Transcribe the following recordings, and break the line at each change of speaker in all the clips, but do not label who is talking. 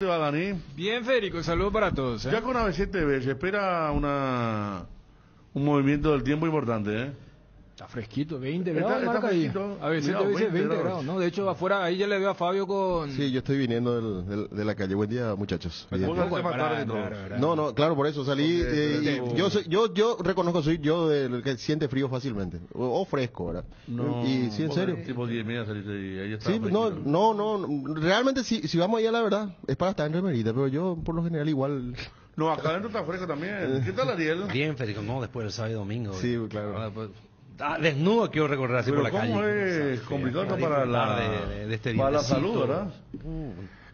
te va, Dani?
Bien, Federico, saludos para todos. ¿eh?
Ya con ABC se espera una un movimiento del tiempo importante, ¿eh?
Está fresquito, 20
Está-
grados
está
ahí.
fresquito.
A veces
Cuidado,
te dice
20
20
grados.
grados, ¿no? De hecho, afuera, ahí ya le veo a Fabio con...
Sí, yo estoy viniendo del- del- de la calle. Buen día, muchachos. Bien.
más
Para- claro, claro.
No, no, claro, por eso salí. Eh, y yo, soy- yo, yo reconozco, soy yo del que siente frío fácilmente. O, o fresco, ¿verdad?
No,
y sí, en serio.
Tipo 10 media saliste y ahí está.
Sí, no, no, no, realmente si, si vamos allá, la verdad, es para estar en remerita, pero yo por lo general igual...
No, acá adentro está fresco también. ¿Qué tal, Ariel?
Bien, Federico, no, después del sábado y domingo.
Sí, claro.
Ah, desnudo quiero recorrer así
Pero
por la
¿cómo
calle.
es complicado
para
para la,
de- de este
para la salud, ¿verdad?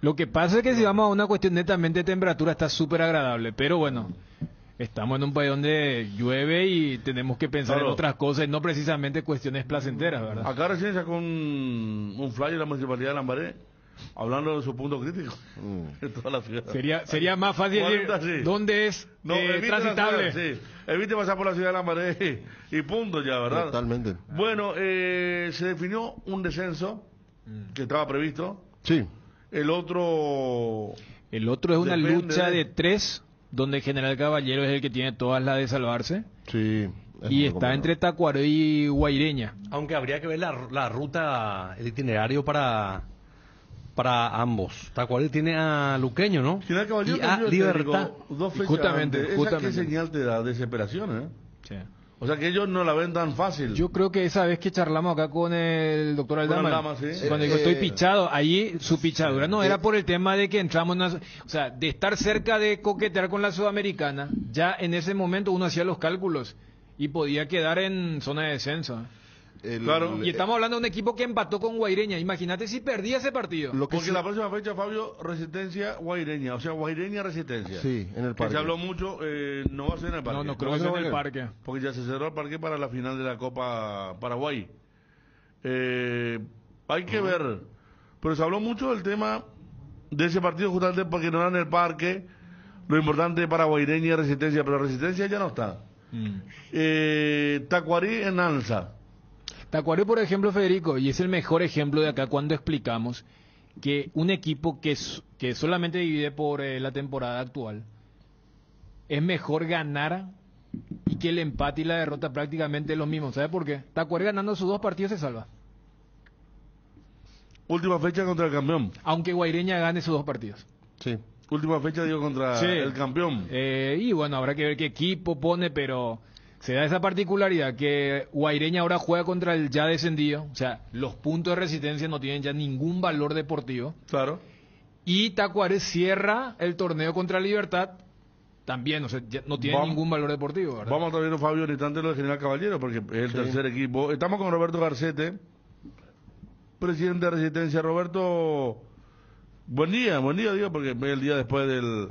Lo que pasa es que si vamos a una cuestión netamente de temperatura está súper agradable, pero bueno, estamos en un país donde llueve y tenemos que pensar
Claro.
en otras cosas y no precisamente cuestiones placenteras, ¿verdad?
Acá recién sacó un, un flyer de la municipalidad de Lambaré hablando de su punto crítico
Mm.
toda la ciudad.
Sería, sería más fácil decir
40, sí.
dónde es
No,
eh,
evite la
transitable.
ciudad, sí. Evite pasar por la ciudad de Lambaré y punto ya, ¿verdad?
Totalmente.
Bueno, eh, se definió un descenso que estaba previsto.
Sí,
El otro
El otro es una lucha
de-
de tres, donde General Caballero es el que tiene todas las de salvarse.
sí. es
Y está
complicado.
entre Tacuaré y Guaireña.
Aunque habría que ver la, la ruta, el itinerario para para ambos. Tacuarí tiene a Luqueño, ¿no?
General Caballero
y a Libertad.
dos fechas
Justamente,
antes. ¿Esa
justamente.
qué señal te da? Desesperación, ¿eh? O sea que ellos no la ven tan fácil.
Yo creo que esa vez que charlamos acá con el doctor Aldama,
Aldama, sí.
cuando
Eh,
dijo estoy
eh,
pichado, allí su pichadura no era por el tema de que entramos en una, o sea, de estar cerca de coquetear con la sudamericana, ya en ese momento uno hacía los cálculos y podía quedar en zona de descenso.
El-
Claro.
Y estamos hablando de un equipo que empató con Guaireña, imagínate si perdía ese partido.
Lo que
Porque
sí-
la próxima fecha, Fabio, Resistencia Guaireña. O sea, Guaireña Resistencia.
Sí, en el
Que
parque.
se habló mucho, eh, no va a ser en el parque.
No, no creo
No,
que sea en el parque.
Porque ya se cerró el parque para la final de la Copa Paraguay. Eh, hay que ver. Pero se habló mucho del tema de ese partido justamente porque no era en el parque. Lo importante para Guaireña y Resistencia, pero Resistencia ya no está.
Mm.
Eh, Tacuarí en alza.
Tacuaré, por ejemplo, Federico, y es el mejor ejemplo de acá cuando explicamos que un equipo que, que solamente divide por eh, la temporada actual, es mejor ganar y que el empate y la derrota prácticamente es lo mismo. ¿Sabe por qué? Tacuaré ganando sus dos partidos se salva.
Última fecha contra el campeón.
Aunque Guaireña gane sus dos partidos.
Sí.
Última fecha, digo, contra
Sí.
el campeón.
Eh, y bueno, habrá que ver qué equipo pone, pero se da esa particularidad que Guaireña ahora juega contra el ya descendido. O sea, los puntos de resistencia no tienen ya ningún valor deportivo.
Claro.
Y Tacuares cierra el torneo contra Libertad también, o sea, no tiene
Vamos-
ningún valor deportivo, ¿verdad?
Vamos a estar viendo, Fabio, en instante lo de General Caballero, porque es el
Sí.
tercer equipo. Estamos con Roberto Garcete, presidente de Resistencia. Roberto, buen día, buen día, digo, porque es el día después del,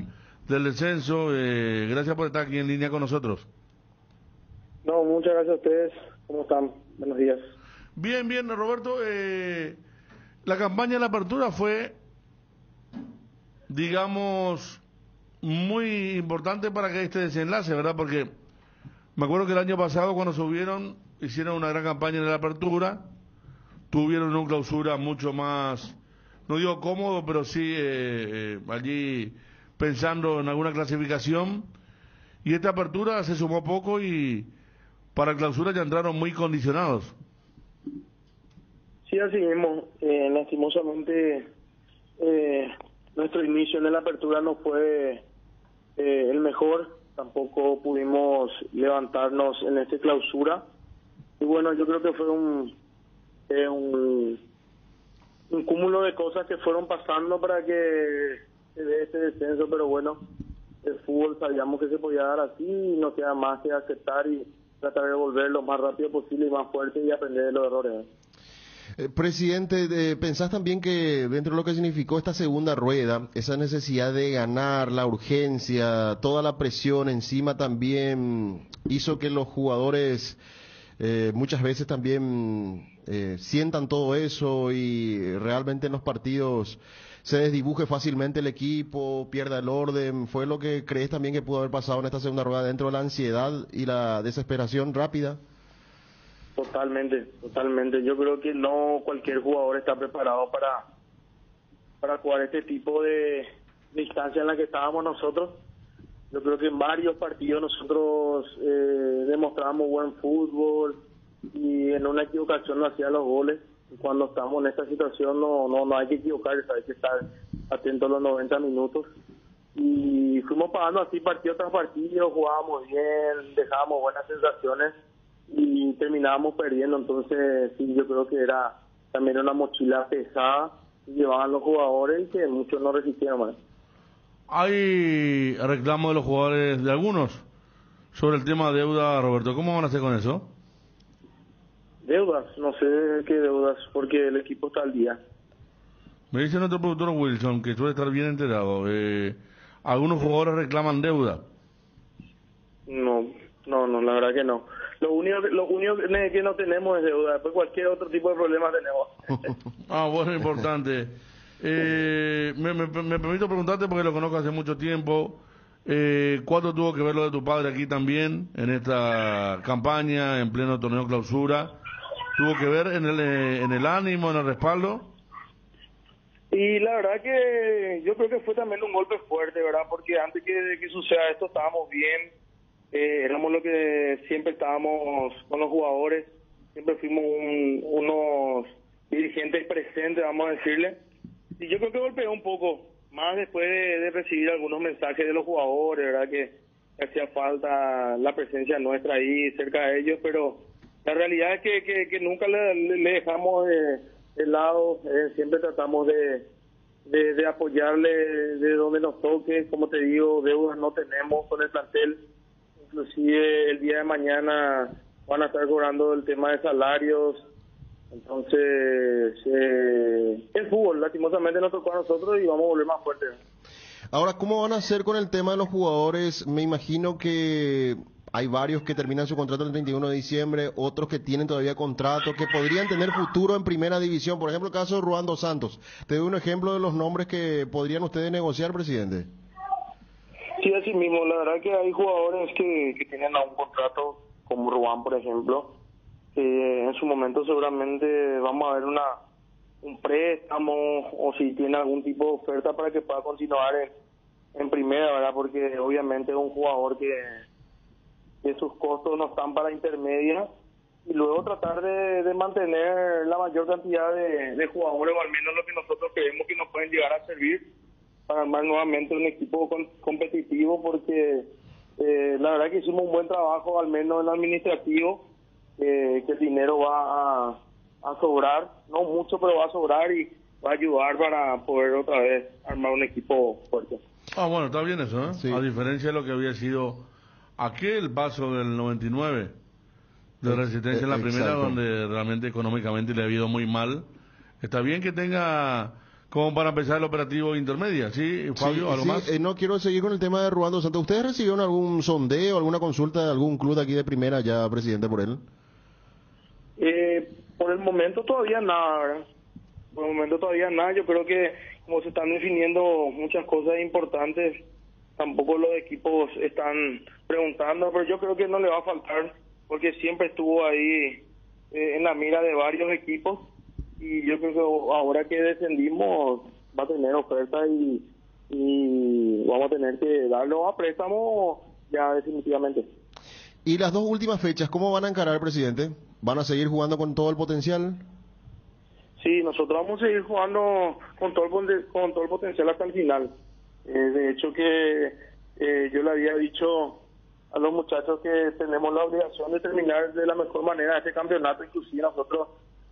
del descenso. Eh, gracias por estar aquí en línea con nosotros.
No, muchas gracias a ustedes. ¿Cómo están? Buenos días.
Bien, bien, Roberto. eh, la campaña de la apertura fue, digamos, muy importante para que este desenlace, ¿verdad? Porque me acuerdo que el año pasado cuando subieron, hicieron una gran campaña en la apertura, tuvieron una clausura mucho más, no digo cómodo, pero sí eh, eh, allí pensando en alguna clasificación. Y esta apertura se sumó poco y para clausura ya entraron muy condicionados.
Sí, así mismo. Eh, lastimosamente, eh, nuestro inicio en la apertura no fue eh, el mejor. Tampoco pudimos levantarnos en esta clausura. Y bueno, yo creo que fue un, eh, un, un cúmulo de cosas que fueron pasando para que se dé este descenso. Pero bueno, el fútbol sabíamos que se podía dar así y no queda más que aceptar y tratar de volver lo más rápido posible y más fuerte y aprender de los errores.
Eh, presidente, eh, ¿pensás también que dentro de lo que significó esta segunda rueda, esa necesidad de ganar, la urgencia, toda la presión encima también hizo que los jugadores eh, muchas veces también eh, sientan todo eso y realmente en los partidos se desdibuje fácilmente el equipo, pierda el orden? ¿Fue lo que crees también que pudo haber pasado en esta segunda rueda dentro de la ansiedad y la desesperación rápida?
Totalmente, totalmente. Yo creo que no cualquier jugador está preparado para para jugar este tipo de, instancia en la que estábamos nosotros. Yo creo que en varios partidos nosotros eh, demostramos buen fútbol y en una equivocación no hacía los goles. Cuando estamos en esta situación no, no, no hay que equivocarse, hay que estar atento a los 90 minutos. Y fuimos pagando así partido tras partido, jugábamos bien, dejábamos buenas sensaciones y terminábamos perdiendo. Entonces, sí, yo creo que era también una mochila pesada llevaban los jugadores y que muchos no resistían más.
Hay reclamo de los jugadores, de algunos, sobre el tema de deuda, Roberto. ¿Cómo van a hacer con eso?
Deudas, no sé qué deudas, porque el equipo está al día.
Me dice nuestro productor Wilson, que suele estar bien enterado. Eh, algunos jugadores reclaman deuda.
No, no, no, la verdad que no. Lo único, lo único que no tenemos es deuda, después cualquier otro tipo de problema tenemos.
ah, bueno, importante. Eh, me, me, me, permito preguntarte porque lo conozco hace mucho tiempo. Eh, ¿Cuánto tuvo que ver lo de tu padre aquí también, en esta campaña, en pleno torneo clausura? ¿Tuvo que ver en el, eh, en el ánimo, en el respaldo?
Y la verdad que yo creo que fue también un golpe fuerte, ¿verdad? Porque antes que, que suceda esto estábamos bien, eh, éramos lo que siempre estábamos con los jugadores, siempre fuimos unos dirigentes presentes, vamos a decirle. Y yo creo que golpeó un poco, más después de, recibir algunos mensajes de los jugadores, ¿verdad? Que, hacía falta la presencia nuestra ahí cerca de ellos, pero la realidad es que, que, nunca le, dejamos de, lado, eh, siempre tratamos de, de, de, apoyarle de donde nos toque, como te digo, deudas no tenemos con el plantel inclusive el día de mañana van a estar cobrando el tema de salarios. Entonces, eh, el fútbol lastimosamente nos tocó a nosotros y vamos a volver más fuertes.
Ahora, ¿cómo van a hacer con el tema de los jugadores? Me imagino que hay varios que terminan su contrato el 31 de diciembre, otros que tienen todavía contrato, que podrían tener futuro en primera división. Por ejemplo, el caso de Ruando Santos. Te doy un ejemplo de los nombres que podrían ustedes negociar, presidente.
Sí, así mismo. La verdad que hay jugadores que, que tienen un contrato, como Ruan, por ejemplo, que en su momento seguramente vamos a ver una un préstamo o si tiene algún tipo de oferta para que pueda continuar en, primera, ¿verdad? Porque obviamente es un jugador que, que sus costos no están para intermedia y luego tratar de, de mantener la mayor cantidad de, de jugadores o al menos lo que nosotros creemos que nos pueden llegar a servir para armar nuevamente un equipo competitivo porque eh, la verdad que hicimos un buen trabajo, al menos en administrativo, que el dinero va a, a, sobrar, no mucho, pero va a sobrar y va a ayudar para poder otra vez armar un equipo fuerte.
Ah, bueno, está bien eso, ¿eh? A diferencia de lo que había sido aquel paso del 99 de resistencia en la primera, donde realmente económicamente le ha ido muy mal. Está bien que tenga como para empezar el operativo intermedia. ¿Sí, Fabio? ¿Algo más?
Eh, no quiero seguir con el tema de Ruando Santos. ¿Ustedes recibieron algún sondeo, alguna consulta de algún club de aquí de primera ya, presidente, por él?
Eh, por el momento todavía nada. Por el momento todavía nada. Yo creo que como se están definiendo muchas cosas importantes, tampoco los equipos están preguntando, pero yo creo que no le va a faltar, porque siempre estuvo ahí eh, en la mira de varios equipos y yo creo que ahora que descendimos va a tener oferta y, y vamos a tener que darlo a préstamo ya definitivamente.
¿Y las dos últimas fechas, cómo van a encarar, presidente? ¿Van a seguir jugando con todo el potencial?
Sí, nosotros vamos a seguir jugando con todo el, con todo el potencial hasta el final. Eh, de hecho que eh, yo le había dicho a los muchachos que tenemos la obligación de terminar de la mejor manera este campeonato, inclusive nosotros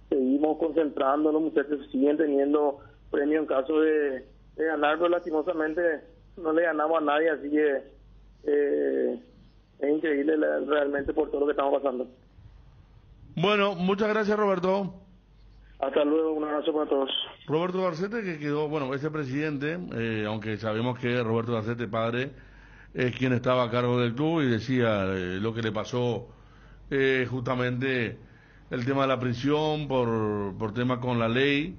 seguimos concentrando, los muchachos siguen teniendo premio en caso de, ganar, pero lastimosamente no le ganamos a nadie, así que eh, es increíble realmente por todo lo que estamos pasando.
Bueno, muchas gracias Roberto.
Hasta luego, un abrazo para todos.
Roberto Garcete, que quedó, bueno, ese presidente, eh, aunque sabemos que Roberto Garcete, padre, es quien estaba a cargo del club y decía eh, lo que le pasó justamente el tema de la prisión por, por temas con la ley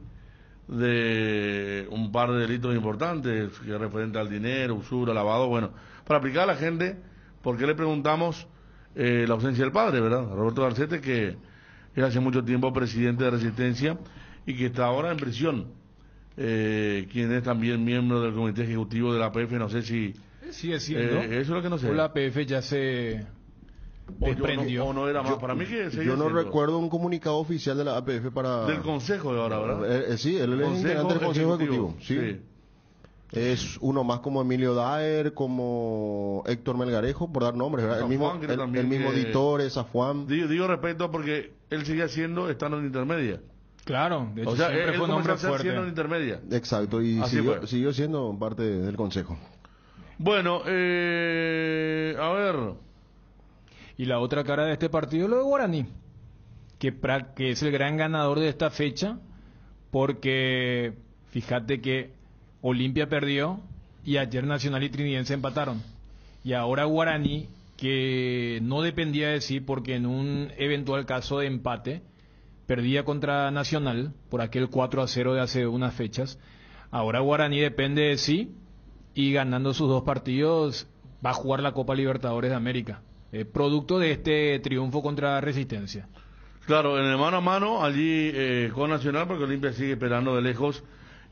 de un par de delitos importantes que referente al dinero, usura, lavado, bueno, para aplicar a la gente, ¿por qué le preguntamos eh, la ausencia del padre, verdad? Roberto Garcete, que es hace mucho tiempo presidente de Resistencia y que está ahora en prisión eh, quien es también miembro del comité ejecutivo de la APF, no sé si...
Sigue siendo.
eh, eso es lo que no sé.
O la APF ya se
O yo
desprendió.
no, o no era más. Para mí que
Yo no
siendo.
recuerdo un comunicado oficial de la APF para...
Del consejo de ahora, ¿verdad?
Eh, eh, sí, él es el integrante del Consejo Ejecutivo. sí. Es uno más como Emilio Daer, como Héctor Melgarejo, por dar nombres, ¿verdad? El mismo, el, mismo
que-
Ditore, Zafuán.
Digo, digo respeto porque él sigue haciendo estando en intermedia.
Claro, de hecho
O sea, él,
siempre
él
fue un hombre fuerte.
siendo en intermedia.
Exacto, y siguió, siguió siendo parte del Consejo.
Bueno, eh, a ver.
Y la otra cara de este partido es lo de Guaraní, que, pra- que es el gran ganador de esta fecha, porque fíjate que Olimpia perdió y ayer Nacional y Trinidense empataron. Y ahora Guaraní, que no dependía de sí, porque en un eventual caso de empate perdía contra Nacional por aquel 4 a 0 de hace unas fechas. Ahora Guaraní depende de sí y ganando sus dos partidos va a jugar la Copa Libertadores de América. Eh, producto de este triunfo contra Resistencia.
Claro, en el mano a mano, allí eh, con Nacional, porque Olimpia sigue esperando de lejos.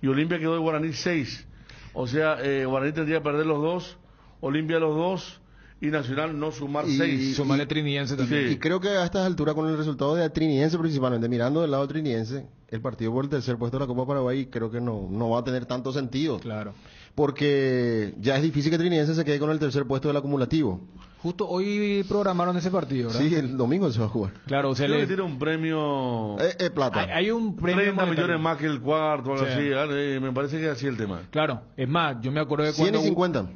Y Olimpia quedó de Guaraní 6. O sea, eh, Guaraní tendría que perder los dos, Olimpia los dos, y Nacional no sumar
Y-
6.
Sumarle Trinidense también.
Sí.
Y creo que a estas alturas, con el resultado de Trinidense principalmente, mirando del lado Trinidense, el partido por el tercer puesto de la Copa Paraguay creo que no, no va a tener tanto sentido.
Claro.
Porque ya es difícil que Trinidense se quede con el tercer puesto del acumulativo.
Justo hoy programaron ese partido, ¿verdad?
Sí, el domingo se va a jugar.
Claro, o sea,
Creo que
le-
tiene un premio
Eh, eh, plata.
hay, hay un premio
30
monetario.
millones más que el cuarto, algo
Sí.
así. eh, me parece que es así el tema.
Claro, es más, yo me acuerdo de
100
cuando
y 50.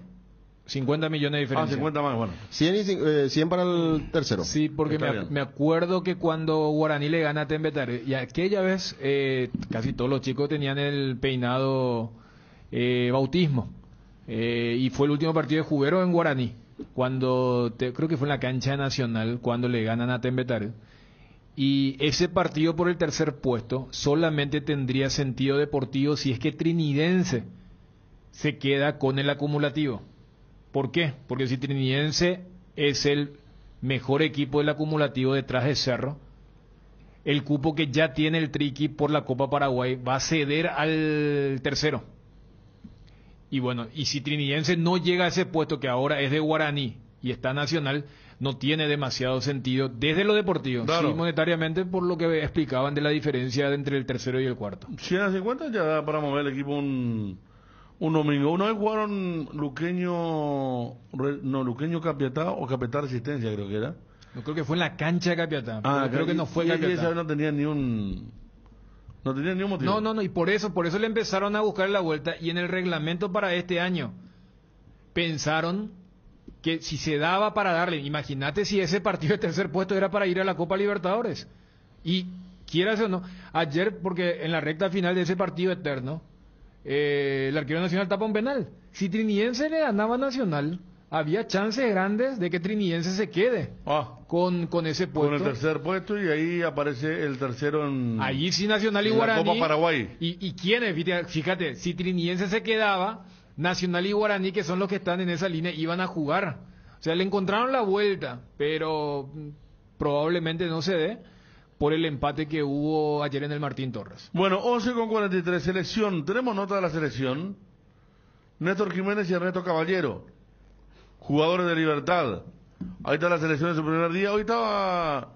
50 millones de
Ah,
diferencia.
Ah, 50 más, bueno.
100, y, cin- eh, 100 para el tercero.
Sí, porque me, me acuerdo que cuando Guaraní le gana a Tembetare, y aquella vez eh, casi todos los chicos tenían el peinado eh, bautismo. Eh, y fue el último partido de Jubero en Guaraní, cuando creo que fue en la cancha nacional, cuando le ganan a Tembetare. Y ese partido por el tercer puesto solamente tendría sentido deportivo si es que Trinidense se queda con el acumulativo. ¿Por qué? Porque si Trinidense es el mejor equipo del acumulativo detrás de Cerro, el cupo que ya tiene el Triqui por la Copa Paraguay va a ceder al tercero. Y bueno, y si Trinidense no llega a ese puesto que ahora es de Guaraní y está nacional, no tiene demasiado sentido desde lo deportivo,
Claro.
sí monetariamente por lo que explicaban de la diferencia entre el tercero y el cuarto.
100 a 50 ya da para mover el equipo un, un domingo. Una vez jugaron Luqueño, no, Luqueño Capiatá o Capiatá Resistencia, creo que era.
Yo creo que fue en la cancha de Capiatá.
Ah,
creo que
y-
no fue
y, y
Capiatá.
esa vez no tenía ni un, no tenía ni un motivo.
No, no, no, y por eso, por eso le empezaron a buscar la vuelta y en el reglamento para este año pensaron que si se daba para darle, imagínate si ese partido de tercer puesto era para ir a la Copa Libertadores. Y quieras o no, ayer, porque en la recta final de ese partido eterno, eh, el arquero nacional tapa un penal. Si Trinidense le ganaba Nacional, había chances grandes de que Trinidense se quede
Ah,
con, con ese puesto.
con el tercer puesto y ahí aparece el tercero en,
Allí sí Nacional y
en la
Guaraní.
Copa Paraguay.
¿Y, y quiénes? Fíjate, Fíjate, si Trinidense se quedaba, Nacional y Guaraní, que son los que están en esa línea, iban a jugar. O sea, le encontraron la vuelta, pero mm, probablemente no se dé por el empate que hubo ayer en el Martín Torres.
Bueno, 11 con 43, selección. Tenemos nota de la selección. Néstor Jiménez y Ernesto Caballero, jugadores de Libertad. Ahí está la selección en su primer día. Hoy estaba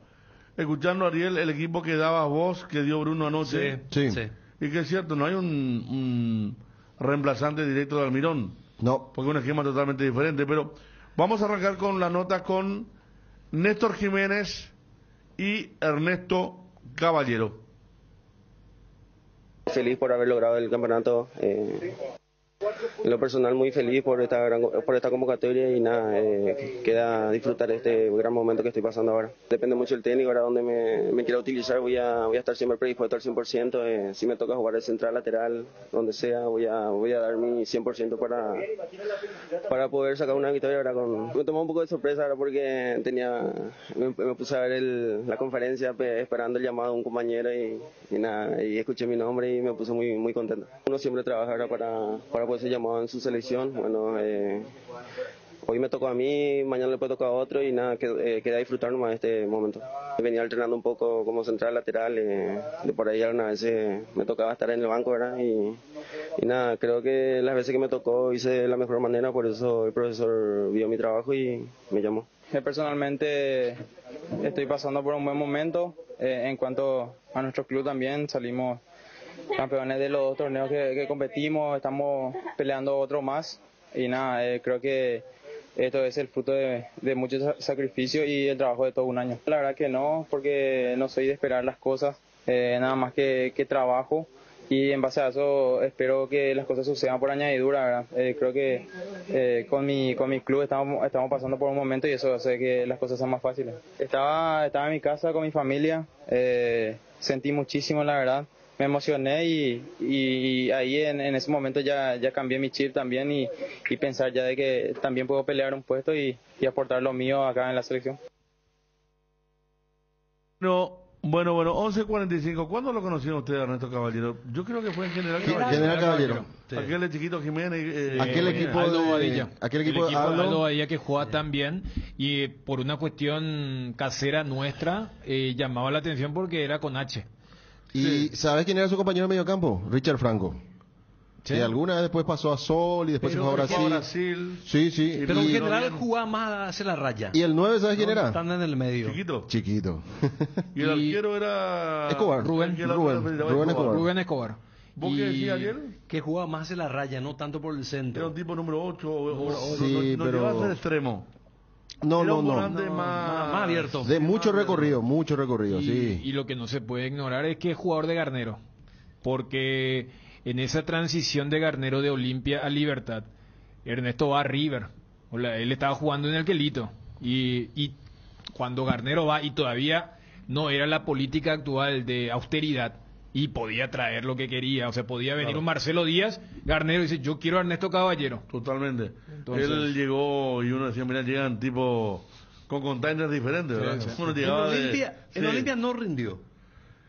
escuchando, Ariel, el equipo que daba voz, que dio Bruno anoche.
Sí.
Y que es cierto, no hay un, un reemplazante directo de Almirón,
No,
porque es un esquema totalmente diferente. Pero vamos a arrancar con la nota con Néstor Jiménez y Ernesto Caballero.
feliz por haber logrado el campeonato. eh, en lo personal muy feliz por esta gran- por esta convocatoria y nada, eh, queda disfrutar este gran momento que estoy pasando ahora. Depende mucho del técnico, ahora donde me, me quiera utilizar voy a, voy a estar siempre predispuesto al 100%. eh, si me toca jugar de central, lateral, donde sea, voy a, voy a dar mi 100% para, para poder sacar una victoria ahora con... Me tomó un poco de sorpresa ahora porque tenía, me, me puse a ver el- la conferencia pe- esperando el llamado de un compañero y, y nada, y escuché mi nombre y me puse muy, muy contento. Uno siempre trabaja ahora para, para poder ser llamado en su selección. Bueno, eh, hoy me tocó a mí, mañana le puede tocar a otro y nada, que, eh, queda disfrutar nomás este momento. Venía alternando un poco como central lateral, eh, de por ahí algunas veces me tocaba estar en el banco, ¿verdad? Y, y nada, creo que las veces que me tocó hice de la mejor manera, por eso el profesor vio mi trabajo y me llamó.
Personalmente estoy pasando por un buen momento. Eh, en cuanto a nuestro club también salimos campeones de los dos torneos que, competimos, estamos peleando otro más y nada, eh, creo que esto es el fruto de, de mucho sa- sacrificio y el trabajo de todo un año. La verdad que no, porque no soy de esperar las cosas, eh, nada más que, trabajo y en base a eso espero que las cosas sucedan por añadidura, ¿verdad? Eh, creo que eh, con mi con mi club estamos estamos pasando por un momento y eso hace que las cosas sean más fáciles. Estaba estaba en mi casa con mi familia, sentí muchísimo la verdad, me emocioné y, y ahí en, en ese momento ya ya cambié mi chip también y, y pensar ya de que también puedo pelear un puesto y, y aportar lo mío acá en la selección.
No, bueno, bueno, 11.45. ¿Cuándo lo conocieron ustedes, Ernesto Caballero? Yo creo que fue en General Caballero.
General Caballero.
Aquel de Chiquito Jiménez. eh,
Aquel
eh,
equipo
Aldo
de-
Badilla.
aquel equipo de Aldo.
Aldo Badilla que jugaba tan bien y eh, por una cuestión casera nuestra eh, llamaba la atención porque era con H.
¿Y sabes quién era su compañero de mediocampo? Richard Franco.
Sí.
Que alguna vez después pasó a Sol y después
Pero
se fue a
fue a
Brasil.
Brasil.
Sí, sí.
Pero en
y,
general jugaba más hacia la raya.
¿Y el 9 sabes quién
No,
era?
Están en el medio.
Chiquito.
Chiquito.
Y el arquero era.
Escobar.
Rubén,
¿Quién era?
Rubén, Rubén Escobar.
Rubén Escobar.
¿Vos qué decías ayer?
Que jugaba más hacia la raya, no tanto por el
Era
centro.
un tipo número 8 o, o-
Sí,
no, no
pero-
llegaba a ser extremo.
No, no, no.
No,
más,
más- abierto.
De mucho recorrido, mucho recorrido,
y,
sí.
y lo que no se puede ignorar es que es jugador de Garnero. Porque en esa transición de Garnero de Olimpia a Libertad, Ernesto va a River. O la- él estaba jugando en el Quelito. Y, y cuando Garnero va, y todavía no era la política actual de austeridad, y podía traer lo que quería. O sea, podía venir
Claro.
un Marcelo Díaz, Garnero dice, yo quiero a Ernesto Caballero.
Totalmente.
Entonces-
Él llegó y uno decía, mira, llegan tipo con containers diferentes, ¿verdad?
Sí, sí.
Uno
En
llegaba de-
Olimpia, en
sí.
Olimpia no rindió.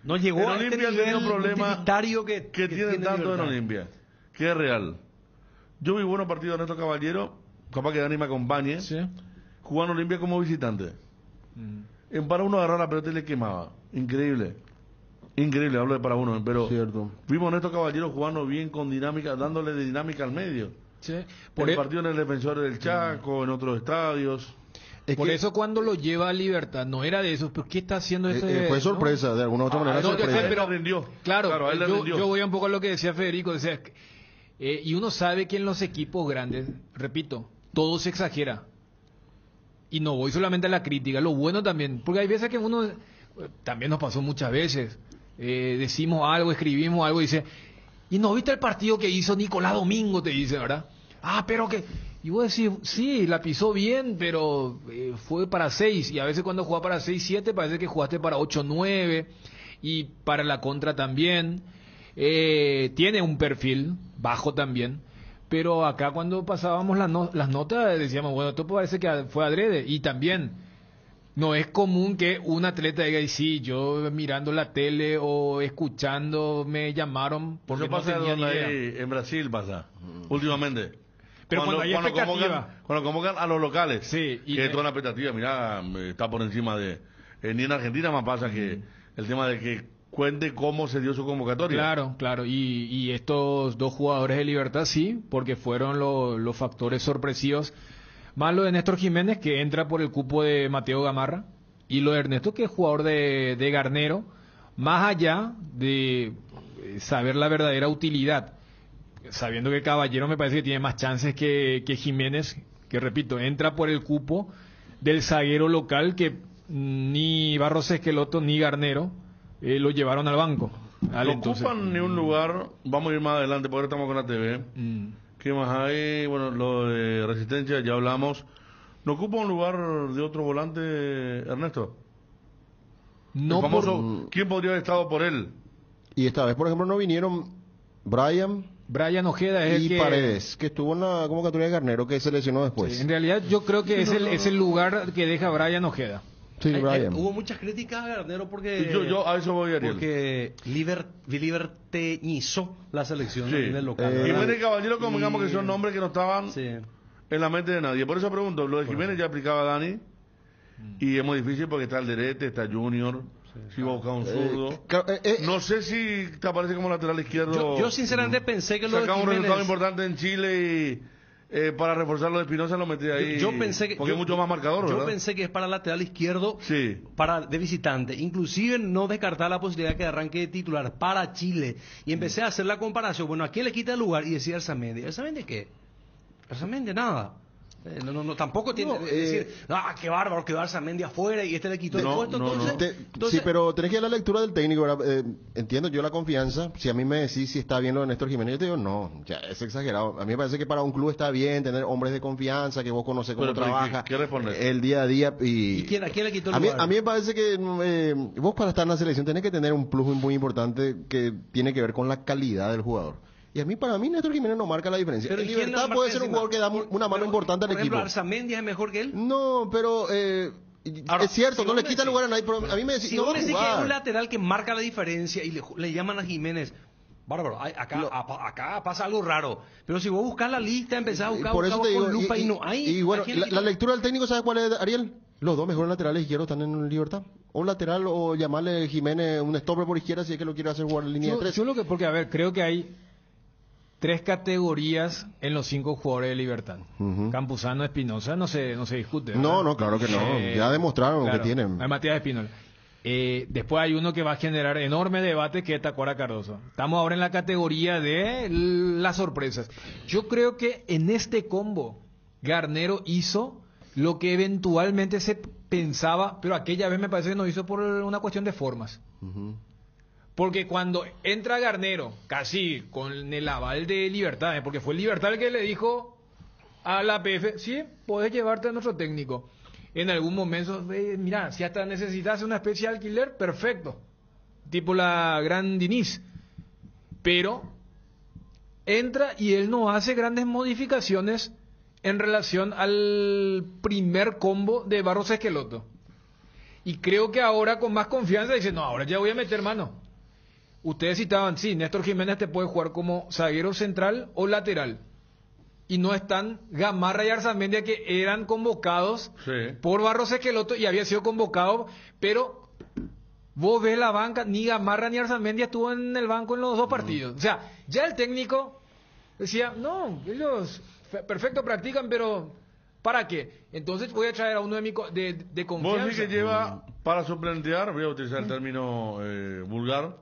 No llegó
En
a este
Olimpia
nivel
tiene un problema
utilitario que,
que, tienen tanto en. Olimpia, que es real. Yo vi buenos partidos de Ernesto Caballero, capaz que Dani me acompañe,
Sí.
jugando Olimpia como visitante.
Mm.
En para uno agarrar la pelota y le quemaba. Increíble. Increíble, hablo de para uno, pero
Cierto.
vimos a Ernesto Caballero jugando bien con dinámica, dándole de dinámica al medio.
Sí.
Por el
e-
partido en el Defensor del Chaco, en otros estadios.
Es
por
que,
eso cuando lo lleva a Libertad, no era de esos, pero ¿qué está haciendo
eh,
este?
eh, fue
no?
sorpresa, de alguna u otra
Ah,
manera
no, yo sé,
sorpresa.
pero-
rindió.
Claro,
Claro, a él le
yo, voy un poco a lo que decía Federico. decía, eh, y uno sabe que en los equipos grandes, repito, todo se exagera. Y no voy solamente a la crítica, lo bueno también. Porque hay veces que uno, también nos pasó muchas veces, eh, decimos algo, escribimos algo dice, y no viste el partido que hizo Nicolás Domingo, te dice, ¿verdad? Ah, pero que... Y vos decís, sí, la pisó bien, pero eh, fue para 6. Y a veces cuando jugás para 6, 7, parece que jugaste para 8, 9. Y para la contra también. Eh, tiene un perfil bajo también. Pero acá cuando pasábamos las, no- las notas decíamos, bueno, esto parece que fue adrede. Y también no es común que un atleta diga, "Y sí, yo mirando la tele o escuchando me llamaron porque
Eso
no
pasa
tenía ni
donde
idea.
hay- en Brasil pasa, últimamente.
Pero cuando hay expectativa.
convocan, cuando convocan a los locales,
Sí, y
que es toda una expectativa, mira, está por encima de... eh, ni en Argentina más pasa que el tema de que cuente cómo se dio su convocatoria.
Claro, claro. Y, y estos dos jugadores de Libertad sí, porque fueron lo- los factores sorpresivos. Más lo de Néstor Jiménez, que entra por el cupo de Mateo Gamarra. Y lo de Ernesto, que es jugador de, de Garnero. Más allá de saber la verdadera utilidad. Sabiendo que Caballero me parece que tiene más chances que, que Jiménez, que repito, entra por el cupo del zaguero local que ni Barros Esqueloto ni Garnero eh, lo llevaron al banco. Al
No
entonces-
ocupan ni un lugar, vamos a ir más adelante porque ahora estamos con la TV.
Mm.
¿Qué más hay? Bueno, lo de Resistencia ya hablamos. ¿No ocupa un lugar de otro volante, Ernesto?
No
El famoso,
por
¿Quién podría haber estado por él?
Y esta vez, por ejemplo, no vinieron Brian
Brian Ojeda es el
y
que
Paredes, que estuvo en la convocatoria de Garnero, que se lesionó después.
Sí, en realidad yo creo que es el, es el lugar que deja Brian Ojeda.
Sí,
Hay- hay-
Brian.
hubo muchas críticas a Garnero porque,
yo, yo a eso voy, Ariel.
porque liber, liberteñizó la selección
Sí.
a nivel local.
Eh.
Jiménez y Caballero, convengamos
Y-
que son nombres que no estaban
Sí.
en la mente de nadie. Por eso pregunto, lo de Jiménez ya aplicaba Dani y es muy difícil porque está el Derete, está Junior, si va a buscar un zurdo.
Claro, eh, eh,
No sé si te aparece como lateral izquierdo.
Yo, yo sinceramente pensé que lo de
Sacamos un resultado
Jiménez...
importante en Chile y eh, para reforzar lo de Espinosa lo metí ahí.
Yo, yo pensé que...
Porque
yo-
es mucho más marcador,
Yo
¿verdad?
pensé que es para lateral izquierdo
Sí.
para de visitante. Inclusive no descartar la posibilidad que arranque de titular para Chile. Y empecé a hacer la comparación. Bueno, ¿a quién le quita el lugar? Y decía Arzamendi. ¿Arzamendi qué? Arzamendi nada. Eh, no, no, no, tampoco tiene
No,
que
eh,
decir, ah, qué bárbaro, quedó Arzamendi afuera y este le quitó el
No,
puesto.
no,
entonces,
no.
Te-
entonces-
sí, pero tenés que ir a la lectura del técnico. Eh, entiendo yo la confianza. Si a mí me decís si está bien lo de Néstor Jiménez, yo te digo, no, ya es exagerado. A mí me parece que para un club está bien tener hombres de confianza, que vos conocés cómo
Pero, pero,
trabaja,
¿qué- qué respondes?
el día a día. ¿Y,
¿Y quién- a quién le quitó el
a mí,
lugar?
a mí me parece que eh, vos para estar en la selección tenés que tener un plus muy importante que tiene que ver con la calidad del jugador. Y a mí, para mí, Néstor Jiménez no marca la diferencia.
pero
en
¿y quién
libertad puede ser un jugador que da
Por-
una mano
pero,
importante al
por ejemplo,
equipo.
Arzamendi es mejor que él.
No, pero eh,
Ahora,
es cierto,
si
no le quita
decís-
lugar a nadie, pero a mí me decís,
Si
no
vos
va a
decís que es un lateral que marca la diferencia y le, le llaman a Jiménez, bárbaro, acá,
No.
apa- acá pasa algo raro. Pero si vos buscas la lista, empezás a buscar,
Por eso te digo,
con lupa y,
y,
no hay.
y bueno,
¿a
la, lectura del técnico, ¿sabes cuál es, Ariel? Los dos mejores laterales izquierdos están en libertad. O un lateral o llamarle Jiménez un stopper por izquierda si es que lo quiere hacer jugar en línea de tres.
yo lo que, porque a ver, creo que hay tres categorías en los cinco jugadores de Libertad. Campuzano, Espinosa, no se, no se discute.
No,
¿verdad?
no, claro que no.
Eh,
ya demostraron
claro,
que tienen.
Hay Matías Espinola. Eh, después hay uno que va a generar enorme debate que es Tacuara Cardoso. Estamos ahora en la categoría de las sorpresas. Yo creo que en este combo Garnero hizo lo que eventualmente se pensaba, pero aquella vez me parece que no hizo por una cuestión de formas.
Ujú.
Porque cuando entra Garnero, casi con el aval de Libertad, ¿eh? porque fue Libertad el que le dijo a la PF, sí, puedes llevarte a nuestro técnico. En algún momento, eh, mira, si hasta necesitas una especie de alquiler, perfecto. Tipo la Gran Diniz. Pero entra y él no hace grandes modificaciones en relación al primer combo de Barros Esqueloto. Y creo que ahora con más confianza dice, no, ahora ya voy a meter mano. Ustedes citaban, sí, Néstor Jiménez te puede jugar como zaguero central o lateral. Y no están Gamarra y Arzamendia que eran convocados
Sí.
por Barros Esqueloto y había sido convocado, pero vos ves la banca, ni Gamarra ni Arzamendia estuvo en el banco en los dos partidos. O sea, ya el técnico decía, no, ellos fe- perfecto practican, pero ¿para qué? Entonces voy a traer a uno de, mi co- de, de
Vos
confianza.
decís que lleva para suplentear, voy a utilizar el término eh, vulgar,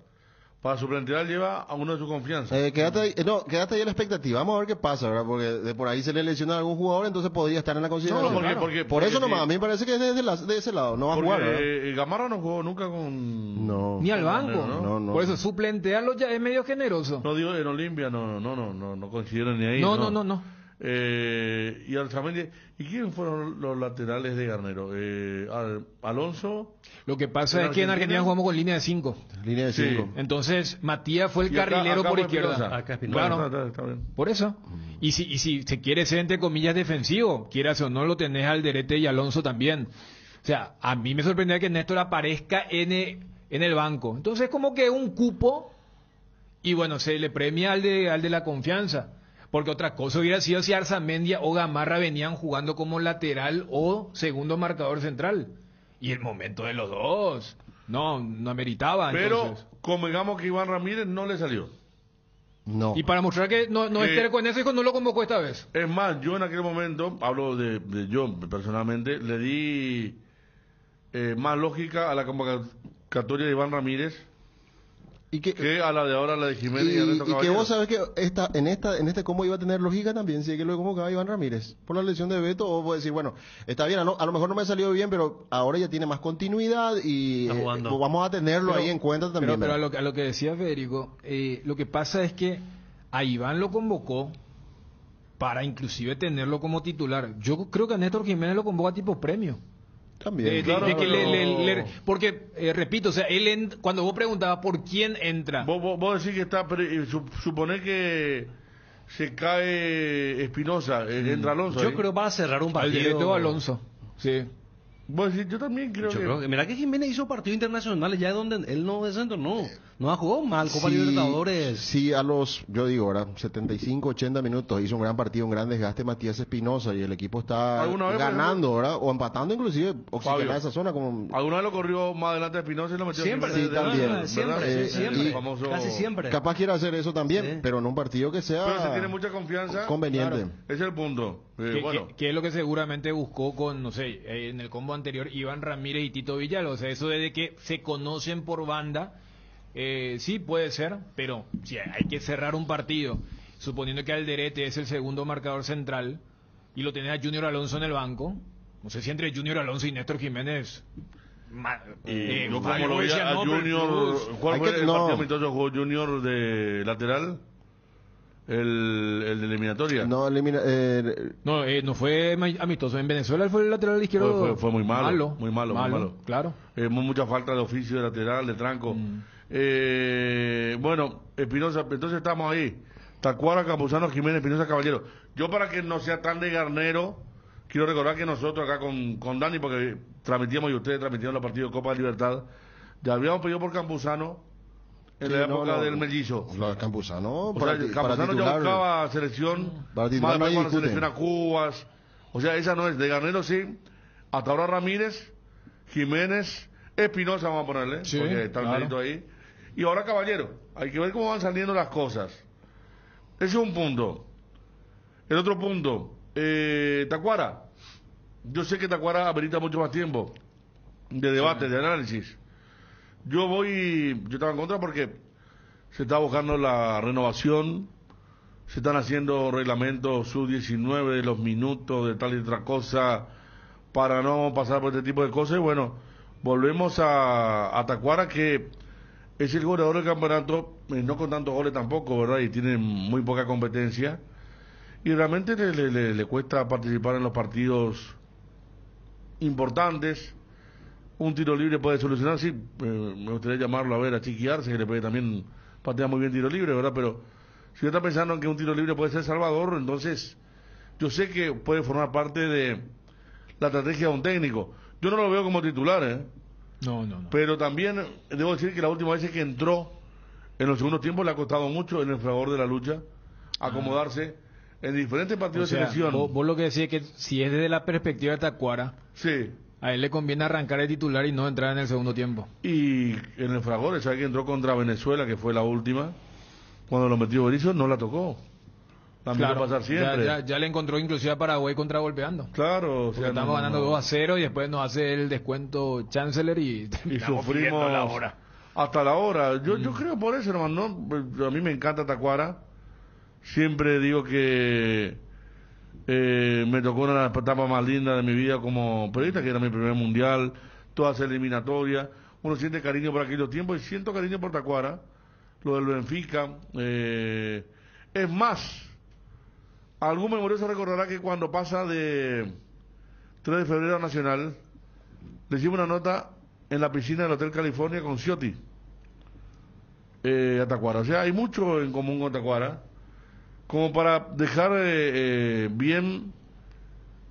para suplentear lleva a uno de su confianza.
Eh, quédate ahí, eh, no, quédate ahí en la expectativa. Vamos a ver qué pasa, ¿verdad? Porque de por ahí se le lesiona a algún jugador, entonces podría estar en la consideración.
porque- porque-
por
porque
eso nomás,
sí.
a mí me parece que es de, la- de ese lado, no va a jugar, ¿verdad?
eh, Gamarra no jugó nunca con...
No.
Ni al banco.
No,
no, no.
Por eso suplentearlo ya es medio generoso.
No digo en Olimpia, no, no, no, no, no consideran ni ahí.
No, no, no, no.
Eh, y Arzamendi, ¿y quiénes fueron los laterales de Garnero? Eh, Al- Alonso.
Lo que pasa
¿En
es que en
Argentina?
Jugamos con línea de 5.
Línea de
Sí.
Entonces, Matías fue el
acá-
carrilero
acá
por izquierda.
Acá.
Claro.
Está, está- está bien.
Por eso. Y si, y si se quiere ser entre comillas defensivo, quieras o no, lo tenés al Derete y Alonso también. O sea, a mí me sorprendía que Néstor aparezca en el, en el banco. Entonces, como que un cupo y bueno, se le premia al de, al de la confianza. Porque otra cosa hubiera sido si Arzamendia o Gamarra venían jugando como lateral o segundo marcador central. Y el momento de los dos. No, no ameritaba.
Pero,
entonces.
convengamos que Iván Ramírez no le salió.
No.
Y para mostrar que no, no terco en eso, dijo, no lo convocó esta vez.
Es más, yo en aquel momento, hablo de, de yo personalmente, le di eh, más lógica a la convocatoria de Iván Ramírez
Y que,
que a la de ahora, la de Jiménez y,
y, que vos sabés que esta, en esta en este combo iba a tener lógica también, si es que lo convocaba Iván Ramírez. Por la lesión de Beto, o vos decir, bueno, está bien, a, no- a lo mejor no me salió bien, pero ahora ya tiene más continuidad y eh, pues vamos a tenerlo
Pero-
ahí en cuenta también.
Pero, pero a, lo, que- a lo que decía Federico, eh, lo que pasa es que a Iván lo convocó para inclusive tenerlo como titular. Yo creo que a Néstor Jiménez lo convoca tipo premio.
También.
De- de-
claro,
de que le-
pero-
le- le- porque, eh, repito, o sea, él en- cuando vos preguntabas por quién entra,
Vos, vos, vos decís que está, pero, eh, su- suponer que se cae Espinosa, eh, entra Alonso.
Yo
ahí.
creo para cerrar un
al
partido.
directo Alonso. Sí.
Bueno, sí, yo también creo
Yo
que...
creo que, mira que Jiménez hizo partidos internacionales ya donde él no desentonó. No ha jugado mal Copa
Sí,
Libertadores.
Sí, a los, yo digo, ahora 75, 80 minutos hizo un gran partido, un gran desgaste Matías Espinosa y el equipo está
¿Alguna vez, por
ganando, ¿verdad? O empatando inclusive, oxigenar
Fabio.
esa zona como...
Alguna vez lo corrió más adelante Espinosa y lo metió
Siempre,
sí, también,
¿verdad?
siempre,
Eh,
siempre,
famoso-
casi siempre.
Capaz quiere hacer eso también,
Sí.
pero en un partido que sea
Pero se tiene mucha confianza.
conveniente.
Claro.
Ese es el punto. Eh,
Que,
bueno,
que- que es lo que seguramente buscó con, no sé, eh, en el combo anterior, Iván Ramírez y Tito Villalobos. O sea, eso de que se conocen por banda, eh, sí puede ser, pero si hay que cerrar un partido, suponiendo que Alderete es el segundo marcador central y lo tenés a Junior Alonso en el banco, no sé si entre Junior Alonso y Néstor Jiménez. ma- eh,
yo como
algo
lo veía
decía,
a
no, pero
Junior,
Cruz.
¿cuál
Hay
fue
que-
el
no.
partido amistoso jugó Junior de lateral? El, el de eliminatoria.
No, elimina, eh,
No, eh, no fue amistoso. En Venezuela él fue el lateral izquierdo.
Fue- fue- fue muy malo, muy malo, muy malo.
Claro.
Eh, mu- mucha falta de oficio de lateral, de tranco.
Mm.
Eh, bueno, Espinosa, entonces estamos ahí. Tacuara, Campuzano, Jiménez, Espinosa, Caballero. Yo para que no sea tan de garnero, quiero recordar que nosotros acá con, con Dani, porque transmitíamos y ustedes transmitieron los partidos de Copa de Libertad, ya habíamos pedido por Campuzano en
Sí,
la
no,
época
no.
del mellizo.
de Campuzano,
O
para,
sea,
ti- para
Campuzano ya buscaba selección,
Para
más
discute.
selecciona Cubas. O sea, esa no es. De Garnero sí. Hasta ahora Ramírez, Jiménez, Espinosa vamos a ponerle,
Sí,
porque está el
claro.
mérito ahí. Y ahora Caballero. Hay que ver cómo van saliendo las cosas. Ese es un punto. El otro punto, eh, Tacuara. Yo sé que Tacuara amerita mucho más tiempo de debate, de análisis. Yo voy, yo estaba en contra porque se está buscando la renovación, se están haciendo reglamentos sub-19 de los minutos, de tal y otra cosa, para no pasar por este tipo de cosas. Y bueno, volvemos a, a Tacuara, que es el goleador del campeonato, eh, no con tantos goles tampoco, ¿verdad? Y tiene muy poca competencia. Y realmente le, le- le- cuesta participar en los partidos importantes. Un tiro libre puede solucionar, sí, eh, me gustaría llamarlo a ver a Chiquiarse, que le puede también patea muy bien tiro libre, ¿verdad? Pero si usted está pensando en que un tiro libre puede ser Salvador, entonces yo sé que puede formar parte de la estrategia de un técnico. Yo no lo veo como titular, ¿eh?
No, no, no.
Pero también debo decir que la última vez que entró en los segundos tiempos le ha costado mucho en el favor de la lucha acomodarse en diferentes
O
partidos
sea,
de selección.
vos, vos lo que decís es que si es desde la perspectiva de Tacuara,
Sí.
a él le conviene arrancar el titular y no entrar en el segundo tiempo.
Y en el fragor, ¿sabes que entró contra Venezuela, que fue la última? Cuando lo metió Berizzo, no la tocó. También va a pasar siempre.
ya, ya le encontró inclusive a Paraguay contragolpeando.
Claro, o sea,
estamos
no,
ganando
no.
2 a 0 y después nos hace el descuento Chancellor y,
y sufrimos
la hora.
hasta la hora. Yo,
Mm.
yo creo por eso, hermano. ¿no? A mí me encanta Tacuara. Siempre digo que eh, me tocó una de las etapas más lindas de mi vida como periodista, que era mi primer mundial, todas eliminatorias. Uno siente cariño por aquellos tiempos y siento cariño por Tacuara. Lo del Benfica. eh, es más, algún memorioso recordará que cuando pasa de 3 de febrero a Nacional, le hicimos una nota en la piscina del Hotel California con Ciotti eh, a Tacuara. O sea, hay mucho en común con Tacuara. Como para dejar eh, eh, bien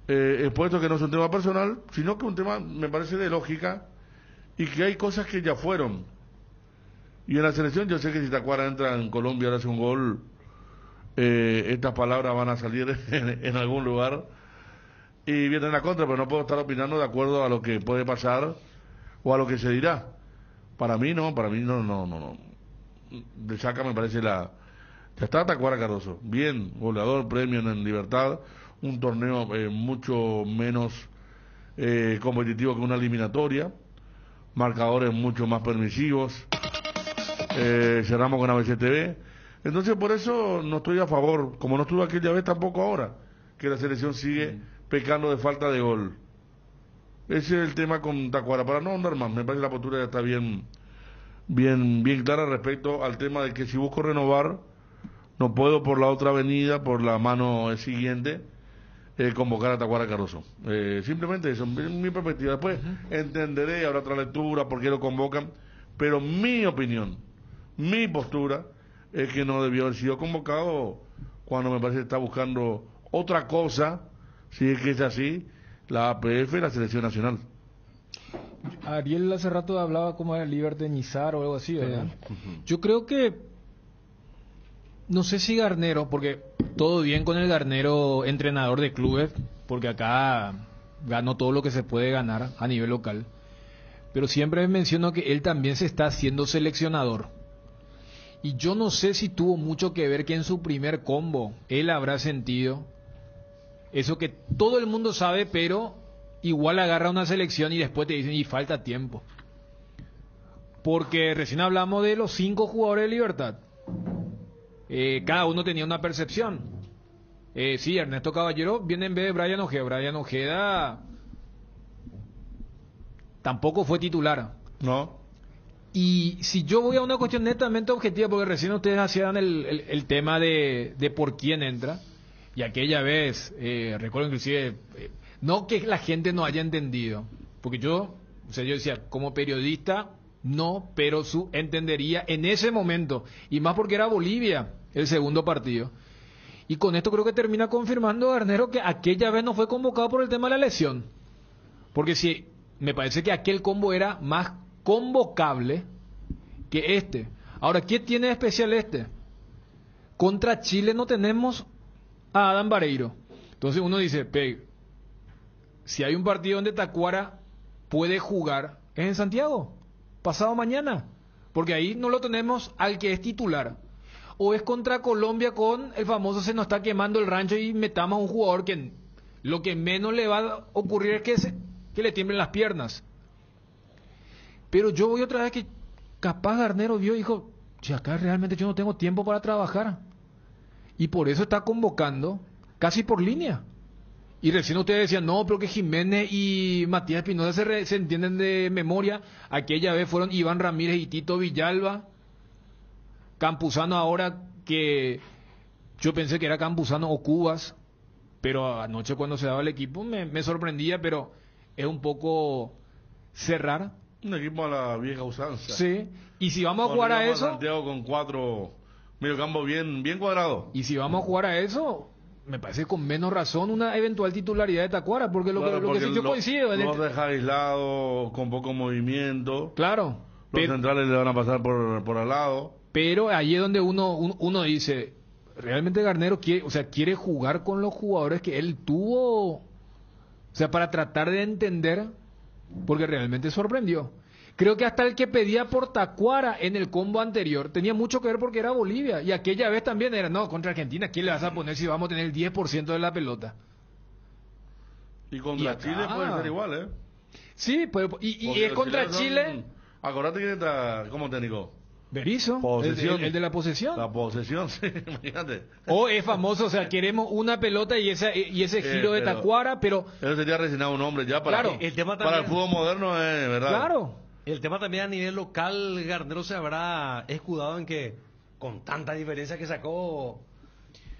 eh, expuesto que no es un tema personal, sino que un tema, me parece, de lógica y que hay cosas que ya fueron. Y en la selección, yo sé que si Tacuara entra en Colombia y hace un gol, eh, estas palabras van a salir en, algún lugar y viene en la contra, pero no puedo estar opinando de acuerdo a lo que puede pasar o a lo que se dirá. Para mí no, para mí no, no, no, no. De Chaca me parece la... Ya está Tacuara Cardoso. Bien, goleador, premio en libertad. Un torneo eh, mucho menos eh, competitivo que una eliminatoria. Marcadores mucho más permisivos. Eh, cerramos con ABCTV. Entonces por eso no estoy a favor, como no estuve aquella vez tampoco ahora, que la selección sigue pecando de falta de gol. Ese es el tema con Tacuara. Para no ahondar más, me parece que la postura ya está bien, bien, bien clara respecto al tema de que si busco renovar, no puedo por la otra avenida, por la mano siguiente, eh, convocar a Tacuara Cardoso. Eh, simplemente eso, mi, mi perspectiva. Después entenderé, habrá otra lectura, por qué lo convocan, pero mi opinión, mi postura, es que no debió haber sido convocado cuando me parece que está buscando otra cosa, si es que es así, la APF y la Selección Nacional.
Ariel hace rato hablaba como era libertenizar o algo así, ¿verdad? Yo creo que no sé si Garnero, porque todo bien con el Garnero entrenador de clubes, porque acá ganó todo lo que se puede ganar a nivel local. Pero siempre menciono que él también se está haciendo seleccionador. Y yo no sé si tuvo mucho que ver que en su primer combo él habrá sentido eso que todo el mundo sabe, pero igual agarra una selección y después te dicen y falta tiempo. Porque recién hablamos de los cinco jugadores de Libertad. Eh, cada uno tenía una percepción. Eh, sí, Ernesto Caballero viene en vez de Brian Ojeda. Brian Ojeda tampoco fue titular.
No.
Y si yo voy a una cuestión netamente objetiva, porque recién ustedes hacían el, tema de, de, por quién entra, y aquella vez, eh, recuerdo inclusive, eh, no que la gente no haya entendido, porque yo, o sea, yo decía, como periodista, no, pero su entendería en ese momento, y más porque era Bolivia el segundo partido. Y con esto creo que termina confirmando Garnero que aquella vez no fue convocado por el tema de la lesión. Porque si me parece que aquel combo era más convocable que este. Ahora, ¿qué tiene de especial este? Contra Chile no tenemos a Adam Vareiro. Entonces uno dice, Pe, si hay un partido donde Tacuara puede jugar, es en Santiago, pasado mañana. Porque ahí no lo tenemos al que es titular. O es contra Colombia con el famoso se nos está quemando el rancho y metamos a un jugador que lo que menos le va a ocurrir es que, se, que le tiemblen las piernas. Pero yo voy otra vez que capaz Garnero vio y dijo, si acá realmente yo no tengo tiempo para trabajar. Y por eso está convocando casi por línea. Y recién ustedes decían, no, pero que Jiménez y Matías Espinosa se, se, entienden de memoria. Aquella vez fueron Iván Ramírez y Tito Villalba. Campuzano ahora que yo pensé que era Campuzano o Cubas. Pero anoche cuando se daba el equipo me, me sorprendía, pero es un poco cerrar.
Un equipo a la vieja usanza.
Sí. Y si vamos a jugar a eso...
Santiago con cuatro mediocampo bien, bien cuadrado.
Y si vamos a jugar a eso, me parece con menos razón una eventual titularidad de Tacuara, porque lo
claro,
que, lo que sí yo
lo,
coincido...
Lo el... deja aislado, con poco movimiento.
Claro.
Los pero, centrales le van a pasar por, por al lado.
Pero ahí es donde uno, uno, uno dice, realmente Garnero quiere, o sea, quiere jugar con los jugadores que él tuvo, o sea, para tratar de entender, porque realmente sorprendió. Creo que hasta el que pedía por Tacuara en el combo anterior tenía mucho que ver porque era Bolivia. Y aquella vez también era, no, contra Argentina, ¿quién le vas a poner si vamos a tener el 10% de la pelota?
Y contra y Chile puede ser igual, ¿eh?
Sí, pues, y, y es contra Chile.
Son... Acordate que está como técnico.
Berizzo,
posesión.
El, el, de la posesión.
La posesión, sí, imagínate.
O es famoso, o sea, queremos una pelota y, esa, y ese giro eh, pero, de Tacuara, pero...
Eso sería resignado un hombre ya para,
claro,
el tema también,
para el fútbol moderno, es verdad.
Claro.
El tema también a nivel local, Garnero se habrá escudado en que con tanta diferencia que sacó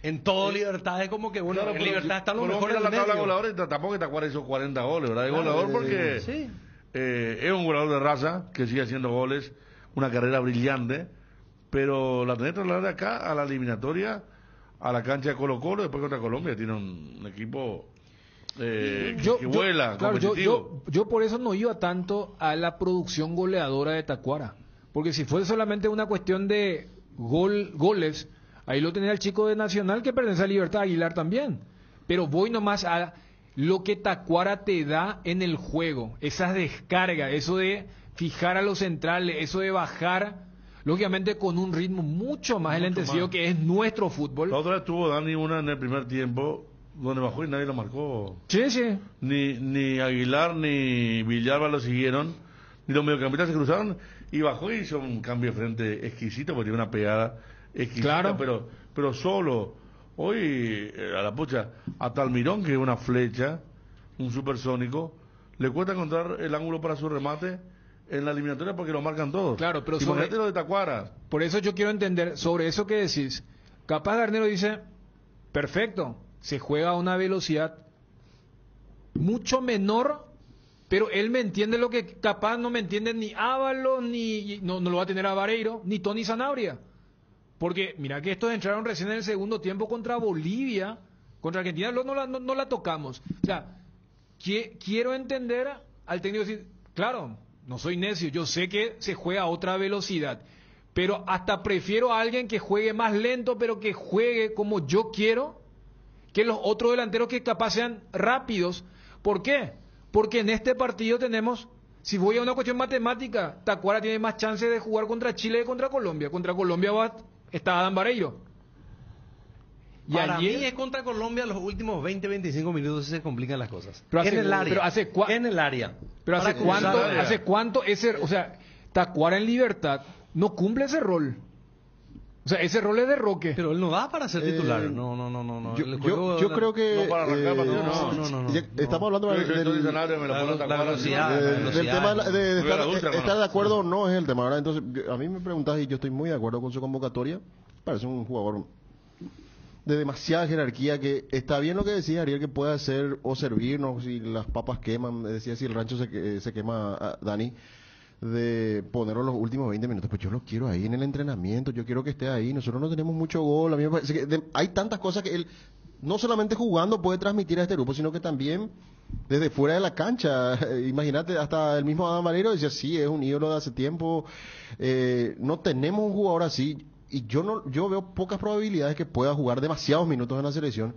en todo Libertad es como que bueno,
claro,
en Libertad están los
pero
mejores
la tabla y tampoco que Tacuara hizo 40 goles, ¿verdad? Es
Claro,
goleador
eh,
porque
sí.
eh, es un goleador de raza que sigue haciendo goles, una carrera brillante, pero la tenés que trasladar de acá a la eliminatoria, a la cancha de Colo Colo, después contra Colombia, tiene un, un equipo eh,
yo,
que
yo-
vuela,
claro, yo,
competitivo.
yo, yo por eso no iba tanto a la producción goleadora de Tacuara. Porque si fuese solamente una cuestión de gol, goles, ahí lo tenía el chico de Nacional que pertenece a Libertad Aguilar también. Pero voy nomás a lo que Tacuara te da en el juego, esas descargas, eso de fijar a los centrales, eso de bajar, lógicamente con un ritmo mucho más
más.
que es nuestro fútbol.
La otra tuvo Dani una en el primer tiempo, donde bajó y nadie lo marcó.
Sí, sí.
Ni, ni Aguilar ni Villalba lo siguieron, ni los mediocampistas se cruzaron y bajó y hizo un cambio de frente exquisito porque tiene una pegada exquisita,
Claro.
pero, pero solo. Hoy, eh, a la pucha, a Talmirón, que es una flecha, un supersónico, le cuesta encontrar el ángulo para su remate en la eliminatoria porque lo marcan todos.
Claro, pero sobre-
lo de Tacuara.
Por eso yo quiero entender sobre eso que decís. Capaz Garnero dice, perfecto, se juega a una velocidad mucho menor, pero él me entiende lo que capaz no me entiende ni Ábalos, ni no, no lo va a tener a Vareiro, ni Tony Zanabria. Porque mira que estos entraron recién en el segundo tiempo contra Bolivia, contra Argentina, no, no la, no- no la tocamos. O sea, qui- quiero entender al técnico decir, claro, no soy necio, yo sé que se juega a otra velocidad, pero hasta prefiero a alguien que juegue más lento, pero que juegue como yo quiero, que los otros delanteros que capaz sean rápidos. ¿Por qué? Porque en este partido tenemos, si voy a una cuestión matemática, Tacuara tiene más chance de jugar contra Chile que contra Colombia. Contra Colombia va, está Adam Vareiro.
Y Para mí es contra Colombia los últimos 20, 25 minutos se complican las cosas.
Pero hace,
en el área.
Pero hace
en el área.
Pero hace cuánto, hace cuánto ese, o sea, Tacuara en libertad no cumple ese rol. O sea, ese rol es de Roque.
Pero él no da para ser titular. Eh, no, no, no, no. no.
Yo, yo, yo creo que.
No para arrancar,
eh,
no,
no, no, no, Estamos hablando del, del tema de, de estar, de acuerdo o no es el tema. Entonces, a mí me preguntas y yo estoy muy de acuerdo con su convocatoria. Parece un jugador de demasiada jerarquía que está bien lo que decía Ariel que puede hacer o servirnos si las papas queman, decía si el rancho se, se quema ah, Dani de ponerlo los últimos 20 minutos, pues yo lo quiero ahí en el entrenamiento, yo quiero que esté ahí, nosotros no tenemos mucho gol, hay tantas cosas que él no solamente jugando puede transmitir a este grupo, sino que también desde fuera de la cancha, imagínate, hasta el mismo Adam Valero decía, sí, es un ídolo de hace tiempo, eh, no tenemos un jugador así, y yo no yo veo pocas probabilidades que pueda jugar demasiados minutos en la selección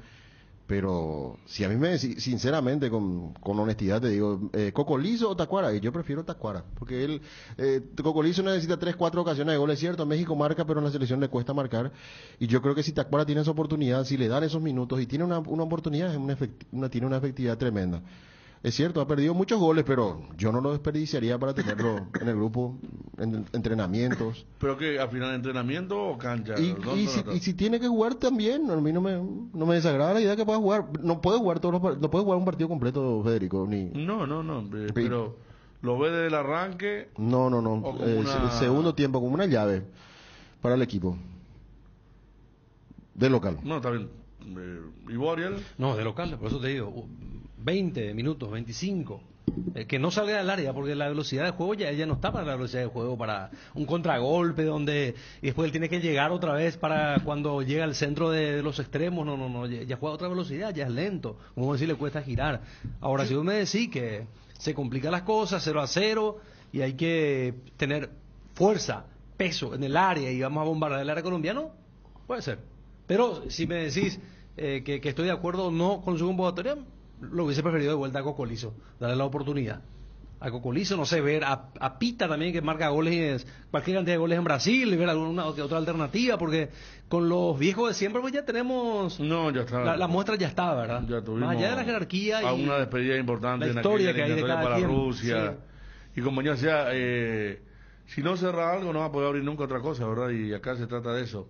pero si a mí me sinceramente con, con honestidad te digo eh, Cocolizo o Tacuara y yo prefiero Tacuara porque él eh, Cocolizo necesita tres cuatro ocasiones de gol es cierto México marca pero en la selección le cuesta marcar y yo creo que si Tacuara tiene esa oportunidad si le dan esos minutos y tiene una, una oportunidad una, una tiene una efectividad tremenda es cierto, ha perdido muchos goles, pero yo no lo desperdiciaría para tenerlo en el grupo, en entrenamientos.
¿Pero qué? ¿Al final entrenamiento o cancha?
Y, y, si, tiene que jugar también, a mí no me, no me desagrada la idea que pueda jugar. No puede jugar todos los, no puede jugar un partido completo, Federico. Ni...
No, no, no, eh, pero ¿lo ve desde el arranque?
No, no, no. Eh, el segundo tiempo, como una llave para el equipo. De local.
No, está bien. Eh, ¿Y Boriel?
No, de local, por eso te digo. 20 minutos, 25. Eh, que no salga del área, porque la velocidad de juego ya, ya no está para la velocidad de juego, para un contragolpe donde y después él tiene que llegar otra vez para cuando llega al centro de, los extremos. No, no, no, ya, juega a otra velocidad, ya es lento. Como decir, le cuesta girar. Ahora, si vos me decís que se complican las cosas, 0 a 0, y hay que tener fuerza, peso en el área y vamos a bombardear el área colombiano, puede ser. Pero si me decís eh, que, que, estoy de acuerdo o no con su convocatoria, lo hubiese preferido de vuelta a Cocolizo, darle la oportunidad. A Cocolizo, no sé, ver a, Pita también que marca goles, cualquier cantidad de goles en Brasil, y ver alguna otra alternativa, porque con los viejos de siempre pues ya tenemos...
No, ya está.
La, muestra ya está, ¿verdad?
Ya tuvimos...
Más allá de la jerarquía
y... una despedida importante
la historia que hay de cada
para
quien.
Rusia. Y como ya decía, eh, si no cerra algo no va a poder abrir nunca otra cosa, ¿verdad? Y acá se trata de eso.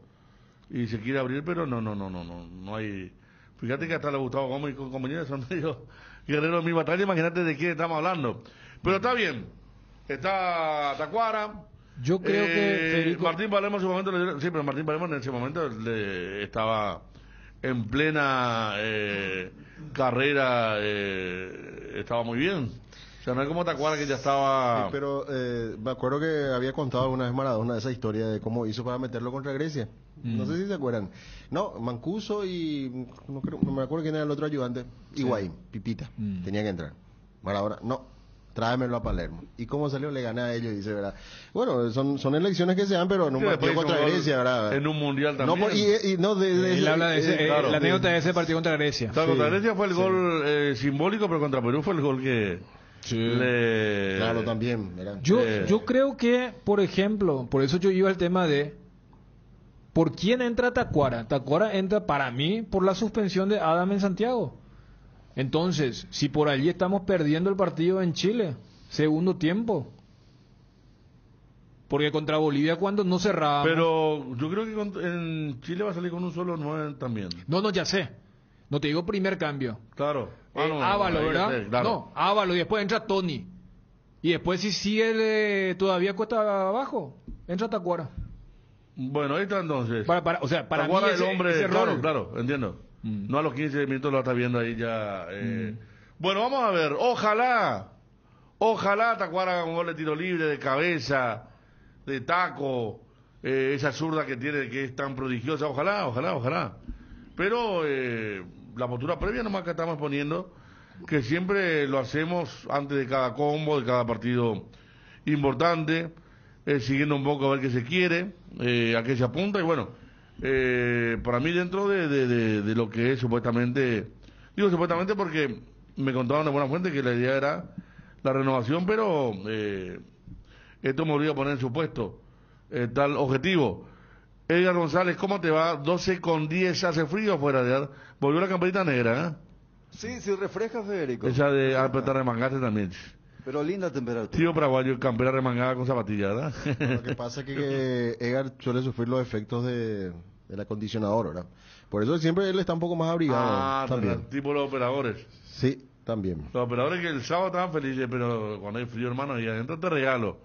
Y se quiere abrir, pero no, no, no, no, no, no hay Fíjate que hasta le Gustavo Gómez y compañeros son medio guerreros de mi batalla, imagínate de quién estamos hablando. Pero está bien, está Tacuara.
Yo creo que
eh, Martín Palermo en ese momento, sí, pero Martín Palermo en ese momento le, estaba en plena eh, carrera, eh, estaba muy bien. O sea, no es como Tacuara que ya estaba...
Sí, pero me acuerdo que había contado una vez Maradona esa historia de cómo hizo para meterlo contra Grecia. No sé si se acuerdan. No, Mancuso y no, me acuerdo quién era el otro ayudante. Higuaín, Pipita. Mm. Tenía que entrar. Maradona, no, tráemelo a Palermo. ¿Y cómo salió? Le gané a ellos, dice, ¿verdad? Bueno, son, son elecciones que se dan, pero en un partido contra Grecia, ¿verdad?
En un mundial también.
No, y, y, no, de,
Él habla de ese, eh, la anécdota de ese partido contra Grecia.
contra Grecia fue el gol eh, simbólico, pero contra Perú fue el gol que... Le...
Claro, también.
Yo, eh. yo creo que, por ejemplo, por eso yo iba al tema de ¿Por quién entra Tacuara? Tacuara entra para mí por la suspensión de Adam en Santiago. Entonces, si por allí estamos perdiendo el partido en Chile, segundo tiempo. Porque contra Bolivia cuando no cerraba.
Pero yo creo que en Chile va a salir con un solo nueve también.
No, no, ya sé. No te digo primer cambio.
Claro.
Ah, eh, Ávalo, ¿verdad? No, Ávalo y después entra Tony. Y después si sigue todavía cuesta abajo, entra Tacuara.
Bueno, ahí está entonces.
Para, o sea, para mí
el hombre, claro, claro, entiendo. Mm. No a los 15 minutos lo está viendo ahí ya. Eh. Mm. Bueno, vamos a ver. Ojalá, ojalá Tacuara con un gol de tiro libre, de cabeza, de taco, eh, esa zurda que tiene, que es tan prodigiosa. Ojalá, ojalá, ojalá. Pero eh, la postura previa nomás que estamos poniendo, que siempre lo hacemos antes de cada combo, de cada partido importante, eh, siguiendo un poco a ver qué se quiere, eh, a qué se apunta, y bueno, eh, para mí dentro de, de, de, de lo que es supuestamente, digo supuestamente porque me contaba una buena fuente que la idea era la renovación, pero eh, esto me a poner en su puesto eh, tal objetivo. Edgar González, ¿cómo te va? 12 con 10, hace frío afuera de Volvió la campanita negra, ¿eh?
Sí, sí, refresca, Federico.
Esa de apretar remangarte también.
Pero linda temperatura.
Tío paraguayo, campera remangada con zapatillas, ¿verdad?
Lo que pasa es que, que Edgar suele sufrir los efectos de, del acondicionador, ¿verdad? Por eso siempre él está un poco más abrigado.
Ah,
también.
tipo los operadores.
Sí, también.
Los operadores que el sábado estaban felices, pero cuando hay frío, hermano, y adentro te regalo,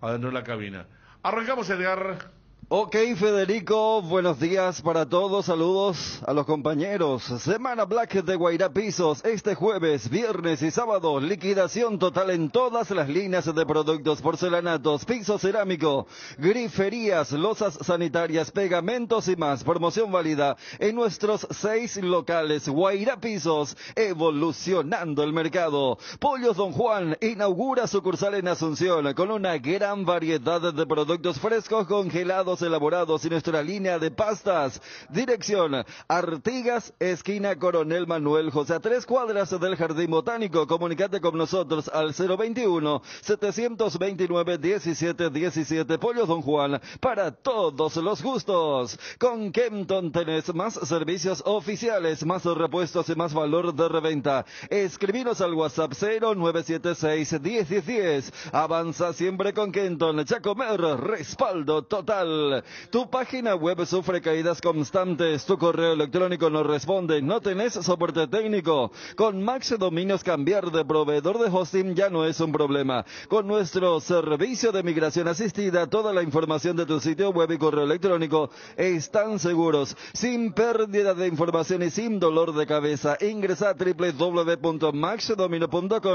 adentro de la cabina. Arrancamos, Edgar.
Ok, Federico, buenos días para todos, saludos a los compañeros. Semana Black de Guairá Pisos, este jueves, viernes y sábado, liquidación total en todas las líneas de productos porcelanatos, piso cerámico, griferías, losas sanitarias, pegamentos y más. Promoción válida en nuestros seis locales. Guairá Pisos, evolucionando el mercado. Pollos Don Juan inaugura sucursal en Asunción con una gran variedad de productos frescos congelados elaborados y nuestra línea de pastas. Dirección Artigas, esquina Coronel Manuel José, a tres cuadras del Jardín Botánico. Comunicate con nosotros al 021-729-1717 Pollos Don Juan para todos los gustos. Con Kenton tenés más servicios oficiales, más repuestos y más valor de reventa. Escribinos al WhatsApp 0976 1010. Avanza siempre con Kenton. Chacomer, respaldo total. Tu página web sufre caídas constantes, tu correo electrónico no responde, no tenés soporte técnico. Con Max Dominios cambiar de proveedor de hosting ya no es un problema. Con nuestro servicio de migración asistida, toda la información de tu sitio web y correo electrónico están seguros, sin pérdida de información y sin dolor de cabeza. Ingresa a www.maxdomino.com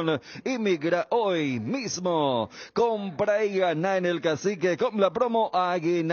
y migra hoy mismo. Compra y gana en el cacique con la promo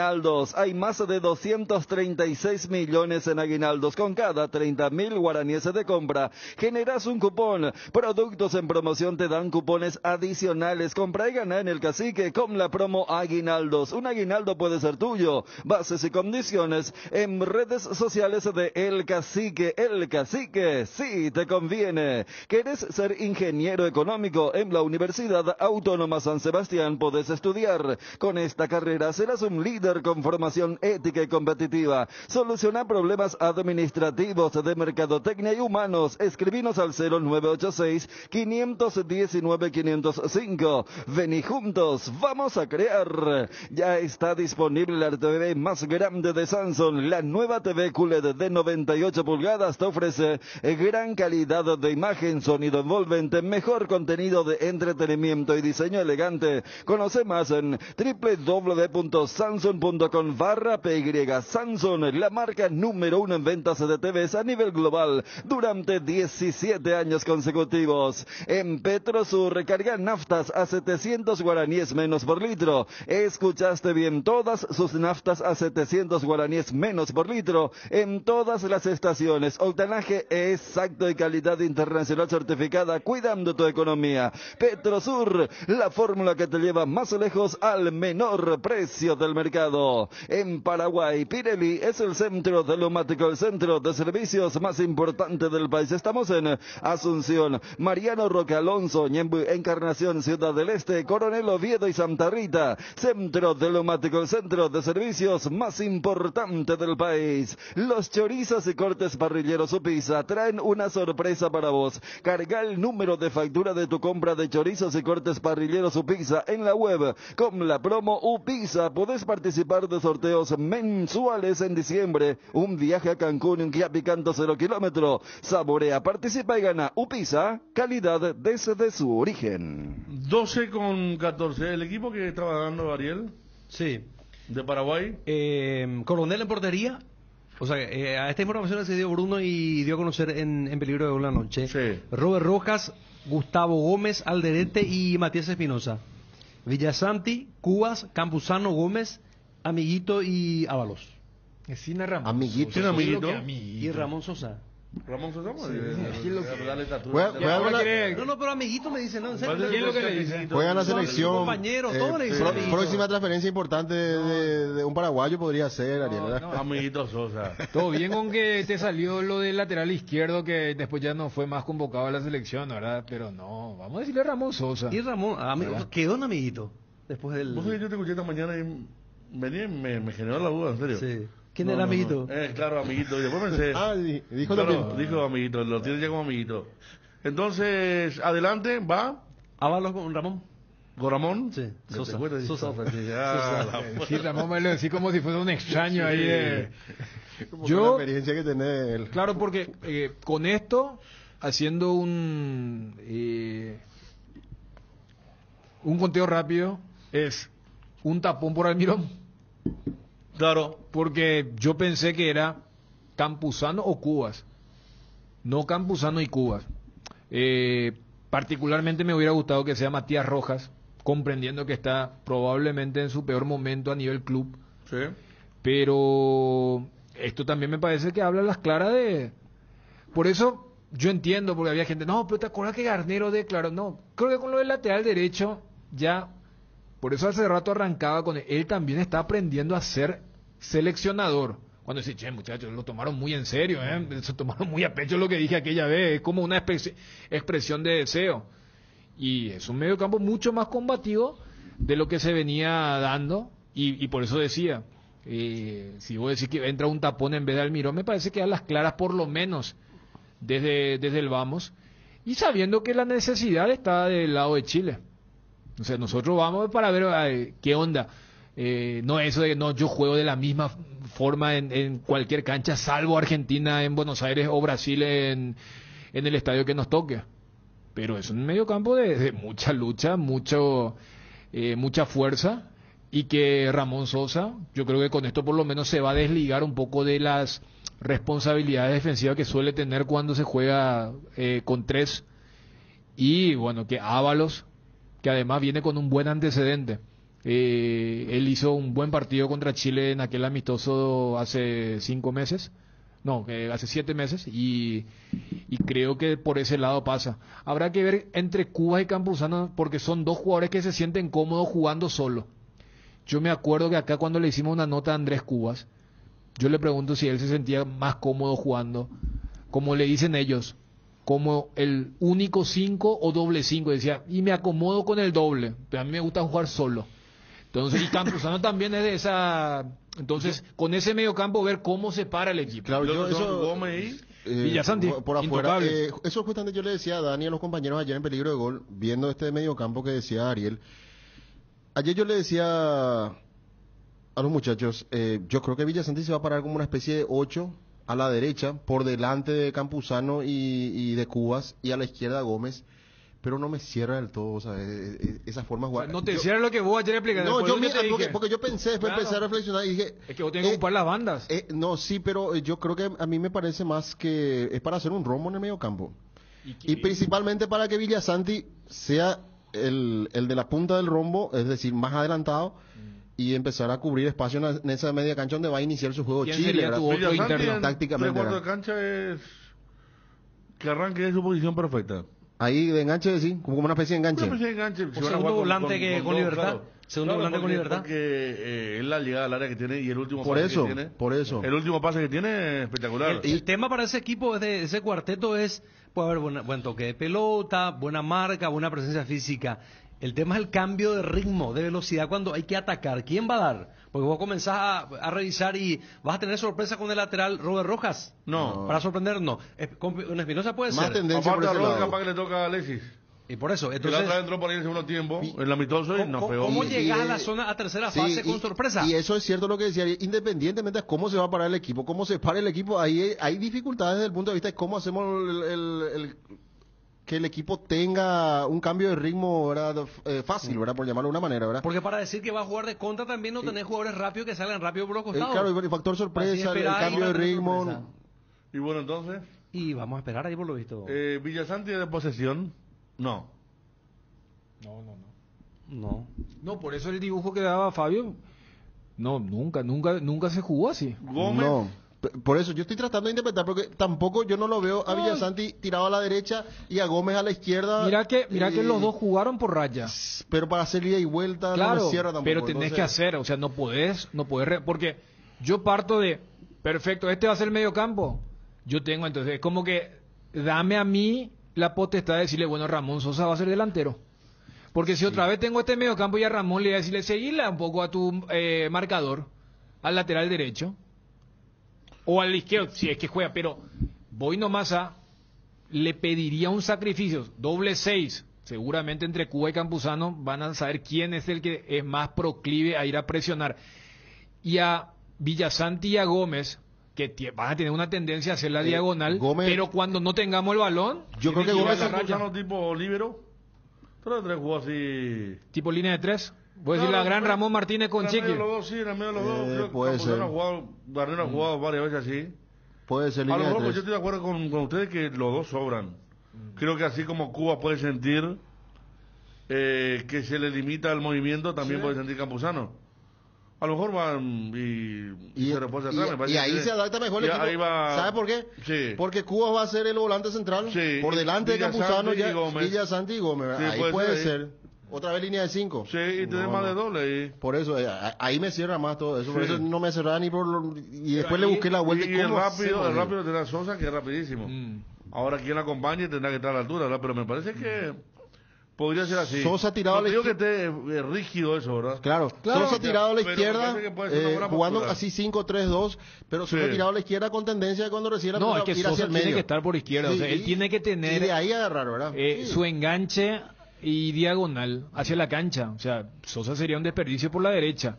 Aguinaldos. Hay más de 236 millones en aguinaldos. Con cada 30 mil guaraníes de compra, generas un cupón. Productos en promoción te dan cupones adicionales. Compra y gana en el cacique con la promo Aguinaldos. Un aguinaldo puede ser tuyo. Bases y condiciones en redes sociales de El Cacique. El Cacique, sí, te conviene. ¿Quieres ser ingeniero económico en la Universidad Autónoma San Sebastián? Puedes estudiar. Con esta carrera serás un líder con formación ética y competitiva. Soluciona problemas administrativos de mercadotecnia y humanos. Escribinos al 0986 519 505. Vení juntos, vamos a crear. Ya está disponible la TV más grande de Samsung. La nueva TV QLED de 98 pulgadas te ofrece gran calidad de imagen, sonido envolvente, mejor contenido de entretenimiento y diseño elegante. Conoce más en www.samsung.com barra PY. Samsung, la marca número uno en ventas de TVs a nivel global durante 17 años consecutivos. En Petrosur recarga naftas a 700 guaraníes menos por litro. Escuchaste bien, todas sus naftas a 700 guaraníes menos por litro en todas las estaciones. Octanaje exacto y calidad internacional certificada, cuidando tu economía. Petrosur, la fórmula que te lleva más lejos al menor precio del mercado. En Paraguay, Pirelli es el centro telomático, el centro de servicios más importante del país. Estamos en Asunción, Mariano Roque Alonso, Ñembu, Encarnación, Ciudad del Este, Coronel Oviedo y Santa Rita. Centro telomático, el centro de servicios más importante del país. Los chorizos y cortes parrilleros Upisa traen una sorpresa para vos. Carga el número de factura de tu compra de chorizos y cortes parrilleros Upisa en la web. Con la promo Upisa podés participar de sorteos mensuales en diciembre. Un viaje a Cancún, un guía picando cero kilómetro. Saborea, participa y gana Upisa, calidad desde su origen.
12 con 14. El equipo que estaba dando Ariel
Sí.
de Paraguay.
Eh, coronel en portería. O sea, eh, a esta información se dio Bruno y dio a conocer en, en Peligro de una noche.
Sí.
Robert Rojas, Gustavo Gómez, Alderete y Matías Espinosa. Villasanti, Cubas, Campuzano Gómez, Amiguito y Ábalos.
Escina Ramón.
Amiguito.
Y Ramón Sosa.
Ramón Sosa,
Sí, sí, lo que-
No, no, pero amiguito me dice, no, en serio.
¿Cuál
¿Quién es lo que le dice?
Caciquito?
Juega en la selección.
compañeros,
Eh,
todos le dicen
próxima transferencia importante de, un paraguayo podría ser, Ariel.
Amiguito Sosa.
Todo bien con que te salió lo del lateral izquierdo que después ya no fue más convocado a la selección, ¿verdad? Pero no, vamos a decirle Ramón Sosa.
Y Ramón, amigo, quedó un amiguito. Después del.
Vos sabés, yo te escuché esta mañana y venía y me, me generó la duda, en serio.
Sí. ¿Quién
No,
era
no, no.
amiguito?
Eh, claro, amiguito. Y después pensé.
Ah, sí, dijo
claro,
también.
dijo amiguito, lo tiene ya como amiguito. Entonces, adelante, va
Ábalos con Ramón.
Goramón.
Sí,
Que
Sosa. Sosa.
Sosa, sí, ah, la-
Sí, Ramón me lo decía como si fuera un extraño ahí de...
Como
Yo-
con la experiencia que tiene él.
Claro, porque eh, con esto, haciendo un... eh, un conteo rápido, es un tapón por Almirón.
Claro.
Porque yo pensé que era Campuzano o Cubas. No Campuzano y Cubas. Eh, particularmente me hubiera gustado que sea Matías Rojas, comprendiendo que está probablemente en su peor momento a nivel club.
Sí.
Pero esto también me parece que habla las claras de... Por eso yo entiendo, porque había gente, no, pero te acuerdas que Garnero declaró, no, creo que con lo del lateral derecho ya, por eso hace rato arrancaba con él, él también está aprendiendo a ser seleccionador. Cuando dice, che, muchachos, lo tomaron muy en serio, ¿eh? se tomaron muy a pecho lo que dije aquella vez, es como una expresión de deseo. Y es un medio campo mucho más combativo de lo que se venía dando, y, y por eso decía, eh, si vos decís que entra un tapón en vez de Almirón, me parece que a las claras por lo menos desde, desde el vamos, y sabiendo que la necesidad está del lado de Chile. O sea, nosotros vamos para ver ay, qué onda. Eh, no eso de no, yo juego de la misma forma en, cualquier cancha, salvo Argentina en Buenos Aires o Brasil en, en el estadio que nos toque. Pero es un medio campo de, de mucha lucha, mucho, eh, mucha fuerza y que Ramón Sosa, yo creo que con esto por lo menos se va a desligar un poco de las responsabilidades defensivas que suele tener cuando se juega eh, con tres y bueno, que Ábalos, que además viene con un buen antecedente. Eh, él hizo un buen partido contra Chile en aquel amistoso hace cinco meses, no, eh, hace siete meses, y, creo que por ese lado pasa. Habrá que ver entre Cuba y Campuzano, porque son dos jugadores que se sienten cómodos jugando solo. Yo me acuerdo que acá cuando le hicimos una nota a Andrés Cubas, yo le pregunto si él se sentía más cómodo jugando, como le dicen ellos, como el único 5 o doble 5. Decía, y me acomodo con el doble, pero a mí me gusta jugar solo. Entonces, y Campuzano también es de esa. Entonces, con ese medio campo, ver cómo se para el equipo.
Claro, yo eso...
Gómez y...
eh,
Villasanti,
por- por afuera. eh, eso justamente yo le decía a Dani y a los compañeros ayer en peligro de gol, viendo este mediocampo que decía Ariel. Ayer yo le decía a los muchachos, eh, yo creo que Villasanti se va a parar como una especie de 8 a la derecha, por delante de Campuzano y, y de Cubas, y a la izquierda Gómez, pero no me cierra del todo, o sea, eh, eh, esa forma de jugar.
no te
Yo-
cierra lo que vos ayer explicaste.
No, yo mira, porque,
dije.
porque yo pensé, después
Claro.
empecé a reflexionar y dije...
Es que vos tenés que
eh,
ocupar las bandas.
eh, no, sí, pero yo creo que a mí me parece más que es para hacer un rombo en el medio campo. Y principalmente para que Villasanti sea el, el de la punta del rombo, es decir, más adelantado, y empezar a cubrir espacio en, esa media cancha donde va a iniciar su juego
¿Quién
Chile.
sería tu otro
Villasanti
interno?
en
tácticamente, ¿verdad?
de cancha es que arranque de su posición perfecta.
Ahí de enganche, sí, como una especie de enganche.
Una especie de enganche. Si van a
segundo volante que con libertad. Segundo volante con libertad.
Porque eh, es la llegada al área que tiene y el último
Por
pase
eso,
que tiene.
por eso.
El último pase que tiene es espectacular.
El, el tema para ese equipo, es de, ese cuarteto es, puede haber buena- buen toque de pelota, buena marca, buena presencia física. El tema es el cambio de ritmo, de velocidad cuando hay que atacar. ¿Quién va a dar? Porque vos comenzás a, a revisar y vas a tener sorpresa con el lateral Robert Rojas.
No.
Para sorprendernos. Es- Con Espinosa puede
Más
ser.
tendencia por
Aparte a Robert
lado.
capaz que le toca a Alexis.
Y por eso,
la
entonces,
otra entró por ahí en segundo tiempo, en la amistoso y nos
¿cómo,
pegó.
cómo
Y-
llegas a la zona, a tercera
Sí,
fase
y-
con sorpresa?
Y eso es cierto lo que decía, independientemente de cómo se va a parar el equipo, cómo se para el equipo, ahí hay dificultades desde el punto de vista de cómo hacemos el, el- el- que el equipo tenga un cambio de ritmo ¿verdad? Eh, fácil, ¿verdad? por llamarlo de una manera. ¿verdad?
Porque para decir que va a jugar de contra también no tenés jugadores rápidos que salgan rápido por los
Eh,
costados.
claro, el factor sorpresa, el, cambio de ritmo.
sorpresa.
Y bueno, entonces,
Y vamos a esperar ahí por lo visto.
eh, Villasanti de posesión, no.
No, no, no.
no.
No, por eso el dibujo que daba Fabio, no, nunca, nunca, nunca se jugó así.
Gómez,
No. Por eso yo estoy tratando de interpretar, porque tampoco yo no lo veo a Villasanti tirado a la derecha y a Gómez a la izquierda.
Mira que, mira que
eh,
los dos jugaron por raya.
Pero para hacer ida y vuelta no
Claro,
me cierra tampoco.
pero tenés que hacer, o sea, no podés, no podés, re- porque yo parto de, perfecto, este va a ser el medio campo. Yo tengo, entonces, es como que dame a mí la potestad de decirle, bueno, Ramón Sosa va a ser delantero. Porque si otra vez tengo este medio campo y a Ramón le voy a decirle, seguirla un poco a tu eh, marcador, al lateral derecho, o al izquierdo, si es que juega, pero voy nomás a, le pediría un sacrificio, doble seis. Seguramente entre Cuba y Campuzano van a saber quién es el que es más proclive a ir a presionar. Y a Villasanti y a Gómez, que van a tener una tendencia a hacer la
Eh,
diagonal,
Gómez-
pero cuando no tengamos el balón,
Yo creo que Gómez
ir a
es.
Campuzano tipo libero. Tres tres jugó así.
tipo línea de tres. Voy a decir la gran Ramón Martínez con
en el medio
Chiqui.
de los dos, sí, en el medio de los dos.
Eh,
Creo
puede ser.
ha jugado, Barrera ha jugado varias veces así.
Puede ser
A lo mejor pues, yo estoy de acuerdo con, con ustedes que los dos sobran. Creo que así como Cuba puede sentir eh, que se le limita el movimiento, también puede sentir Campuzano. A lo mejor va mm, y,
Y,
se reposa
y-
atrás. me parece
y ahí
que-
se adapta mejor el
y
equipo.
ahí va-
¿Sabe por qué?
Sí.
Porque Cuba va a ser el volante central.
Sí,
Por
y
delante de Campuzano
y
ya
Gómez.
Villa Santi y Gómez.
Sí,
ahí
puede
puede,
ser
ser. Otra vez línea de cinco.
Sí, y tenés
No,
más
no.
de doble ahí.
Por eso, eh, ahí me cierra más todo eso. Por
Sí.
eso no me cerraba ni por. lo- y después le
ahí-
busqué la vuelta.
Y, y el
¿cómo
rápido, el rápido tendrá Sosa, que es rapidísimo.
Mm.
Ahora quien la acompañe tendrá que estar a la altura, ¿verdad? Pero me parece que podría ser así.
Sosa tirado
no
a la
te digo que esté eh, rígido eso, ¿verdad?
Claro,
Claro,
Sosa tirado a la izquierda, eh, jugando
postura.
así 5-3-2, pero Sosa
Sí.
tirado a la izquierda con tendencia de cuando recibe la
No, es que Sosa tiene
medio.
que estar por izquierda, o sea, él
y-
tiene que tener-
Y de ahí agarrar, ¿verdad?
Eh,
Sí.
Su enganche y diagonal hacia la cancha. O sea, Sosa sería un desperdicio por la derecha.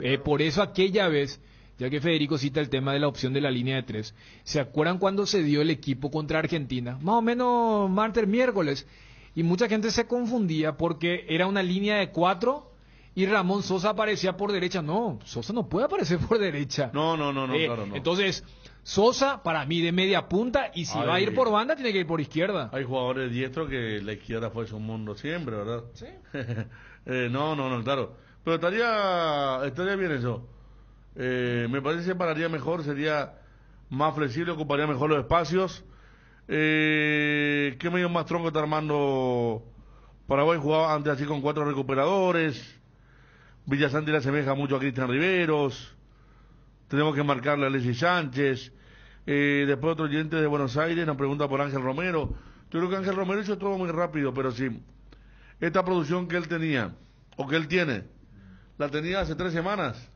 Eh, por eso aquella vez, ya que Federico cita el tema de la opción de la línea de tres, ¿se acuerdan cuando se dio el equipo contra Argentina? Más o menos martes, miércoles. Y mucha gente se confundía porque era una línea de cuatro y Ramón Sosa aparecía por derecha. No, Sosa no puede aparecer por derecha.
No, no, no, no,
Eh,
claro, no.
Entonces, Sosa para mí de media punta y si va a ir por banda tiene que ir por izquierda.
Hay jugadores diestros que la izquierda fue su mundo siempre, ¿verdad? Sí. Eh, no, no, no, claro. Pero estaría, estaría bien eso. Eh, me parece que se pararía mejor, sería más flexible, ocuparía mejor los espacios. Eh, ¿Qué medio más tronco está armando Paraguay? Jugaba antes así con cuatro recuperadores. Villasanti le asemeja mucho a Cristian Riveros. Tenemos que marcarle a Alexis Sánchez. Eh, después otro oyente de Buenos Aires nos pregunta por Ángel Romero. Yo creo que Ángel Romero hizo todo muy rápido, pero sí. Esta producción que él tenía, o que él tiene, la tenía hace tres semanas.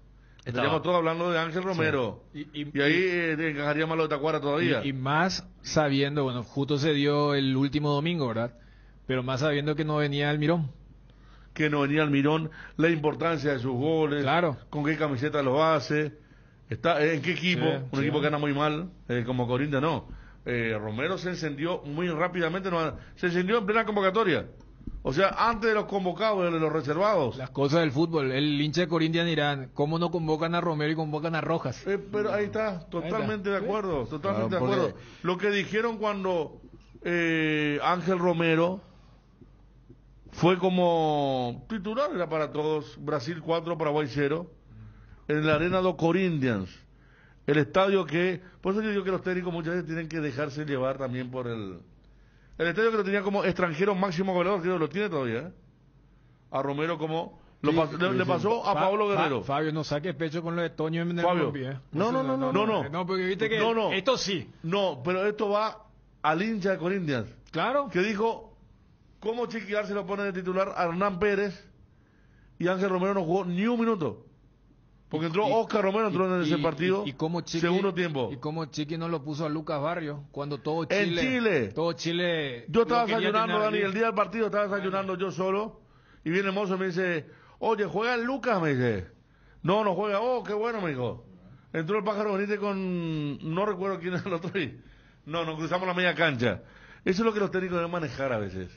Estaríamos todos hablando de Ángel Romero.
Y-
Y,
y-
ahí eh, encajaría más lo de Tacuara todavía.
Y, y más sabiendo, bueno, justo se dio el último domingo, ¿verdad? Pero más sabiendo que no venía el Mirón.
que no venía Almirón, la importancia de sus goles,
Claro.
con qué camiseta los hace, está en qué equipo,
Sí,
un
sí.
equipo que anda muy mal, eh, como Corinthians no. Eh, Romero se encendió muy rápidamente, no, se encendió en plena convocatoria. O sea, antes de los convocados, de los reservados.
Las cosas del fútbol. El hincha de Corinthians dirán, ¿cómo no convocan a Romero y convocan a Rojas?
Eh, pero ahí está, totalmente de acuerdo, totalmente
Claro,
de acuerdo.
porque-
Lo que dijeron cuando eh, Ángel Romero fue como titular, era para todos, Brasil 4, Paraguay 0, en la Arena do Corinthians, el estadio que, por eso yo digo que los técnicos muchas veces tienen que dejarse llevar también por el, el estadio que lo tenía como extranjero máximo goleador, creo que lo tiene todavía, ¿eh? a Romero como, lo
Sí,
pas- le, le pasó a
Fa-
Pablo
Fa-
Guerrero.
Fabio, no saques pecho con lo de Toño en el
Fabio.
Colombia.
No, no, no, no,
no, no.
No, porque viste que
No, no.
esto sí.
No, pero esto va al hincha de Corinthians,
Claro.
que dijo, ¿cómo Chiquiar se lo pone de titular a Hernán Pérez y Ángel Romero no jugó ni un minuto? Porque entró
Y-
Oscar Romero, entró en
y-
ese
y-
partido,
y, y cómo Chiqui,
segundo tiempo.
Y como Chiqui no lo puso a Lucas Barrio cuando todo
En
Chile.
Chile.
Todo Chile.
Yo estaba desayunando, Dani, el día del partido estaba desayunando yo solo, y viene el mozo y me dice, oye, ¿juega el Lucas? Me dice. No, no juega. Oh, qué bueno, me dijo. Entró el pájaro bonito con, no recuerdo quién es el otro ahí. No, nos cruzamos la media cancha. Eso es lo que los técnicos deben manejar a veces.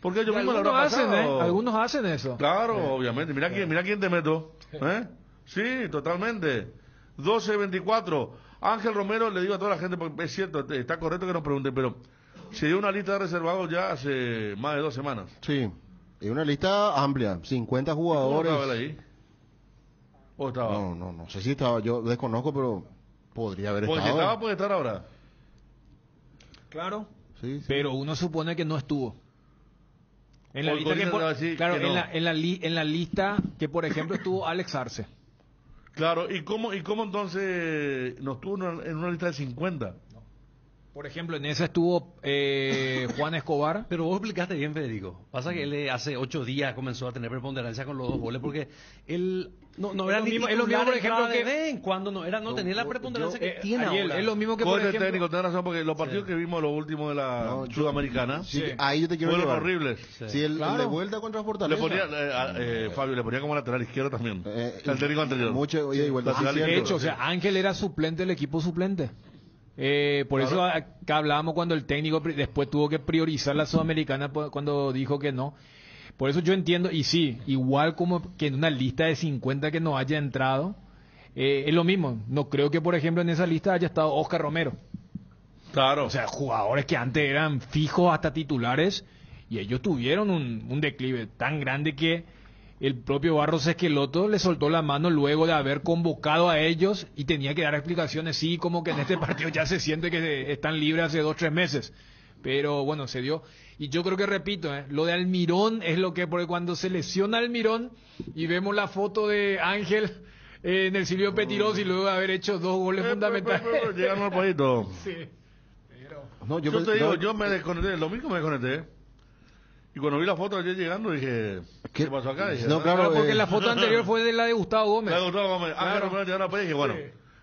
Porque ellos
Y
mismos lo
algunos hacen,
pasado.
¿eh? Algunos hacen eso.
Claro, obviamente. Mira quién, mira quién te meto. ¿Eh? Sí, totalmente. 12-24. Ángel Romero, le digo a toda la gente, porque es cierto, está correcto que nos pregunten, pero se dio una lista de reservados ya hace más de dos semanas.
Sí. Y una lista amplia, 50
¿Cómo
jugadores.
estaba ahí? ¿O estaba?
No, no, no sé si estaba, yo desconozco, pero Podría haber
Porque
estado.
estaba, puede estar ahora.
Claro.
Sí, sí.
Pero uno supone que no estuvo. En la lista que por- claro,
que no.
en, la, en, la li- en la lista que por ejemplo estuvo Alex Arce.
Claro, ¿y cómo, y cómo entonces nos tuvo en una- en una lista de 50?
Por ejemplo, en esa estuvo eh, Juan Escobar.
Pero vos explicaste bien, Federico. Pasa que él eh, hace ocho días comenzó a tener preponderancia con los dos goles porque él no, no
Es
era
lo mismo- es lo mismo, por ejemplo,
de
que-
vez en cuando no era no tenía la preponderancia que
Eh,
tiene
Ariel,
ahora.
es lo mismo que por ejemplo,
técnico, tenés razón, porque los partidos que vimos, los últimos de la
No, yo-
Sudamericana,
Sí,
Sí.
Ahí yo te quiero
fueron horribles.
Sí, el, el
Claro.
de vuelta contra
Le
Fortaleza.
ponía, eh, a- eh, Fabio, le ponía como lateral izquierdo también.
Eh,
el técnico anterior.
Mucho.
Lateral
Sí,
de hecho, o sea, Ángel era suplente del equipo suplente. Eh, por eso acá hablábamos cuando el técnico después tuvo que priorizar la sudamericana pu- cuando dijo que no. Por eso yo entiendo, y sí, igual como que en una lista de 50 que no haya entrado, eh, es lo mismo. No creo que, por ejemplo, en esa lista haya estado Oscar Romero.
Claro.
O sea, jugadores que antes eran fijos hasta titulares y ellos tuvieron un, un declive tan grande que el propio Barros Esqueloto le soltó la mano luego de haber convocado a ellos y tenía que dar explicaciones, sí, como que en este partido ya se siente que están libres hace dos, tres meses. Pero bueno, se dio. Y yo creo que repito, ¿eh? lo de Almirón es lo que, porque cuando se lesiona Almirón y vemos la foto de Ángel eh, en el Silvio Petiros y luego de haber hecho dos goles
Eh,
fundamentales.
pero- pero- pero Llegaron al poquito.
Sí.
No,
Yo,
yo,
te
pe-
digo,
no,
yo me desconecté, el domingo me desconecté. Y cuando vi la foto ayer llegando dije, ¿qué,
¿Qué?
pasó acá? Dije,
No,
ah,
claro,
Claro, porque
eh,
la foto anterior fue de la de Gustavo Gómez.
Me ha gustado, Gómez. Ah,
Claro.
claro, llegaron a País, dije, bueno,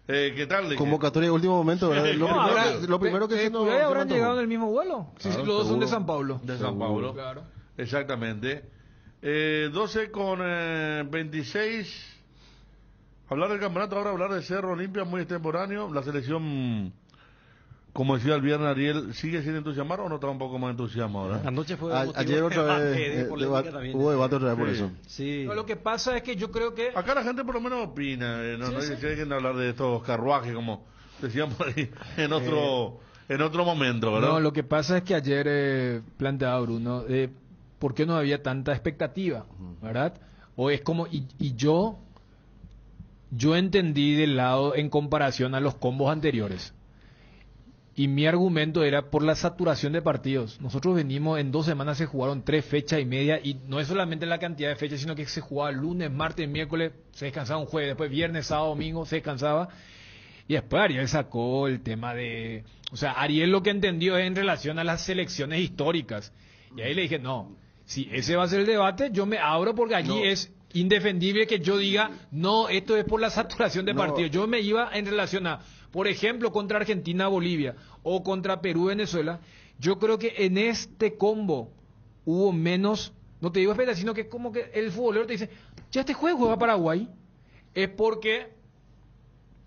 eh, ¿qué tal?
Convocatoria de último momento, ¿verdad? Lo,
No,
primero,
habrá-
que, lo primero que se
habrán llegado en el mismo vuelo. Sí,
Claro,
sí, los dos son de. San Pablo.
de San Pablo.
Claro.
Exactamente. Eh, 12 con eh, 26. Hablar del campeonato, ahora hablar de Cerro Olimpia, muy extemporáneo. La selección, como decía el viernes Ariel, ¿sigue sin entusiasmar o no está un poco más entusiasmo ahora?
Anoche fue
A-
motivo
ayer
de
otra
debate,
vez
de
eh,
polémica
deba-
también.
hubo debate otra vez por eso.
Sí.
No, lo que pasa es que yo creo que
Acá la gente por lo menos opina, eh, no,
Sí,
no
sí.
se dejen de hablar de estos carruajes, como decíamos ahí en otro, en otro momento, ¿verdad?
No, lo que pasa es que ayer eh, planteaba Bruno, eh, ¿por qué no había tanta expectativa? ¿Verdad? O es como, y, y yo, yo entendí del lado en comparación a los combos anteriores. Y mi argumento era por la saturación de partidos. Nosotros venimos, en dos semanas se jugaron tres fechas y media, y no es solamente la cantidad de fechas, sino que se jugaba lunes, martes, miércoles, se descansaba un jueves, después viernes, sábado, domingo, se descansaba. Y después Ariel sacó el tema de... O sea, Ariel lo que entendió es en relación a las selecciones históricas. Y ahí le dije, no, si ese va a ser el debate, yo me abro porque allí
No.
es indefendible que yo diga, no, esto es por la saturación de
No.
partidos. Yo me iba en relación a, por ejemplo, contra Argentina, Bolivia o contra Perú, Venezuela. Yo creo que en este combo hubo menos, no te digo espera, sino que como que el futbolero te dice, ya este juego juega Paraguay. Es porque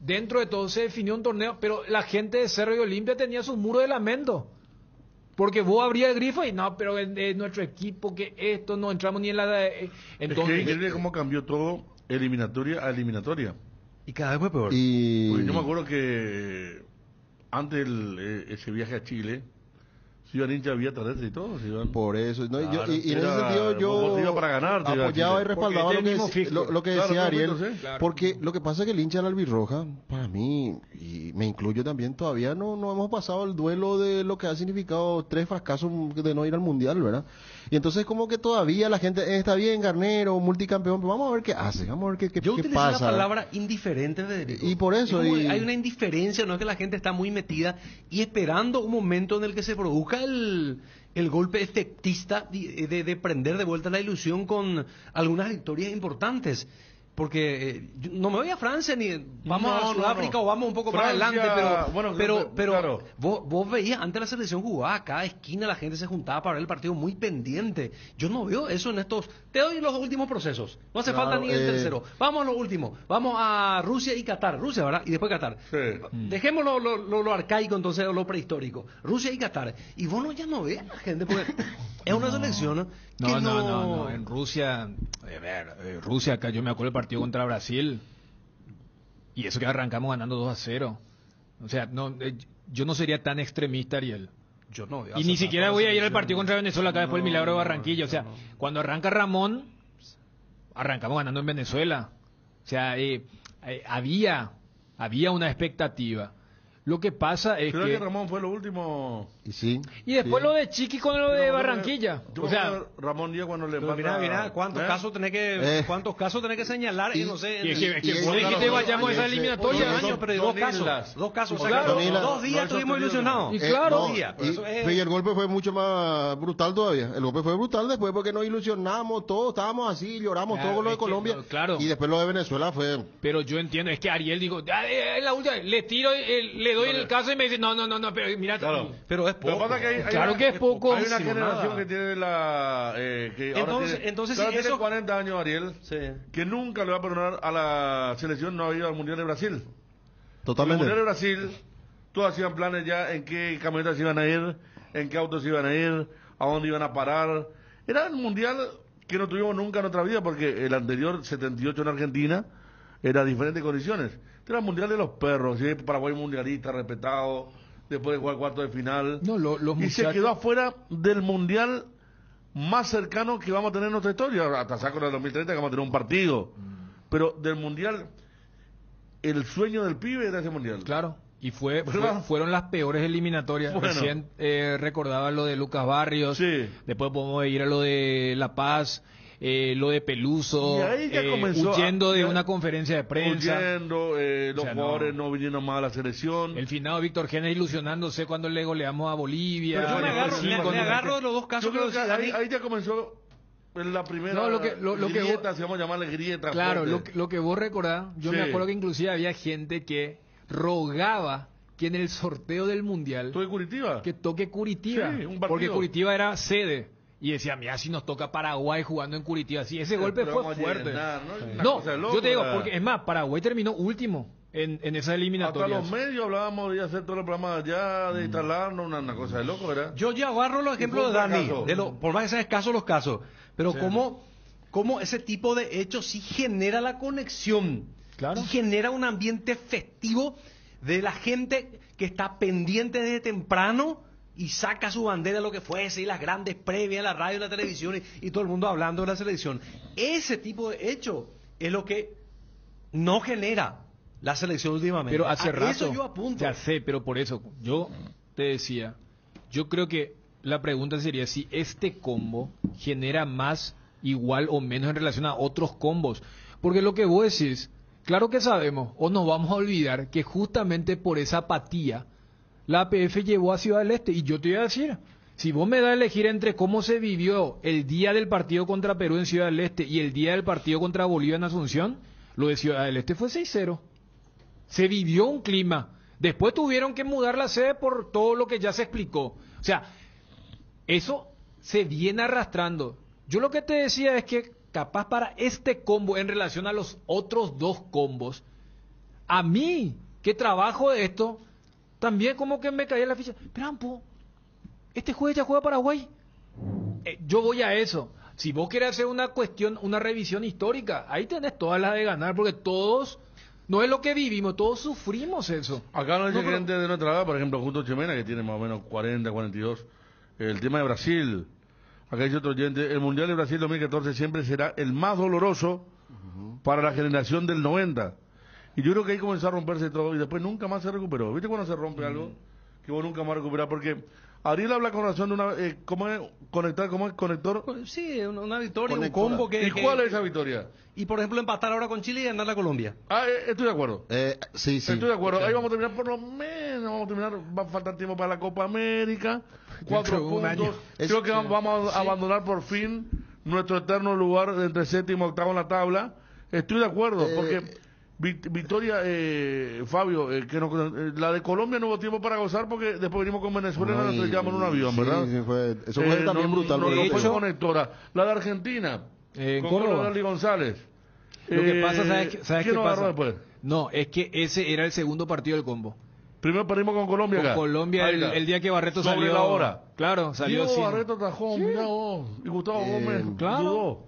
dentro de todo se definió un torneo, pero la gente de Cerro y Olimpia tenía su muro de lamento. Porque vos abrías el grifo y no, pero es, es nuestro equipo, que esto no entramos ni en la...
es que
entonces,
increíble cómo cambió todo eliminatoria a eliminatoria.
Y cada vez fue peor.
Y
Porque yo me acuerdo que antes el, eh, ese viaje a Chile, se iban hinchas terrestre y todo, iban...
por eso, ¿no? Y yo- y, y en ese sentido yo
para ganar,
apoyaba y respaldaba lo que, lo, lo que
Claro,
decía Ariel,
junto, sí.
Claro.
porque lo que pasa es que el hincha de la albirroja, para mí, y me incluyo también, todavía no, no hemos pasado el duelo de lo que ha significado tres fracasos de no ir al Mundial, ¿verdad? Y entonces como que todavía la gente, eh, está bien, Garnero, multicampeón, pero vamos a ver qué hace, vamos a ver qué, qué,
Yo
qué pasa.
la palabra indiferente, Federico.
Y por eso,
Es como
y-
Hay una indiferencia, no es que la gente está muy metida y esperando un momento en el que se produzca el, el golpe efectista de, de- de prender de vuelta la ilusión con algunas victorias importantes. Porque eh, no me voy a Francia ni vamos
No,
a Sudáfrica
no.
o vamos un poco más adelante, pero
bueno,
pero,
pero-
pero
claro.
vos, vos veías antes la selección jugaba a cada esquina la gente se juntaba para ver el partido muy pendiente. Yo no veo eso en estos. Te doy los últimos procesos. No hace
Claro,
falta ni el
eh,
tercero. Vamos a lo último. Vamos a Rusia y Qatar. Rusia, ¿verdad? Y después Qatar.
Sí.
Dejemos lo, lo- lo- lo arcaico, entonces, o lo prehistórico. Rusia y Qatar. Y vos no, ya no ves a la gente, porque es una selección
No,
no...
no, no. En Rusia, a ver, eh, Rusia, acá yo me acuerdo el partido contra Brasil. Y eso que arrancamos ganando 2 a 0. O sea, no, eh, yo no sería tan extremista, Ariel.
Yo no
Y ni siquiera voy a ir al partido contra Venezuela acá después del
No,
milagro de Barranquilla. O sea, cuando arranca Ramón, arrancamos ganando en Venezuela. O sea, eh, eh, había había una expectativa. Lo que pasa es
Creo
que...
que Ramón fue lo último.
Y sí.
Y después
sí.
lo de Chiqui con lo de Barranquilla.
Yo
O sea,
Ramón Díaz cuando le
Pero mira,
manda-
mira, cuántos
¿Eh?
casos tenés que,
Eh.
cuántos casos tenés que señalar y,
Y-
no sé.
y que, que
y-
vos
y-
dijiste
y-
vayamos a esa eliminatoria.
y-
años, pero dos casos, dos casos, que dos días estuvimos ilusionados.
Y
Eh,
claro.
y, el golpe fue mucho más brutal todavía. El golpe fue brutal después porque nos ilusionamos todos, estábamos así, lloramos todo con lo de
que,
Colombia. Y después lo de Venezuela fue...
Pero yo entiendo, es que Ariel dijo, "Ah, eh, es la última, le tiro, eh, le doy el caso y me dice, no, no, no, no, pero mira,
Claro.
Pero es
que
poco.
pasa es que hay, hay
Claro
una,
que es poco.
Hay una generación
nada.
que tiene la. Eh, que ahora
Entonces-
tiene,
si
tiene
eso-
40 años, Ariel.
Sí.
Que nunca le va a perdonar a la selección no haber ido al Mundial de Brasil. En el
Totalmente.
Mundial de Brasil, todos hacían planes ya en qué camionetas iban a ir, en qué autos iban a ir, a dónde iban a parar. Era un Mundial que no tuvimos nunca en nuestra vida porque el anterior, 78 en Argentina, era diferentes condiciones. Era el Mundial de los perros, ¿sí? Paraguay mundialista, respetado, después de jugar cuarto de final.
No, lo- los
y se quedó afuera del Mundial más cercano que vamos a tener en nuestra historia. Hasta saco el 2030 que vamos a tener un partido. Pero del Mundial, el sueño del pibe era ese Mundial.
Claro. Y fue, fue- fueron las peores eliminatorias.
Bueno.
Recién eh, recordaba lo de Lucas Barrios.
Sí.
Después podemos ir a lo de La Paz, eh, lo de Peluso, eh, huyendo
a-
de
ya-
una conferencia de prensa.
Huyendo, eh, los
O sea, no.
jugadores no. vinieron más a la selección.
El finado Víctor Génez ilusionándose cuando le goleamos a Bolivia.
Pero yo me agarro-
sí,
me-
cuando-
me
agarro de los dos casos
Yo creo
que
ahí, ahí ya comenzó en la primera
No, lo que- lo- lo que vos-
grieta, si vamos a llamarle grieta.
Claro, lo, que- lo que vos recordás, yo me acuerdo que inclusive había gente que rogaba que en el sorteo del Mundial
¿Tú de Curitiba?
que toque Curitiba,
Sí, un partido.
porque Curitiba era sede. Y decía, mira, si nos toca Paraguay jugando en Curitiba. Sí, ese golpe
Pero
fue fuerte.
llenar, ¿no? Loco,
yo te digo, porque es más, Paraguay terminó último en, en esas
Hasta
eliminatorias.
los medios hablábamos de hacer todo el programa allá, de instalarnos, una, una cosa de loco, ¿verdad?
Yo ya agarro los ejemplos de Dani, de lo, por más que sean escasos los casos, pero cómo, cómo ese tipo de hechos sí genera la conexión
Claro.
y genera un ambiente festivo de la gente que está pendiente desde temprano y saca su bandera, lo que fuese, y las grandes previas, la radio, la televisión y, y todo el mundo hablando de la selección. Ese tipo de hecho es lo que no genera la selección últimamente.
Pero hace
A
rato.
Eso yo apunto.
Ya sé, pero por eso, yo te decía, yo creo que la pregunta sería si este combo genera más, igual o menos en relación a otros combos. Porque lo que vos decís, claro que sabemos, o nos vamos a olvidar que justamente por esa apatía, la APF llevó a Ciudad del Este. Y yo te voy a decir, si vos me das a elegir entre cómo se vivió el día del partido contra Perú en Ciudad del Este y el día del partido contra Bolivia en Asunción, lo de Ciudad del Este fue 6-0 se vivió un clima. Después tuvieron que mudar la sede por todo lo que ya se explicó. O sea, eso se viene arrastrando. Yo lo que te decía es que capaz para este combo en relación a los otros dos combos, a mí que trabajo de esto, también como que me caía la ficha. Pero, Ampo, este jueves ya juega Paraguay. Eh, yo voy a eso. Si vos querés hacer una cuestión, una revisión histórica, ahí tenés todas las de ganar, porque todos, no es lo que vivimos, todos sufrimos eso.
Acá no
pero-
gente de nuestra edad, por ejemplo, Justo Chemena, que tiene más o menos 40, 42. El tema de Brasil. Acá dice otro oyente, el Mundial de Brasil 2014 siempre será el más doloroso para la generación del 90. Y yo creo que ahí comenzó a romperse todo y después nunca más se recuperó. ¿Viste cuando se rompe algo? Que vos nunca más recuperás. Porque Ariel habla con razón de una... Eh, ¿Cómo es conectar? ¿Cómo es conector?
Sí, una, victoria, un combo que...
¿Y
que-
cuál es esa victoria?
Y por ejemplo empatar ahora con Chile y ganar a Colombia.
Ah, eh, estoy de acuerdo.
Eh, sí, sí.
Estoy de acuerdo. Ahí vamos a terminar por lo menos, vamos a terminar, va a faltar tiempo para la Copa América, cuatro
año.
puntos.
Es-
Creo que vamos a abandonar por fin nuestro eterno lugar entre séptimo y octavo en la tabla. Estoy de acuerdo,
Eh,
porque Victoria, eh, Fabio, eh, que no- eh, la de Colombia no hubo tiempo para gozar porque después venimos con Venezuela y nos estrellamos en un avión,
sí,
¿verdad?
sí, fue- eso fue
Eh,
también
no,
brutal.
No, no fue conectora. La de Argentina,
Eh,
con
Córdoba.
Ronaldo González.
Lo que pasa, ¿sabes, qué- sabes
¿quién
qué pasa?
después?
No, es que ese era el segundo partido del combo.
Primero perdimos con Colombia
Con
acá.
Colombia el, día que Barreto
Sobre
salió.
la hora.
Claro, salió
Diego
sin-
Barreto tajó, mirá vos. Y Gustavo
Eh,
Gómez
claro.
dudó.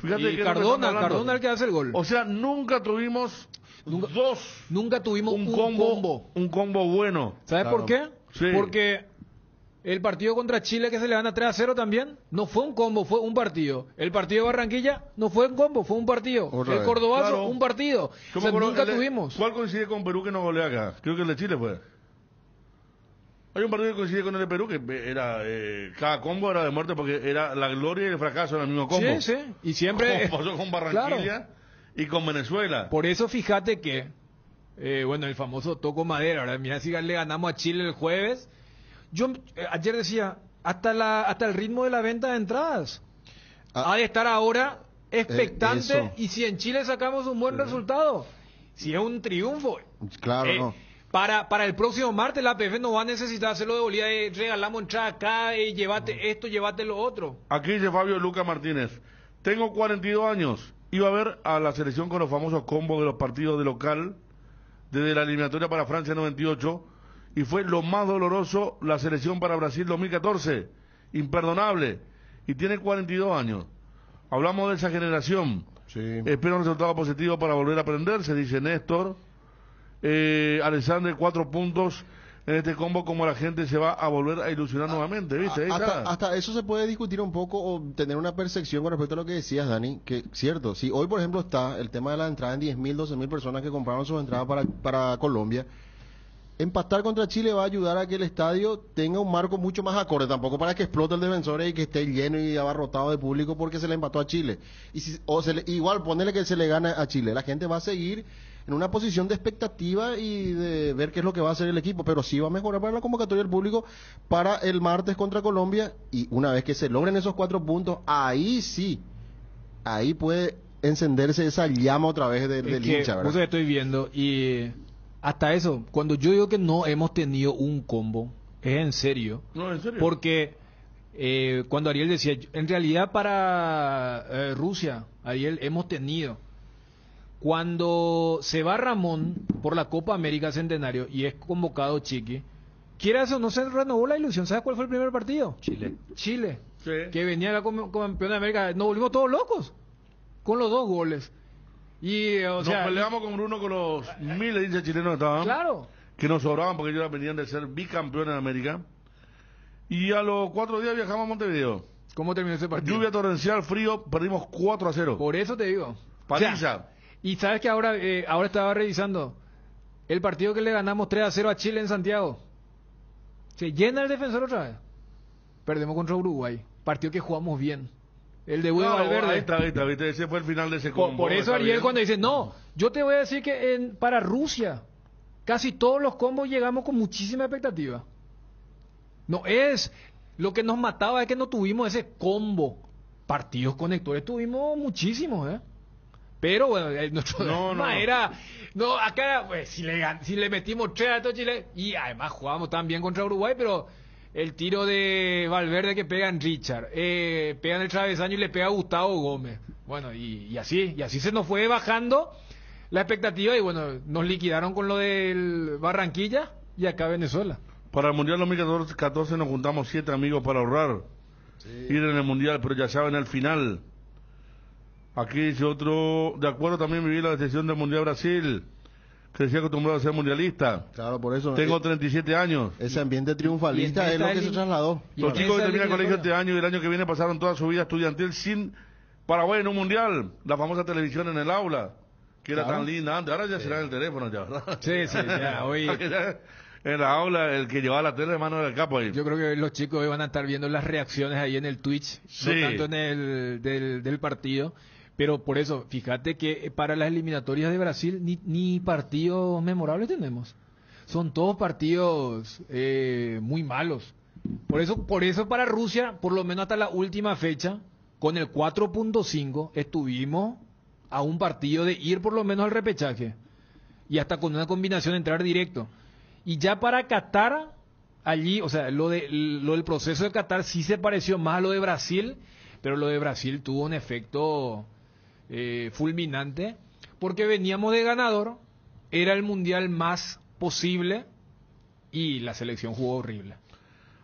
Fíjate
Y
que
Cardona, el que hace el gol.
O sea, nunca tuvimos dos,
Nunca tuvimos
un,
un,
combo,
combo.
un combo bueno.
¿Sabes
Claro.
por qué?
Sí.
Porque El partido contra Chile que se le gana 3 a 0 también, no fue un combo, fue un partido. El partido de Barranquilla no fue un combo, fue un partido.
Otra
el. Cordobazo,
Claro.
un partido. O sea, nunca
el
tuvimos.
¿Cuál coincide con Perú que no golea acá? Creo que el de Chile fue. Hay un partido que coincide con el de Perú que era. eh, cada combo era de muerte porque era la gloria y el fracaso en el mismo combo.
Sí, sí. Y siempre.
Como pasó con Barranquilla
Claro.
y con Venezuela.
Por eso fíjate que, eh, bueno, el famoso toco madera, ¿verdad? Mira si le ganamos a Chile el jueves. Yo eh, ayer decía, hasta la hasta el ritmo de la venta de entradas.
Ah.
ha de estar ahora expectante
eso.
y si en Chile sacamos un buen resultado, si es un triunfo.
Claro,
eh,
no.
Para, para el próximo martes la APF no va a necesitar hacerlo de Bolivia, eh, regalamos entrada acá, eh, llévate esto, llévate lo otro.
Aquí dice Fabio Luca Martínez. Tengo 42 años. Iba a ver a la selección con los famosos combos de los partidos de local desde la eliminatoria para Francia 98 y fue lo más doloroso la selección para Brasil 2014. Imperdonable. Y tiene 42 años. Hablamos de esa generación.
Sí.
Espero un resultado positivo para volver a aprender, se dice Néstor. Eh, Alexander, cuatro puntos en este combo, como la gente se va a volver a ilusionar nuevamente, ¿viste? Ahí
hasta, hasta eso se puede discutir un poco o tener una percepción con respecto a lo que decías, Dani, que cierto, si hoy por ejemplo está el tema de la entrada en 10.000, 12.000 personas que compraron sus entradas para, para Colombia, empatar contra Chile va a ayudar a que el estadio tenga un marco mucho más acorde, tampoco para que explote el defensor y que esté lleno y abarrotado de público porque se le empató a Chile. Y si, o se le- igual ponerle que se le gana a Chile, la gente va a seguir en una posición de expectativa y de ver qué es lo que va a hacer el equipo, pero sí va a mejorar para la convocatoria del público para el martes contra Colombia y una vez que se logren esos cuatro puntos, ahí sí, ahí puede encenderse esa llama otra vez de-
Es
del
que,
hincha, ¿verdad?
sabés, estoy viendo y hasta eso, cuando yo digo que no hemos tenido un combo, es en serio.
No, en serio.
Porque eh, cuando Ariel decía, en realidad para eh, Rusia, Ariel, hemos tenido. Cuando se va Ramón por la Copa América Centenario y es convocado Chiqui, quieras o no se renovó la ilusión. ¿Sabes cuál fue el primer partido?
Chile.
Chile.
Sí.
Que venía la campeón de América. Nos volvimos todos locos con los dos goles. Y, o
Nos
sea,
peleamos con Bruno con los miles de chilenos que estaban,
claro.
que nos sobraban porque ellos venían de ser bicampeones de América. Y a los cuatro días viajamos a Montevideo.
¿Cómo terminó ese partido?
Lluvia torrencial, frío, perdimos 4 a 0.
Por eso te digo.
Paliza.
O sea, y sabes que ahora, eh, ahora estaba revisando el partido que le ganamos 3 a 0 a Chile en Santiago. Se llena el defensor otra vez. Perdemos contra Uruguay. Partido que jugamos bien. El de Hugo
Claro,
Valverde.
ahí está, ahí está, ¿viste? Ese fue el final de ese combo.
por eso Ariel cuando dice, no, yo te voy a decir que en, para Rusia, casi todos los combos llegamos con muchísima expectativa. No es, lo que nos mataba es que no tuvimos ese combo. Partidos conectores tuvimos muchísimos, ¿eh? Pero bueno, eh, nuestro
No, no.
era, no, acá, pues, si le, si le metimos tres a estos Chile, y además jugamos tan bien contra Uruguay, pero el tiro de Valverde que pega en Richard, eh, pega en el travesaño y le pega a Gustavo Gómez. Bueno, y, y así, y así se nos fue bajando la expectativa y bueno, nos liquidaron con lo del Barranquilla y acá Venezuela.
Para el Mundial 2014 nos juntamos siete amigos para ahorrar. Ir en el Mundial, pero ya saben, al final. Aquí dice otro, de acuerdo también viví la decisión del Mundial Brasil. Crecí acostumbrado a ser mundialista.
Claro, por eso.
Tengo
eh,
37 años.
ese ambiente triunfalista es lo que se trasladó.
Los chicos que terminan el colegio este año y el año que viene pasaron toda su vida estudiantil sin Paraguay en un mundial. La famosa televisión en el aula, que era tan linda antes. Ahora ya será en el teléfono, ya, ¿verdad?
Sí, sí, ya, hoy
en la aula, el que llevaba la tele de mano del capo ahí.
yo creo que los chicos hoy van a estar viendo las reacciones ahí en el Twitch,
Sí.
no tanto en el del, del partido. Pero por eso, fíjate que para las eliminatorias de Brasil ni, ni partidos memorables tenemos. Son todos partidos eh, muy malos. Por eso, por eso para Rusia, por lo menos hasta la última fecha, con el 4.5 estuvimos a un partido de ir por lo menos al repechaje. Y hasta con una combinación entrar directo. Y ya para Qatar, allí, o sea, lo, de, lo del proceso de Qatar sí se pareció más a lo de Brasil, pero lo de Brasil tuvo un efecto eh, fulminante, porque veníamos de ganador, era el mundial más posible y la selección jugó horrible.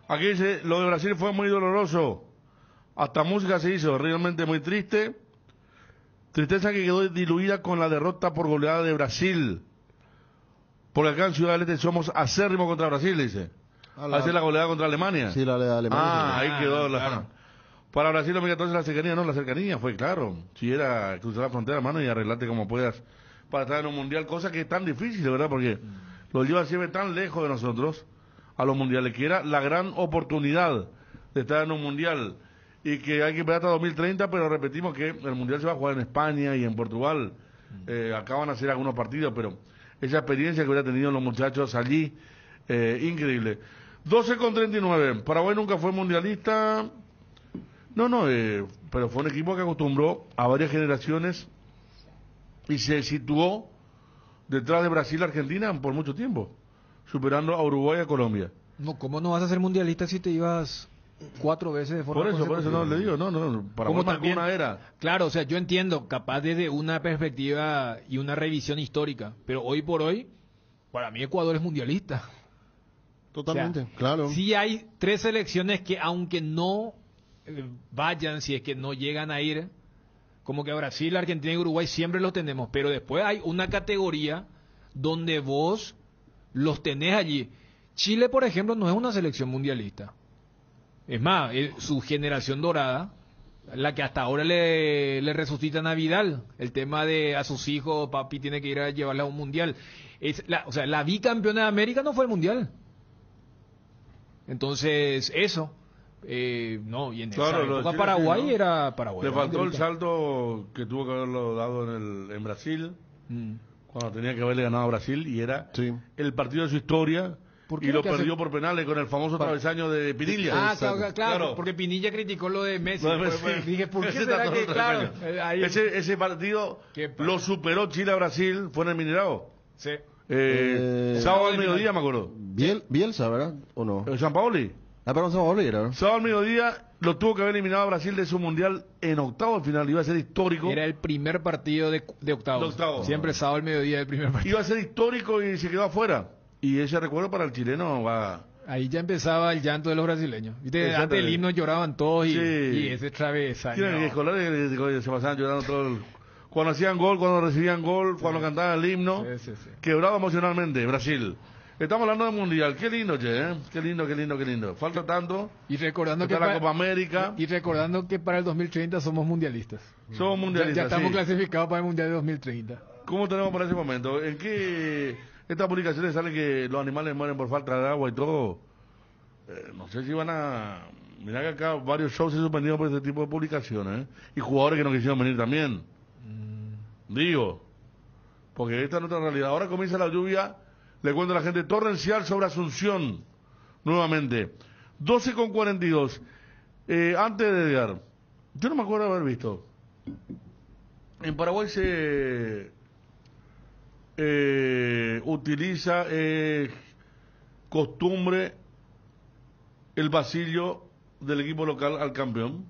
Aquí dice, lo de Brasil fue muy doloroso. Hasta música se hizo, realmente muy triste. Tristeza que quedó diluida con la derrota por goleada de Brasil. Porque acá en Ciudad del Este somos acérrimos contra Brasil, dice.
A la-
goleada contra Alemania.
Sí, la de Alemania.
Ah, ahí
Ah,
quedó la...
claro.
Para Brasil 2014 la cercanía, no, la cercanía fue claro. Si era cruzar la frontera, hermano, y arreglarte como puedas para estar en un mundial, cosa que es tan difícil, ¿verdad? Porque lo lleva siempre tan lejos de nosotros a los mundiales, que era la gran oportunidad de estar en un mundial y que hay que esperar hasta 2030, pero repetimos que el mundial se va a jugar en España y en Portugal. Eh, acá van a hacer algunos partidos, pero esa experiencia que hubiera tenido los muchachos allí, eh, increíble. 12 con 39. Paraguay nunca fue mundialista. No, no, eh, pero fue un equipo que acostumbró a varias generaciones y se situó detrás de Brasil y Argentina por mucho tiempo, superando a Uruguay y a Colombia.
No, ¿cómo no vas a ser mundialista si te ibas cuatro veces de forma
Por eso, por eso no le digo, no, no, para
Como también-
una era.
Claro, o sea, yo entiendo, capaz desde una perspectiva y una revisión histórica, pero hoy por hoy, para mí Ecuador es mundialista.
Totalmente,
O sea,
claro.
Sí hay tres selecciones que aunque no vayan, si es que no llegan a ir, como que Brasil, Argentina y Uruguay siempre los tenemos, pero después hay una categoría donde vos los tenés allí. Chile, por ejemplo, no es una selección mundialista. Es más, eh, su generación dorada, la que hasta ahora le, le resucitan a Vidal, el tema de a sus hijos, papi tiene que ir a llevarla a un mundial. Es la, o sea, la bicampeona de América no fue el mundial. Entonces, eso. Eh, no, y en
Claro,
esa época Paraguay
¿no?
era Paraguay.
Le faltó el salto que tuvo que haberlo dado en, el, en Brasil,
Mm.
cuando tenía que haberle ganado a Brasil, y era
Sí.
el partido de su historia,
¿Por qué
y
lo que hace-
perdió por penales con el famoso travesaño de Pinilla.
Ah, claro, claro, porque Pinilla criticó lo de Messi.
Lo de
Pues,
Messi.
pues, dije, ¿por qué
Ese
será que, claro, eh, ahí-
ese, ese partido lo superó Chile a Brasil, fue en el Minerado.
Sí.
Eh,
Eh,
sábado al mediodía, me acuerdo.
Biel, Bielsa, ¿verdad? ¿O no?
Eh, San Paoli.
Ah, perdón, se me olvidó, ¿no?
Sábado al mediodía lo tuvo que haber eliminado a Brasil de su mundial en octavo al final. Iba a ser histórico.
Era el primer partido de, de octavos.
De octavos.
Siempre sábado al mediodía del primer partido.
Iba a ser histórico y se quedó afuera. Y ese recuerdo para el chileno va.
Ahí ya empezaba el llanto de los brasileños. ¿Viste? Antes del himno lloraban todos y,
Sí.
y ese travesaño.
Tienen escolares que se pasaban llorando todo el- Cuando hacían gol, cuando recibían gol, cuando cantaban el himno.
Sí, sí, sí.
Quebrado emocionalmente, Brasil. Estamos hablando de mundial. Qué lindo, che, ¿eh? Qué lindo, qué lindo, qué lindo. Falta tanto.
Y recordando que
la
pa-
Copa América.
y recordando que para el 2030 somos mundialistas.
Somos
Ya,
mundialistas.
ya estamos
sí.
clasificados para el mundial de 2030.
¿Cómo tenemos para ese momento? ¿En qué estas publicaciones sale que los animales mueren por falta de agua y todo? Eh, no sé si van a... Mirá que acá varios shows se suspendieron por este tipo de publicaciones, ¿eh? Y jugadores que no quisieron venir también. Digo, porque esta es nuestra realidad. Ahora comienza la lluvia, le cuento a la gente, torrencial sobre Asunción, nuevamente. 12 con 42. Eh, antes de Edgar, yo no me acuerdo de haber visto. En Paraguay se eh, utiliza eh, costumbre el vasillo del equipo local al campeón.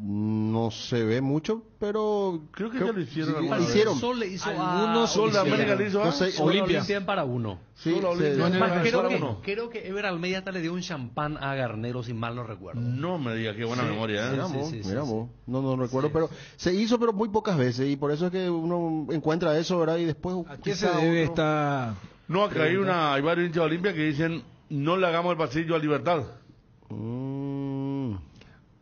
No se ve mucho, pero...
Creo que ya lo hicieron.
Sol le hizo
Algunos
a
Sol de. América le hizo a
No sé,
Sol
Olimpia.
Olimpia para uno.
Sí,
Solo
se-
Olimpia.
No, no,
Más,
no,
creo, que,
uno.
creo que Ever Almeida le dio un champán a Garnero, si mal no recuerdo.
No me diga qué buena memoria, ¿eh?
Mira
Sí,
vos,
sí, sí,
mira
sí.
vos. No, no recuerdo,
Sí.
pero se hizo, pero muy pocas veces, y por eso es que uno encuentra eso, ¿verdad? Y después...
¿A qué se debe esta...?
No, acá hay, una, hay varios hinchas de Olimpia que dicen no le hagamos el pasillo a Libertad.
Mm,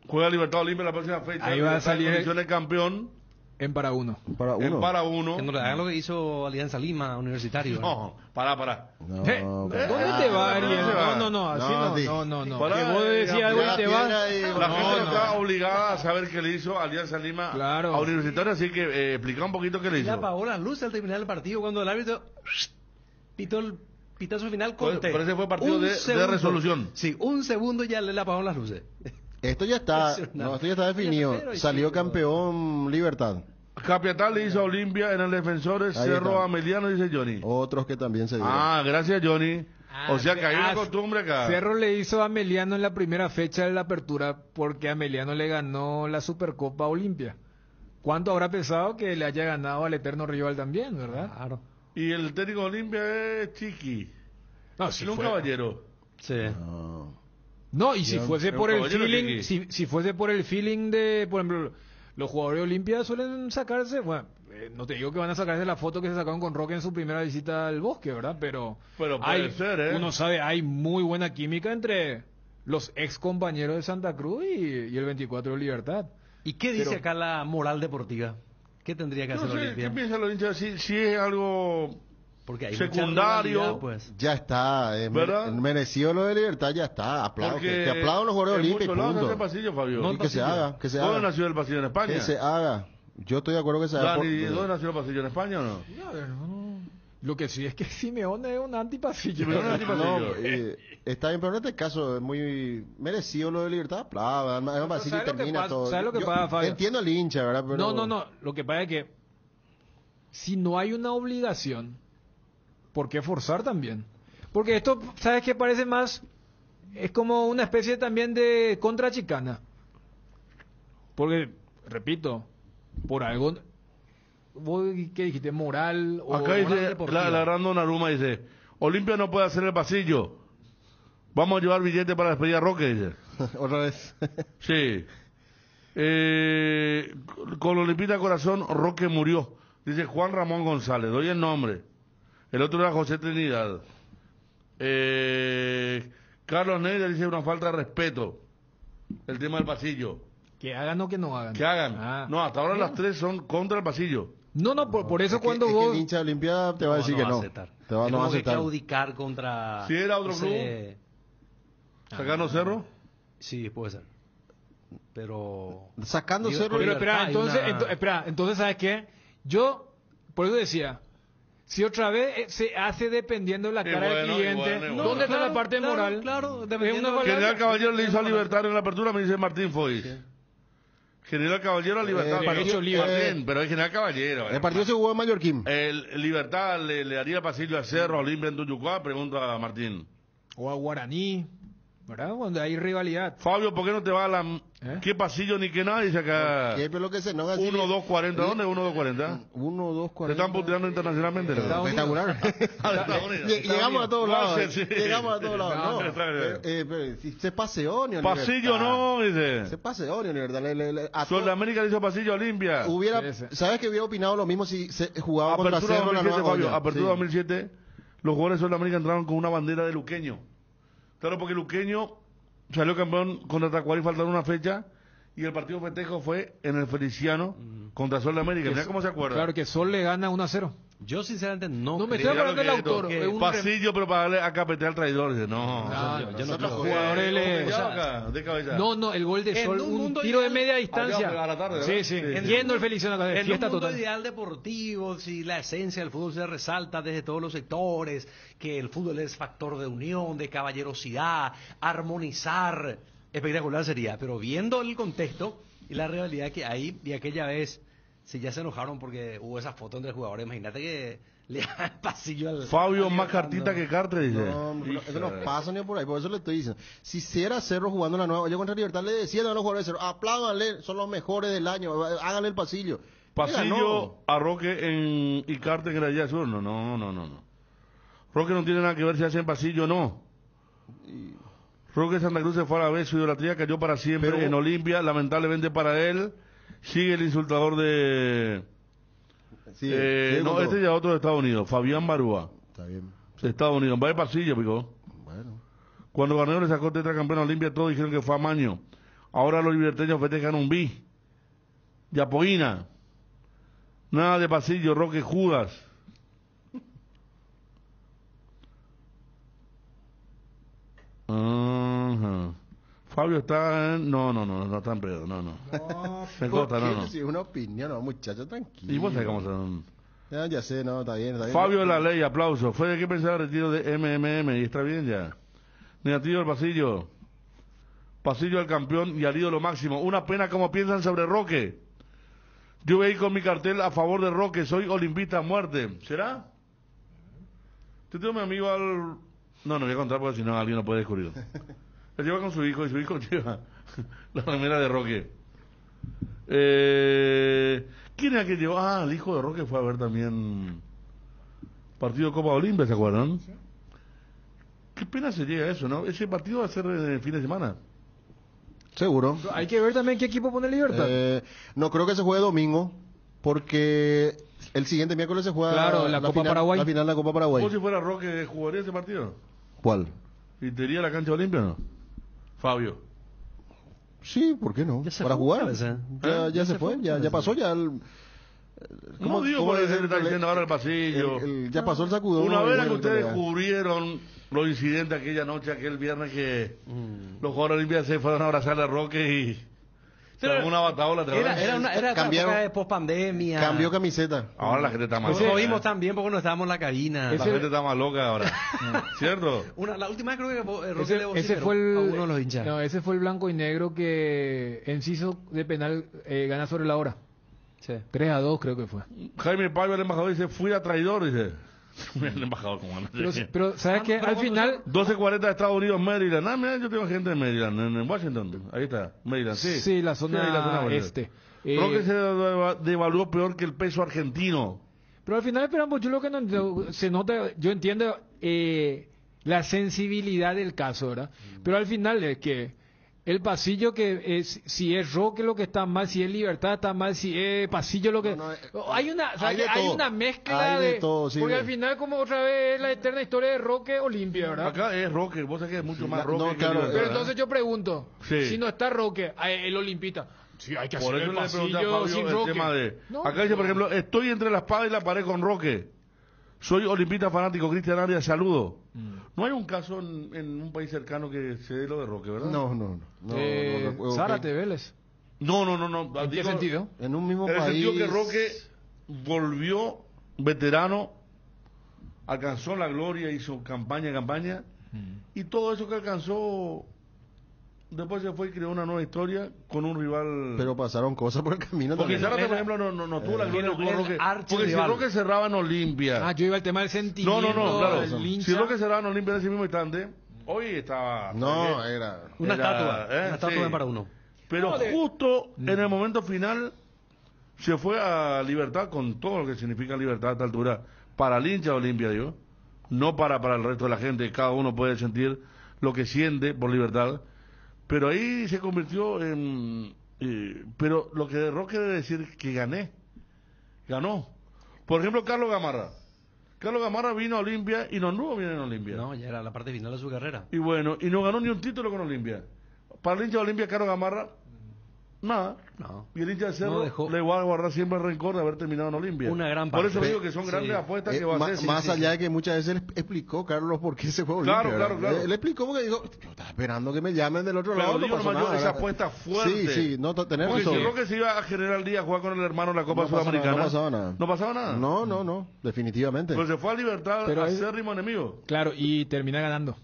Juega Libertad Olimpia la próxima fecha.
Ahí va a
en
salir-
condiciones de campeón
En para uno.
para
en
uno.
para uno.
Que no le hagan lo que hizo Alianza Lima, Universitario.
No, pará, pará.
No,
Eh. ¿Dónde te
Ah,
Ariel?
¿dónde va?
No, no, no, así
No,
no, no, no, no.
Pará,
Que vos decís
ya,
algo y te vas.
La
No,
gente no,
no.
está obligada a saber qué le hizo Alianza Lima
Claro.
a Universitario, así que eh, explica un poquito qué le hizo.
le apagó las luces al terminar el partido cuando el árbitro pitó el pitazo final conté.
pero ese fue partido de- de resolución.
Sí, un segundo ya le apagó las luces.
Esto ya está, no, esto ya está definido. Salió campeón Libertad.
Capital le hizo a Olimpia en el Defensores,
Ahí
Cerro
está.
Ameliano, dice Johnny.
Otros que también se dieron.
Ah, gracias Johnny.
Ah,
o sea que hay una
ah,
costumbre acá.
Cerro le hizo a Meliano en la primera fecha de la apertura porque Ameliano le ganó la Supercopa a Olimpia. ¿Cuánto habrá pesado que le haya ganado al eterno rival también, verdad?
Claro.
Y el técnico de Olimpia es Chiqui.
No, si
un
fue-
caballero.
Sí.
No.
No, y si fuese por el feeling, si, si fuese por el feeling de, por ejemplo, los jugadores de Olimpia suelen sacarse, bueno, eh, no te digo que van a sacarse la foto que se sacaron con Roque en su primera visita al bosque, ¿verdad? Pero,
Pero puede
hay,
ser, ¿eh?
uno sabe, hay muy buena química entre los ex compañeros de Santa Cruz y, y el 24 de Libertad.
¿Y qué dice
Pero-
acá la moral deportiva? ¿Qué tendría que
No
hacer
sé,
Olimpia?
¿qué piensan los hinchas? Si, si es algo
Porque hay
Secundario.
mucha pues.
Ya está, eh,
¿Verdad?
merecido lo de libertad, ya está. Aplaudo,
Porque
que, que aplaudan los jugadores
en
olímpicos, punto.
pasillo, Fabio.
No,
Y que se
pasillo.
haga, que se
¿Dónde
haga.
nació el pasillo en España?
Que se haga. Yo estoy de acuerdo que se haga.
Dani,
por-
¿dónde nació el pasillo en España o no?
No. Lo que sí es que Simeone es un antipasillo.
Simeone es antipasillo.
No, eh, está bien, pero en este caso es muy merecido lo de libertad. Aplaudan, además
Pero
así
¿sabes lo que
termina
pasa?
todo.
¿Sabes lo que
Yo
pasa, Fabio?
Entiendo al hincha, ¿verdad? Pero...
No, no, no. Lo que pasa es que si no hay una obligación, ¿por qué forzar también? Porque esto, ¿sabes qué parece más? Es como una especie también de contrachicana. Porque, repito, por algo, vos qué dijiste, moral o
Acá dice, la, la Rando Naruma dice, Olimpia no puede hacer el pasillo. Vamos a llevar billete para despedir a Roque, dice.
Otra vez.
Sí. Eh, con Olimpita Corazón, Roque murió. Dice Juan Ramón González, doy el nombre. El otro era José Trinidad. Eh, Carlos Neira dice una falta de respeto. El tema del pasillo.
Que hagan o que no hagan.
Que hagan.
Ah.
No, hasta ahora las tres son contra el pasillo.
No, no, por, por eso
Es que-
cuando
es que
vos...
el hincha de Olimpia te va a decir
no
que
va
no.
aceptar.
Te va,
Es
no va a
que
aceptar.
claudicar contra...
Si era otro
ese-
Sacando cerro.
Sí, puede ser. Pero...
Sacando
Digo,
cerro.
Pero espera, entonces,
una-
ento- espera, entonces, ¿sabes qué? Yo, por eso decía, si otra vez eh, se hace dependiendo de la cara
bueno,
del cliente,
bueno, y bueno.
¿dónde está
Claro,
la parte
claro,
moral?
claro,
Es
dependiendo.
General Caballero le hizo a Libertario en la apertura, me dice Martín Foix. General Caballero a Libertad.
Eh,
pero,
hecho,
Martín, pero es General Caballero.
El partido se jugó en Mallorquín.
El el Libertad le, le haría pasillo a Cerro, a Olimpia en Tuyucuá, pregunta a Martín.
O a Guaraní, ¿verdad? Cuando hay rivalidad.
Fabio, ¿por qué no te va a la...
¿Eh?
¿Qué pasillo ni qué nada? Dice acá...
Siempre lo que se enoja. así-
1, 2, 40. ¿Dónde es 1, 2, 40?
1, 2,
Te
40.
están puteando internacionalmente. ¿no?
Estados Unidos.
Espectacular.
Ah,
Llegamos a todos
No,
lados. Llegamos a todos lados.
No,
No,
no,
eh, se paseó, ni
Pasillo no,
Se
dice.
paseó, ni verdad. Le, le, le- a todo-
Sudamérica le hizo pasillo a Olimpia.
hubiera. ¿Sabes que hubiera opinado lo mismo si se jugaba contra
Apertura
Cerro en la
2007,
nueva
Fabio.
olla?
Apertura
Sí.
2007. Los jugadores de Sudamérica entraron con una bandera de Luqueño. Claro, porque Luqueño salió campeón contra Tacuari, faltando una fecha. Y el partido festejo fue en el Feliciano contra Sol de América. Mira cómo se acuerda.
Claro que Sol le gana 1 a 0.
Yo sinceramente no,
No me estoy hablando del autor.
es
un
Pasillo, pero para darle a capetear al traidor. Dice, no.
Yo no creo.
jugadores le-
de.
No, no, el gol de
En
Sol,
un
un, tiro de
ideal-
media distancia.
A la tarde,
sí, sí,
Sí.
En
Yendo
un
el Feliciano de
En un mundo
total.
ideal deportivo, si la esencia del fútbol se resalta desde todos los sectores, que el fútbol es factor de unión, de caballerosidad, armonizar, espectacular sería. Pero viendo el contexto y la realidad que hay, y aquella vez, si ya se enojaron porque hubo esa foto entre jugadores, imagínate que le dan el pasillo al...
Fabio
al
más cartita
¿no?
que Carter, dice.
No,
Hijo
eso no pasa ni por ahí, por eso le estoy diciendo. Si si era Cerro jugando la nueva olla contra Libertad, le decían a los jugadores de Cerro, apláudanle, son los mejores del año, háganle el pasillo.
Pasillo a Roque en, y Carter en Granada Sur. No, no, no, no, no. Roque no tiene nada que ver si hacen pasillo o no. Roque Santa Cruz se fue a la vez, su idolatría cayó para siempre
Pero-
en Olimpia, lamentablemente para él. Sigue el insultador de...
Sí,
eh, no, este ya otro de Estados Unidos, Fabián Barúa,
Está bien.
de Estados Unidos. Va de pasillo, pico.
Bueno.
Cuando Garnero le sacó tetracampeón a Olimpia, todos dijeron que fue a Maño. Ahora los liberteños festejan un bi. Yapoína. Nada de pasillo, Roque Judas. Fabio está en... No, no, no, no está en pedo, no, no. Me
¿Por
consta,
qué?
no, no.
Si es una opinión, no, muchacho, tranquilo.
Y vos sabés cómo son.
Ya, ya sé, no, está bien, está bien.
Fabio de la Ley, aplauso. Fue de qué pensaba el retiro de MMM y está bien ya. Negativo el pasillo. Pasillo al campeón y al ídolo máximo. Una pena como piensan sobre Roque. Yo voy a ir con mi cartel a favor de Roque. Soy olimpista a muerte. ¿Será? Yo tengo a mi amigo al... No, no voy a contar porque si no alguien lo puede descubrir. Él lleva con su hijo y su hijo lleva la remera de Roque. Eh, ¿Quién era que llevó? Ah, el hijo de Roque fue a ver también partido Copa Olimpia, ¿se acuerdan? Qué pena se llega a eso, ¿no? Ese partido va a ser el fin de semana.
Seguro.
Hay que ver también qué equipo pone Libertad.
Eh, no creo que se juegue domingo, porque el siguiente miércoles se juega
Claro, la Copa
final,
Paraguay.
La final de la Copa Paraguay.
¿Vos si fuera Roque jugaría ese partido?
¿Cuál?
¿Y te iría a la cancha olimpia o no? Fabio.
Sí, ¿por qué no?
Ya se
Para
fue,
jugar. Ya,
¿Eh?
ya
Ya
se,
se
fue,
fue,
ya, ya pasó ya el...
No digo por
es
eso que está diciendo ahora el pasillo.
el- el- ya pasó el sacudón.
Una vez que ustedes cubrieron los incidentes aquella noche, aquel viernes que
Mm.
los jugadores olímpicos se fueron a abrazar a Roque y armó una bataola. ¿te
Era,
acuerdas?
era una era
Cambiaron-
época de pospandemia.
Cambió camiseta.
Ahora la gente está más
No
loca.
lo vimos tan bien porque no estábamos en la cabina.
La gente está más loca ahora. ¿Cierto?
Una, la última vez creo que eh, Roque
Ese,
le
ese
vociferó
fue el
a uno de los hinchas.
no, ese fue el blanco y negro que Enciso de penal eh, gana sobre la hora.
Sí.
3 a 2 creo que fue.
Jaime Pablo, el embajador, dice, fui a traidor, dice. el embajador, como no
Pero,
sé.
pero ¿sabes qué? Al final
12.40 de Estados Unidos, Maryland. Ah, mira, yo tengo gente en Maryland, en, en Washington. Ahí está, Maryland, sí.
sí, la zona,
Sí, la zona Maryland.
este. Eh,
Roque se deva- devaluó peor que el peso argentino.
Pero al final, esperamos, yo lo que no, se nota, yo entiendo eh, la sensibilidad del caso, ¿verdad? Pero al final es que el pasillo que es, si es Roque lo que está mal, si es Libertad está mal, si es pasillo lo que...
No, no, eh,
hay una, o sea,
hay
que
de
hay
todo.
una mezcla
Hay de
de...
todo, sí,
porque
de-
al final como otra vez es la eterna historia de Roque Olimpia, ¿verdad?
Acá es Roque, vos sabés que es mucho más
no, claro,
Libertad,
Pero
¿verdad?
entonces yo pregunto,
Sí.
si no está Roque, eh, el Olimpita, sí, hay que
Por
hacer
eso
el
le pregunté a
pasillo
Fabio
sin
el
Roque.
tema de...
No,
Acá dice, por ejemplo, estoy entre la espada y la pared con Roque. Soy olimpista fanático, Cristian Arias, saludo.
Mm.
No hay un caso en, en un país cercano que se dé lo de Roque, ¿verdad?
No, no, no. no,
eh,
no recuerdo
Zárate Vélez.
No, no, no. no.
¿En qué
Digo,
sentido?
En un mismo
En el
país.
sentido que Roque volvió veterano, alcanzó la gloria, hizo campaña, campaña, y todo eso que alcanzó, después se fue y creó una nueva historia con un rival.
Pero pasaron cosas por el camino
porque. Zárate, por ejemplo, no, no, no tuvo la gloria,
Era
tuvo
el
Roque. Porque si. Roque cerraba en Olimpia.
Ah, yo iba al tema del
no,
sentimiento.
no, no, claro.
del hincha.
Si Roque cerraba en Olimpia en ese mismo instante, hoy estaba.
No, era.
Una
Era,
estatua.
¿eh?
Una estatua
Sí.
para uno.
Pero
No, de-
justo en el momento final se fue a libertad con todo lo que significa libertad a esta altura para el hincha de Olimpia, digo. No para, para el resto de la gente, cada uno puede sentir lo que siente por libertad. Pero ahí se convirtió en... eh, pero lo que Roque debe decir que gané. Ganó. Por ejemplo, Carlos Gamarra. Carlos Gamarra vino a Olimpia y no anduvo bien en Olimpia.
No, ya era la parte final de su carrera.
Y bueno, y no ganó ni un título con Olimpia. Para el hincha de Olimpia, Carlos Gamarra, nada.
No.
Y el hincha de Cerro
No dejó.
le va a guardar siempre el rencor de haber terminado en Olimpia.
Una gran
Por
parte.
eso digo que son
Sí.
grandes apuestas
Eh,
que va a hacer.
más
sí,
allá
sí.
de que muchas veces él explicó, Carlos, por qué se fue a Olimpia.
Claro, claro, claro.
Él explicó porque dijo, yo estaba esperando que me llamen del otro
Pero
lado.
digo
no pasó nada,
esa apuesta fuerte.
Sí, sí, no, tenés
Porque si Roque se iba a General Díaz a jugar con el hermano en la Copa
No pasaba
Sudamericana.
nada, no pasaba nada.
No pasaba nada.
No, no, no, definitivamente.
Pues se fue a Libertad
Pero
a
ahí-
ser ritmo enemigo.
Claro, y termina ganando.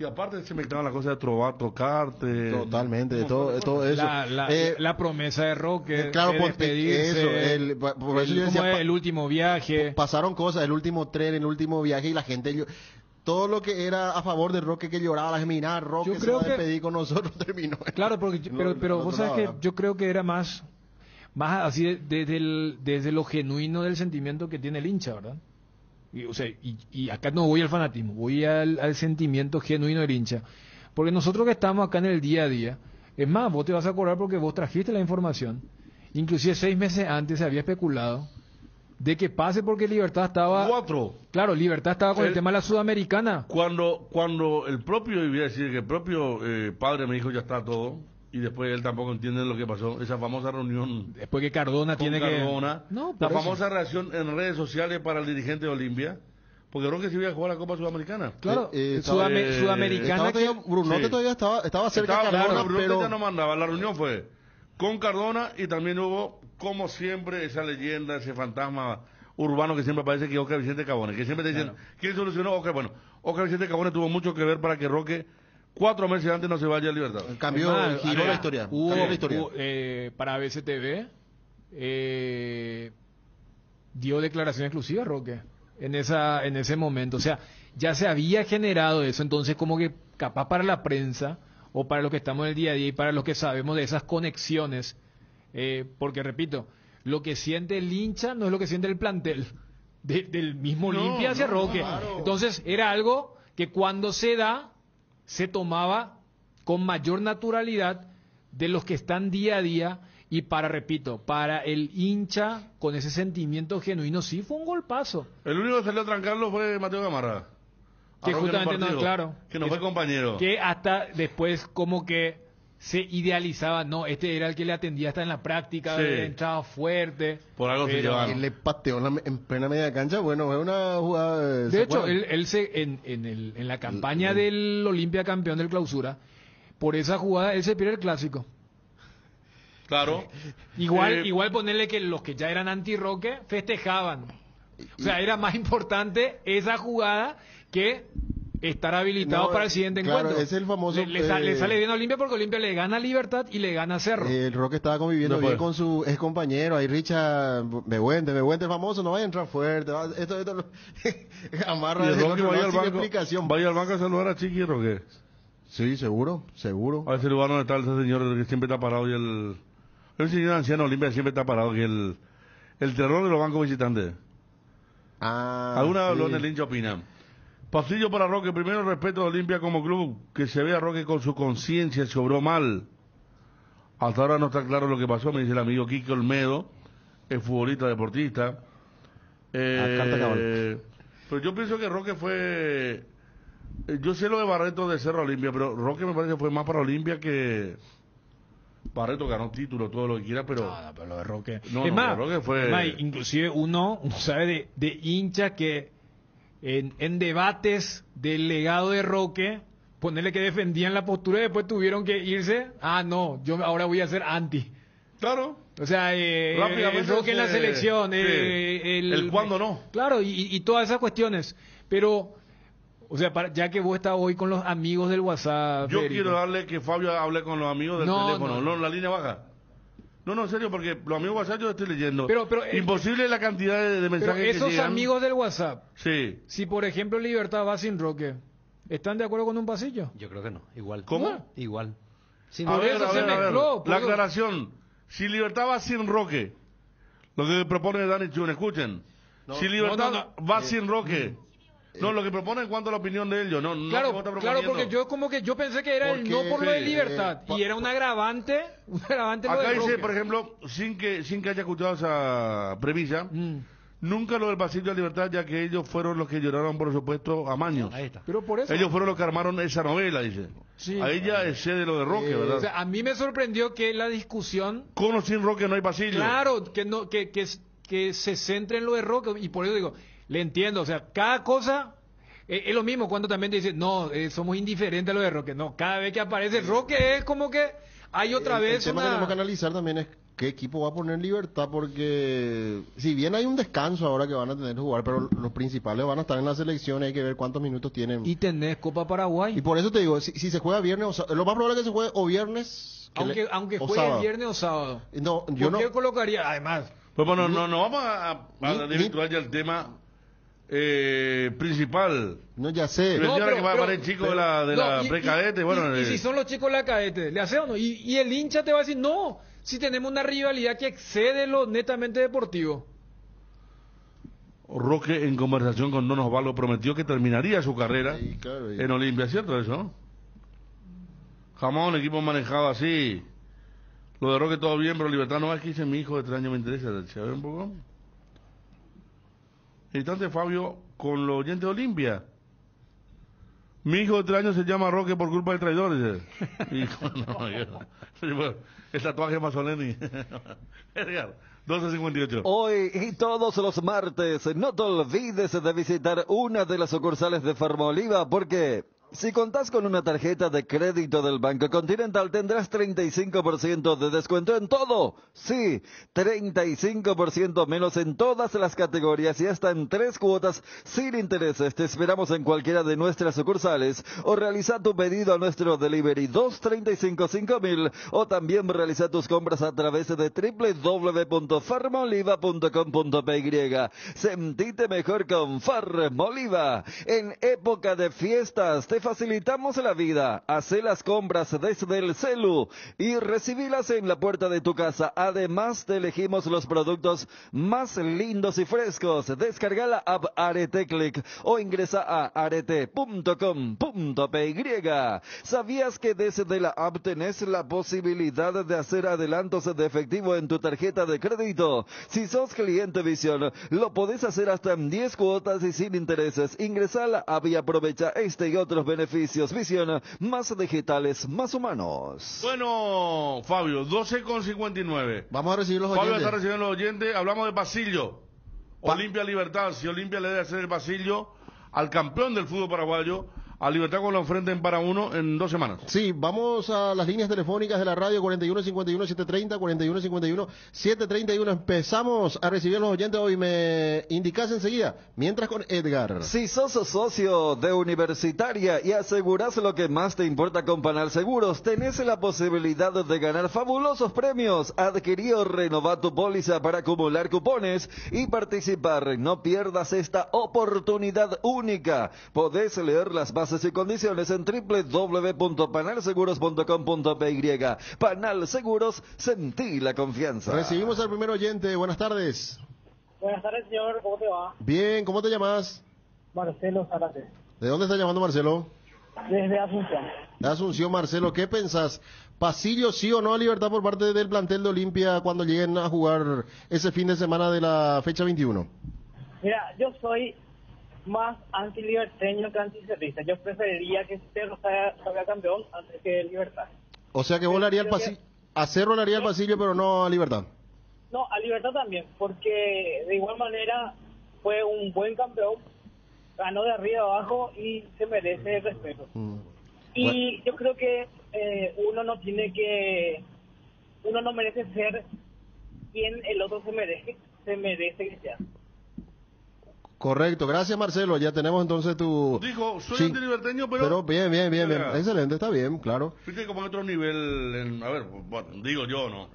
Y aparte se mezclaban la cosa de trobar, tocarte.
Totalmente, de todo, de
cosas.
eso.
La, la,
Eh,
la promesa de Roque,
eh, claro,
de
por-
despedirse,
eso, el- por eso
el-
yo
el último viaje.
pasaron cosas, el último tren, el último viaje y la gente... todo lo que era a favor de Roque que lloraba, la gente, Roque se va a
que-
despedir con nosotros, terminó.
Claro, porque,
No,
pero, pero vos sabes que yo creo que era más, más así de- desde, el, desde lo genuino del sentimiento que tiene el hincha, ¿verdad? Y, o sea, y, y acá no voy al fanatismo, voy al, al sentimiento genuino del hincha. Porque nosotros que estamos acá en el día a día, es más, vos te vas a acordar porque vos trajiste la información. Inclusive seis meses antes se había especulado de que pase porque Libertad estaba...
Cuatro.
Claro, Libertad estaba con el
El-
tema de la Sudamericana.
Cuando, cuando el propio, y voy a decir que el propio eh, padre me dijo ya está todo, y después él tampoco entiende lo que pasó, esa famosa reunión
Después que Cardona
con
tiene
Cardona,
que... No,
la
eso.
famosa reacción en redes sociales para el dirigente de Olimpia, porque creo que se iba a jugar la Copa Sudamericana.
Claro,
Eh, eh, estaba-
Sudame-
eh,
Sudamericana
Estaba
que-
todavía- Brunote
sí.
todavía estaba, estaba cerca
Estaba
de Cardona,
claro, Bruno
pero...
ya no mandaba, la reunión fue con Cardona y también hubo, como siempre, esa leyenda, ese fantasma urbano que siempre aparece que es Oscar Vicente Cabones, que siempre te dicen, ¿quién solucionó? Oscar, bueno, Oscar Vicente Cabones tuvo mucho que ver para que Roque cuatro meses antes no se vaya a libertad.
Cambió,
Además,
giró la historia.
Hubo,
cambió la historia.
hubo, eh, para BCTV eh, dio declaración exclusiva Roque en esa en ese momento. O sea, ya se había generado eso. Entonces, como que capaz para la prensa o para los que estamos en el día a día y para los que sabemos de esas conexiones, eh, porque repito, lo que siente el hincha no es lo que siente el plantel de- del mismo
No,
Olimpia hacia
no,
Roque.
claro.
Entonces, era algo que cuando se da, se tomaba con mayor naturalidad de los que están día a día y para, repito, para el hincha con ese sentimiento genuino, sí fue un golpazo.
El único que salió a trancarlo fue Mateo Gamarra.
Que justamente no, claro.
Que no fue compañero.
Que hasta después como que se idealizaba, no, este era el que le atendía hasta en la práctica,
Sí.
entraba fuerte.
Por algo se.
Él le pateó en, la- en plena media cancha. Bueno, es una jugada.
De
¿se
hecho, él, él se, en, en, el- en la campaña del Olimpia campeón del clausura, por esa jugada él se pierde el clásico.
Claro.
Igual,
Eh,
igual ponerle que los que ya eran anti-Roque festejaban. O sea, era más importante esa jugada que estar habilitado
No,
para el siguiente
claro,
encuentro.
es el famoso,
Le, le sa-
eh,
le sale bien a Olimpia porque Olimpia le gana Libertad y le gana Cerro.
El Roque estaba conviviendo
No
bien
puede.
con su ex compañero, ahí Richard Bebuente el famoso, no vaya a entrar fuerte, va- esto, esto, amarra
Y
el
Roque vaya
no
al banco,
explicación.
vaya al banco a saludar a Chiqui y Roque.
Sí, seguro, seguro.
A ese lugar donde está ese señor que siempre está parado y el... El señor anciano Olimpia siempre está parado que el... El terror de los bancos visitantes.
Ah,
Alguna
sí.
lo en el hincha opina. Pasillo para Roque. Primero, respeto a Olimpia como club. Que se vea Roque con su conciencia. Se obró mal. Hasta ahora no está claro lo que pasó, me dice el amigo Kike Olmedo. Es futbolista, deportista. Eh,
Ah, cabal.
pero yo pienso que Roque fue... eh, Yo sé lo de Barreto de Cerro Olimpia, pero Roque me parece que fue más para Olimpia que... Barreto ganó título, todo lo que quiera, pero...
No, no, pero lo de Roque.
No,
es
no,
más,
Roque fue-
es más, inclusive uno, uno sabe de, de hincha que en, en debates del legado de Roque, ponerle que defendían la postura y después tuvieron que irse. Ah, no, yo ahora voy a ser anti.
Claro.
O sea, eh, el Roque en la
se-
selección, eh, el,
El cuándo no.
Claro, y, y todas esas cuestiones. Pero, o sea, para- ya que vos estás hoy con los amigos del WhatsApp.
Yo
Federico.
quiero darle que Fabio hable con los amigos del
No,
teléfono,
no,
no,
no.
la línea baja. No, no, en serio, porque los amigos WhatsApp yo estoy leyendo.
Pero- pero, eh,
Imposible la cantidad de, de
Pero
mensajes que
esos
llegan.
amigos del WhatsApp,
Sí.
Si, por ejemplo, Libertad va sin Roque, ¿están de acuerdo con un pasillo?
Yo creo que no, igual.
¿Cómo?
Igual.
A
Por
ver,
eso
a
se
ver, a ver.
mezcló, por
La aclaración. Si Libertad va sin Roque, lo que propone Dani Chun, escuchen. si Libertad
no, no,
va sin Roque, no, lo que propone en cuanto a la opinión de ellos, no, no
Claro, porque yo como que yo pensé que era el no por lo de
sí,
libertad
eh,
y era un agravante, un agravante lo
Acá
de
dice,
Roque.
por ejemplo, sin que, sin que haya escuchado esa premisa,
Mm.
nunca lo del pasillo de libertad, ya que ellos fueron los que lloraron, por supuesto, a Maños.
Ahí está.
Pero por eso,
Ellos fueron los que armaron esa novela, dice.
Sí.
Ahí ya excede lo de Roque,
Eh,
¿verdad?
o sea, a mí me sorprendió que la discusión,
Con o sin Roque no hay pasillo.
claro, que no que, que, que se centre en lo de Roque y por eso digo, le entiendo, o sea, cada cosa eh, es lo mismo cuando también te dicen, no, eh, somos indiferentes a lo de Roque. No, cada vez que aparece Roque es como que hay otra
el,
vez
el tema que tenemos que analizar también es qué equipo va a poner en libertad, porque si bien hay un descanso ahora que van a tener que jugar, pero los principales van a estar en la selección, hay que ver cuántos minutos tienen.
Y tenés Copa Paraguay.
Y por eso te digo, si, si se juega viernes o sábado, lo más probable es que se juegue o viernes que
aunque
le-
aunque
o
juegue
sábado.
viernes o sábado.
No,
Yo,
yo no.
colocaría, además,
Pues bueno, no, no vamos a, a, a
Ni-
desvirtuar ya el tema eh, principal.
No, ya sé.
No,
que va a llevar el chico de la- de la
y- y-
precadete, bueno,
y, y
eh.
si son los chicos de la cadete, ¿le hace o no? Y, y el hincha te va a decir, no, si tenemos una rivalidad que excede lo netamente deportivo.
Roque en conversación con Don Osvaldo prometió que terminaría su carrera
Sí, claro, y-
en Olimpia, ¿cierto eso? Jamás un equipo manejado así. Lo de Roque todo bien, pero Libertad no es que dice mi hijo de tres años me interesa. ¿Se ve un poco? Instante Fabio con los oyentes de Olimpia. Mi hijo de tres años se llama Roque por culpa de traidores. Hijo, no, yo no. El tatuaje más solemne. Edgar, 12.58.
Hoy y todos los martes, no te olvides de visitar una de las sucursales de Farmoliva porque si contás con una tarjeta de crédito del Banco Continental tendrás 35% de descuento en todo. Sí, 35% menos en todas las categorías y hasta en tres cuotas sin intereses. Te esperamos en cualquiera de nuestras sucursales o realiza tu pedido a nuestro delivery 2355000 o también realiza tus compras a través de www.farmoliva.com.py. Sentite mejor con Farmoliva. En época de fiestas te te facilitamos la vida. Hacé las compras desde el celu y recibílas en la puerta de tu casa. Además, te elegimos los productos más lindos y frescos. Descarga la app Arete Click o ingresa a arete.com.py. ¿Sabías que desde la app tenés la posibilidad de hacer adelantos de efectivo en tu tarjeta de crédito? Si sos cliente Visión, lo podés hacer hasta en 10 cuotas y sin intereses. Ingresa a la app y aprovecha este y otros beneficios. Visión, más digitales, más humanos.
Bueno, Fabio, 12 con 59.
Vamos a recibir los
Fabio
oyentes.
está recibiendo los oyentes. Hablamos de pasillo. Olimpia Libertad. Si Olimpia le debe hacer el pasillo al campeón del fútbol paraguayo, a Libertad con lo enfrenten para uno en dos semanas.
Sí, vamos a las líneas telefónicas de la radio 4151-730, 4151-731. Empezamos a recibir los oyentes hoy. Me indicas enseguida, mientras con Edgar.
Si sos socio de universitaria y aseguras lo que más te importa con Panal Seguros, tenés la posibilidad de ganar fabulosos premios. Adquirí o renová tu póliza para acumular cupones y participar. No pierdas esta oportunidad única. Podés leer las bases y condiciones en www.panalseguros.com.py. Panal Seguros, sentí la confianza.
Recibimos al primer oyente. Buenas tardes.
Buenas tardes, señor. ¿Cómo te va?
Bien, ¿cómo te llamas?
Marcelo Zárate.
¿De dónde estás llamando, Marcelo?
Desde Asunción.
De Asunción, Marcelo. ¿Qué pensás? ¿Pasillo sí o no a libertad por parte del plantel de Olimpia cuando lleguen a jugar ese fin de semana de la fecha 21?
Mira, yo soy más antiliberteño que anticerrista. Yo preferiría que Cerro salga, salga campeón antes que Libertad.
O sea que vos le harías el pasillo. A Cerro le haría el pasillo, pero no a libertad.
No, a Libertad también, porque de igual manera fue un buen campeón, ganó de arriba abajo y se merece el respeto.
Mm.
Y yo creo que eh, uno no tiene que, uno no merece ser quien el otro se merece, se merece que sea.
Correcto, gracias Marcelo. Ya tenemos entonces tu.
Dijo, soy
Sí.
antiliberteño, pero...
Pero bien, bien, bien, bien. Excelente, está bien, claro.
Viste como en otro nivel, en- a ver, bueno, digo yo, ¿no?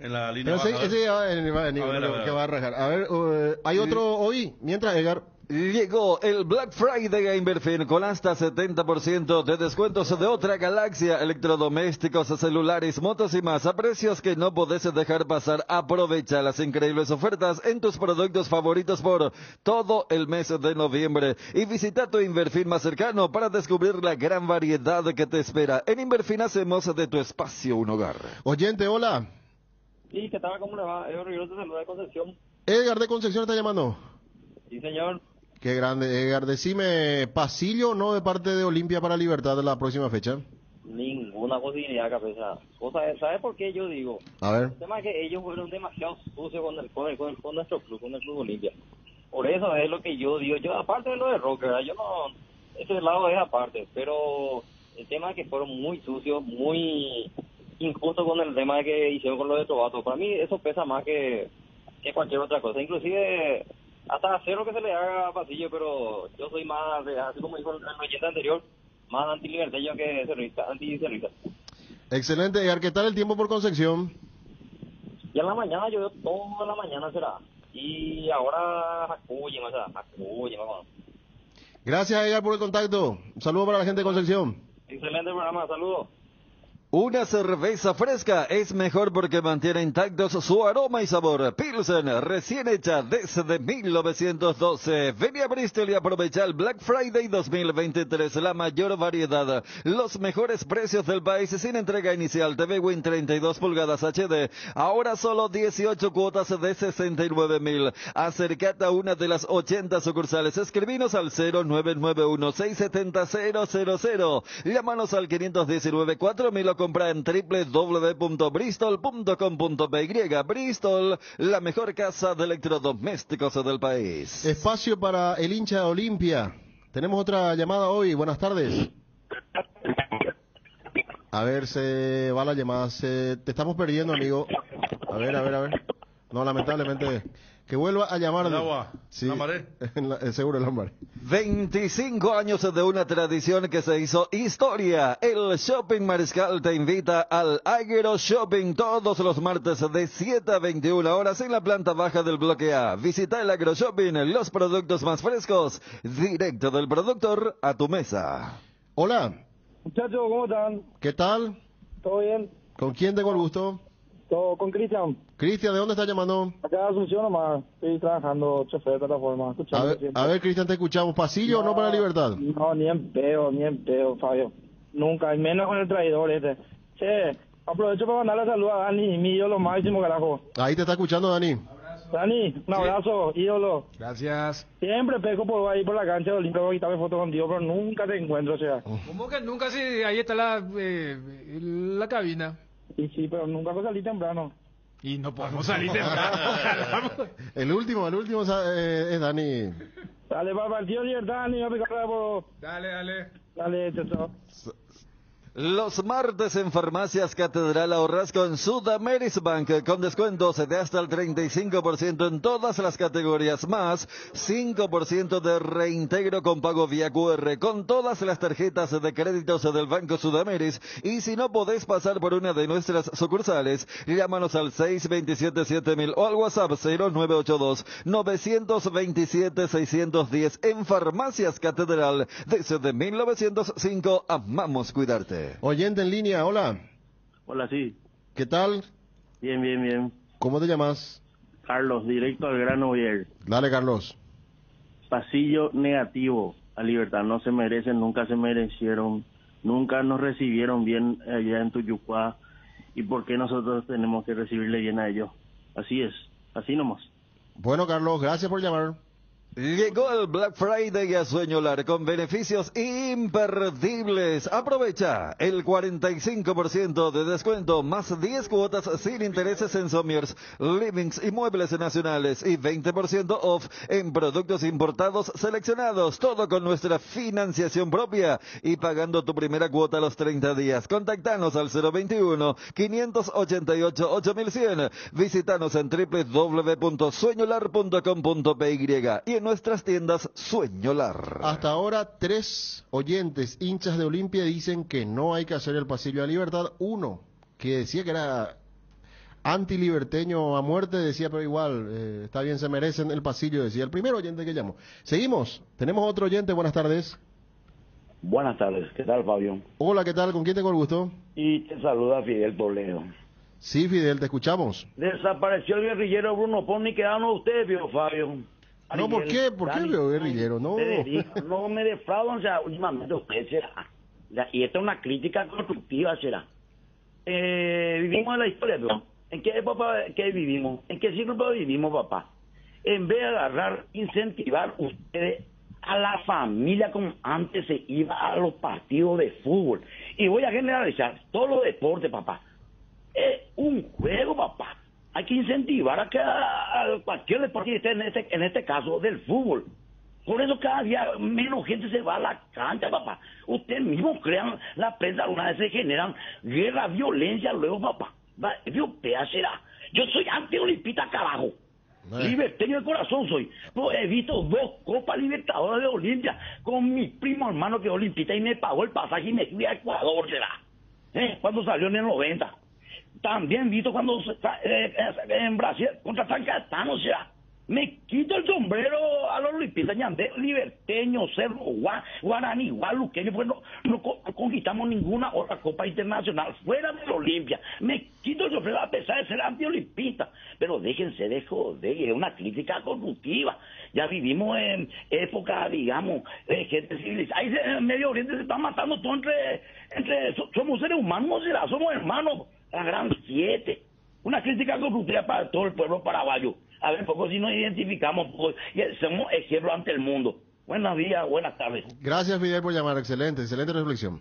En la línea
Pero
baja.
ya va en- en-
A ver, a ver.
que va a rajar. A ver, eh, hay otro hoy, mientras Edgar.
Llegó el Black Friday a Inverfin con hasta 70% de descuentos de otra galaxia, electrodomésticos, celulares, motos y más a precios que no podés dejar pasar. Aprovecha las increíbles ofertas en tus productos favoritos por todo el mes de noviembre y visita tu Inverfin más cercano para descubrir la gran variedad que te espera. En Inverfin hacemos de tu espacio un hogar.
Oyente, hola.
Sí, ¿qué tal? ¿Cómo le va? Edgar Rivero te saluda de Concepción.
Edgar de Concepción está llamando.
Sí, señor.
Qué grande, Edgar. Decime, ¿pasillo o no de parte de Olimpia para Libertad de la próxima fecha?
Ninguna posibilidad, cabeza. O sea, ¿sabes por qué yo digo?
A ver.
El tema es que ellos fueron demasiado sucios con, el, con, el- con, con nuestro club, con el Club Olimpia. Por eso es lo que yo digo. Yo, aparte de lo de Rocker, yo no... Ese lado es aparte, pero el tema es que fueron muy sucios, muy injustos con el tema de que hicieron con lo de Tobato. Para mí eso pesa más que, que cualquier otra cosa. Inclusive hasta hacer lo que se le haga a Pasillo, pero yo soy más, de- así como dijo el, oyente anterior, más antiliberteño que cerrista, anticerrista.
Excelente, Edgar. ¿Qué tal el tiempo por Concepción?
Ya en la mañana llovió toda la mañana será. Y ahora será, jacuye, vamos.
Gracias, Edgar, por el contacto. Un saludo para la gente de Concepción.
Excelente programa, saludos.
Una cerveza fresca es mejor porque mantiene intactos su aroma y sabor. Pilsen, recién hecha desde 1912. Ven a Bristol y aprovecha el Black Friday 2023. La mayor variedad, los mejores precios del país sin entrega inicial. TV Win 32 pulgadas HD. Ahora solo 18 cuotas de 69 mil. Acercate a una de las 80 sucursales. Escribinos al 0991 670 000. Llámanos al 519 4000 o compra en www.bristol.com.py. Bristol, la mejor casa de electrodomésticos del país.
Espacio para el hincha Olimpia. Tenemos otra llamada hoy. Buenas tardes. A ver, se va la llamada. Se... Te estamos perdiendo, amigo. A ver, a ver, a ver. No, lamentablemente. Que vuelva a llamar.
El agua,
Sí,
la maré.
en la- eh, seguro el hombre.
25 años de una tradición que se hizo historia. El Shopping Mariscal te invita al Agro Shopping todos los martes de 7 a 21 horas en la planta baja del bloque A. Visita el Agro Shopping, los productos más frescos, directo del productor a tu mesa.
Hola,
Muchachos, ¿cómo están?
¿qué tal?
¿Todo bien?
¿Con quién tengo el gusto?
Todo con Cristian.
Cristian, ¿de dónde está llamando?
Acá de Asunción nomás. Estoy trabajando, chofer de plataforma.
A ver,
siempre.
a ver, Cristian, te escuchamos. ¿Pasillo o no para libertad?
No, ni en peo, ni en peo, Fabio. Nunca, y menos con el traidor este. Che, aprovecho para mandarle saludos a Dani, mi ídolo máximo, carajo.
Ahí te está escuchando, Dani.
Dani, un abrazo, ídolo.
Gracias.
Siempre pesco por ahí por la cancha de Olimpia para quitarme fotos contigo, pero nunca te encuentro, o sea.
¿Cómo que nunca? Sí, ahí está la, eh, la cabina.
Y sí, pero nunca me salí temprano.
Y no podemos salir temprano.
El último, el último eh, es Dani.
Dale, para el libertad, Dani, a picar.
Dale, dale.
Dale, chao.
Los martes en Farmacias Catedral ahorras con Sudameris Bank con descuentos de hasta el 35% en todas las categorías más 5% de reintegro con pago vía QR con todas las tarjetas de créditos del Banco Sudameris y si no podés pasar por una de nuestras sucursales, llámanos al 627-7000 o al WhatsApp 0982 927-610 en Farmacias Catedral desde 1905 amamos cuidarte.
Oyente en línea, hola.
Hola, sí.
¿Qué tal?
Bien, bien, bien.
¿Cómo te llamas?
Carlos, directo al grano ayer.
Dale, Carlos.
Pasillo negativo a Libertad. No se merecen, nunca se merecieron, nunca nos recibieron bien allá en Tuyucuá. ¿Y por qué nosotros tenemos que recibirle bien a ellos? Así es, así nomás.
Bueno, Carlos, gracias por llamar.
Llegó el Black Friday a Sueñolar con beneficios imperdibles. Aprovecha el 45% de descuento más 10 cuotas sin intereses en Somiers, Livings y Muebles Nacionales y 20% off en productos importados seleccionados. Todo con nuestra financiación propia y pagando tu primera cuota a los 30 días. Contactanos al 021 588 8100. Visítanos en www.sueñolar.com.py y en nuestras tiendas Sueñolar.
Hasta ahora, tres oyentes hinchas de Olimpia dicen que no hay que hacer el pasillo de libertad. Uno, que decía que era antiliberteño a muerte, decía, pero igual, eh, está bien, se merecen el pasillo, decía el primer oyente que llamó. Seguimos, tenemos otro oyente, buenas tardes.
Buenas tardes, ¿qué tal Fabio?
Hola, ¿qué tal? ¿Con quién tengo el gusto?
Y te saluda Fidel Toledo.
Sí, Fidel, te escuchamos.
Desapareció el guerrillero Bruno Pony, quedaron ustedes, vio Fabio.
No, ¿por qué? ¿Por qué veo guerrillero? No.
No me defraudan, o sea, últimamente ustedes será. Y esta es una crítica constructiva, será. Eh, vivimos en la historia, ¿no? ¿En qué época que vivimos? ¿En qué siglo vivimos, papá? En vez de agarrar, incentivar ustedes a la familia como antes se iba a los partidos de fútbol. Y voy a generalizar todos los deportes, papá. Es un juego, papá. Hay que incentivar a que a, a cualquier deportista, en este, en este caso del fútbol. Por eso cada día menos gente se va a la cancha, papá. Ustedes mismos crean la prensa, alguna vez se generan guerra, violencia, luego, papá. Va, Europea será. Yo soy antiolimpista, carajo. Liberteño de corazón soy. No, he visto dos Copas Libertadores de Olimpia con mi primo hermano que es olimpista y me pagó el pasaje y me fui a Ecuador, será. ¿Eh? Cuando salió en el 90. También visto cuando eh, eh, en Brasil contra San Cayetano, o sea, me quito el sombrero a los olimpistas, ñandé, liberteño, cerro, gua, guaraní, gualuqueño, pues no, no co- no conquistamos ninguna otra copa internacional fuera de la Olimpia. Me quito el sombrero a pesar de ser antiolimpista, pero déjense de joder, es una crítica constructiva. Ya vivimos en época, digamos, de gente civilizada. Ahí en Medio Oriente se están matando todo entre, entre so- somos seres humanos, somos hermanos, la gran siete. Una crítica constructiva para todo el pueblo paraguayo. A ver, poco si nos identificamos, pues, y somos ejemplo ante el mundo. Buenos días, buenas tardes.
Gracias, Fidel, por llamar. Excelente, excelente reflexión.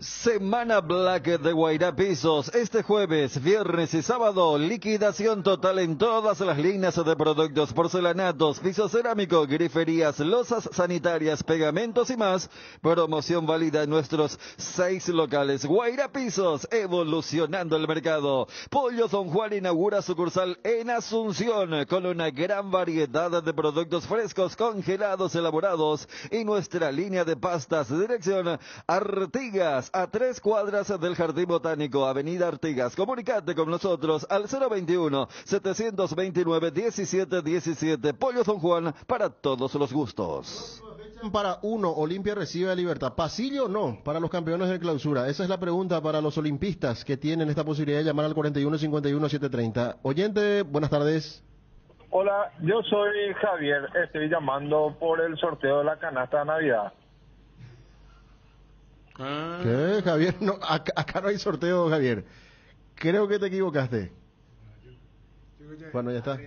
Semana Black de Guaira Pisos. Este jueves, viernes y sábado, liquidación total en todas las líneas de productos porcelanatos, piso cerámico, griferías, losas sanitarias, pegamentos y más. Promoción válida en nuestros seis locales. Guaira Pisos, evolucionando el mercado. Pollo Don Juan inaugura sucursal en Asunción con una gran variedad de productos frescos, congelados, elaborados y nuestra línea de pastas. Dirección Artigas, a tres cuadras del Jardín Botánico, Avenida Artigas. Comunicate con nosotros al 021-729-1717. Pollo Don Juan para todos los gustos.
Para uno, Olimpia recibe a Libertad. ¿Pasillo o no? Para los campeones de clausura. Esa es la pregunta para los olimpistas que tienen esta posibilidad de llamar al 41 51 730. Oyente, buenas tardes.
Hola, yo soy Javier, estoy llamando por el sorteo de la canasta de Navidad.
¿Qué, Javier? No, acá, acá no hay sorteo, Javier. Creo que te equivocaste. Bueno, ya está.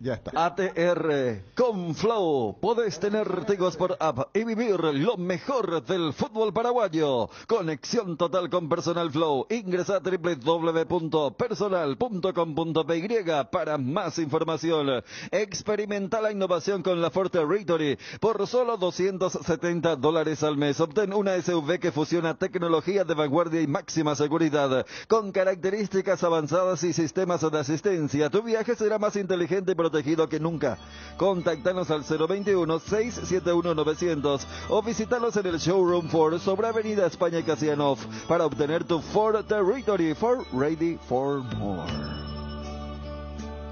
Ya está.
ATR con Flow. Podés tener Tigos por app y vivir lo mejor del fútbol paraguayo. Conexión total con Personal Flow. Ingresa a www.personal.com.py para más información. Experimenta la innovación con la Forte Territory por solo 270 dólares al mes. Obtén una SUV que fusiona tecnología de vanguardia y máxima seguridad con características avanzadas y sistemas de asistencia. Tu viaje será más inteligente y protegido que nunca. Contáctanos al 021-671-900 o visítalos en el Showroom Ford sobre Avenida España y Casianov para obtener tu Ford Territory Ford Ready for More.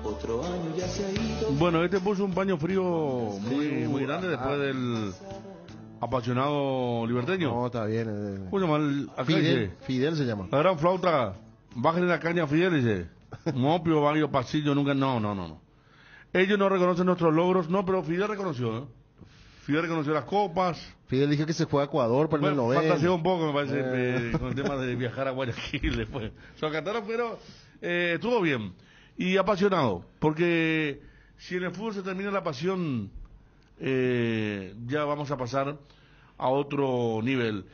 Otro año ya se ha ido.
Bueno, este puso un paño frío muy, muy grande después del apasionado liberteño.
No, está bien. eh.
¿Cómo se llama el- acá
Fidel? Fidel se llama.
La gran flauta, bájale la caña a Fidel, dice. Mopio, varios pasillos, nunca, no, no, no, no. Ellos no reconocen nuestros logros, no, pero Fidel reconoció, ¿eh? Fidel reconoció las copas.
Fidel dijo que se fue a Ecuador para el
Bueno,
90.
fantaseó un poco, me parece,
Eh.
eh, con el tema de viajar a Guayaquil después. Son cantaron, pero eh, estuvo bien. Y apasionado, porque si en el fútbol se termina la pasión, eh, ya vamos a pasar a otro nivel.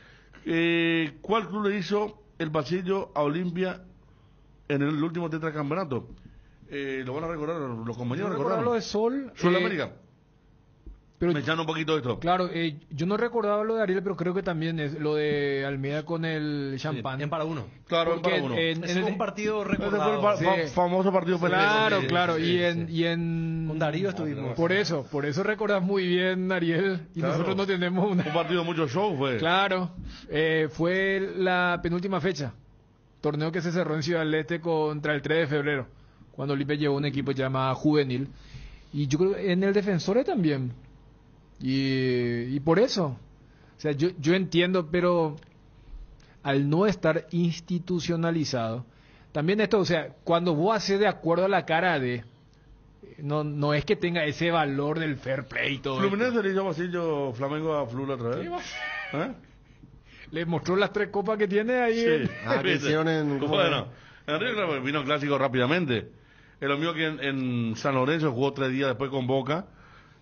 Eh, ¿Cuál club le hizo el pasillo a Olimpia en el último tetracampeonato? Eh, lo van a recordar, los compañeros
Yo
recordaron.
lo de Sol.
Sol
eh,
América.
pero-
Me echan un poquito de esto.
Claro, eh, yo no recordaba lo de Ariel, pero creo que también es lo de Almeida con el champán.
en para uno.
Claro, en
Porque
para uno.
en- en el-
un partido
Ese fue el
recordado.
fa-
Sí.
fa- famoso partido
Claro,
Sí,
claro,
sí,
y en,
sí.
y en
Con Darío estuvimos.
por eso, por eso recordás muy bien Ariel y
Claro.
nosotros no tenemos una.
Un partido mucho show fue.
Claro, eh, fue la penúltima fecha, torneo que se cerró en Ciudad del Este contra el 3 de febrero, cuando Olimpia llevó un equipo llamado Juvenil y yo creo que en el Defensores también y, y por eso, o sea, yo, yo entiendo, pero al no estar institucionalizado, también esto, o sea, cuando vos haces de acuerdo a la cara de, no, no es que tenga ese valor del fair play y todo. esto.
Fluminense le hizo pasillo Flamengo a Flu la otra vez. ¿Eh?
Le mostró las tres copas que tiene ahí.
Sí.
en-
Ah, que hicieron en- ¿cómo
Bueno, en Río claro, vino clásico rápidamente. Lo mío que en, en San Lorenzo jugó tres días después con Boca.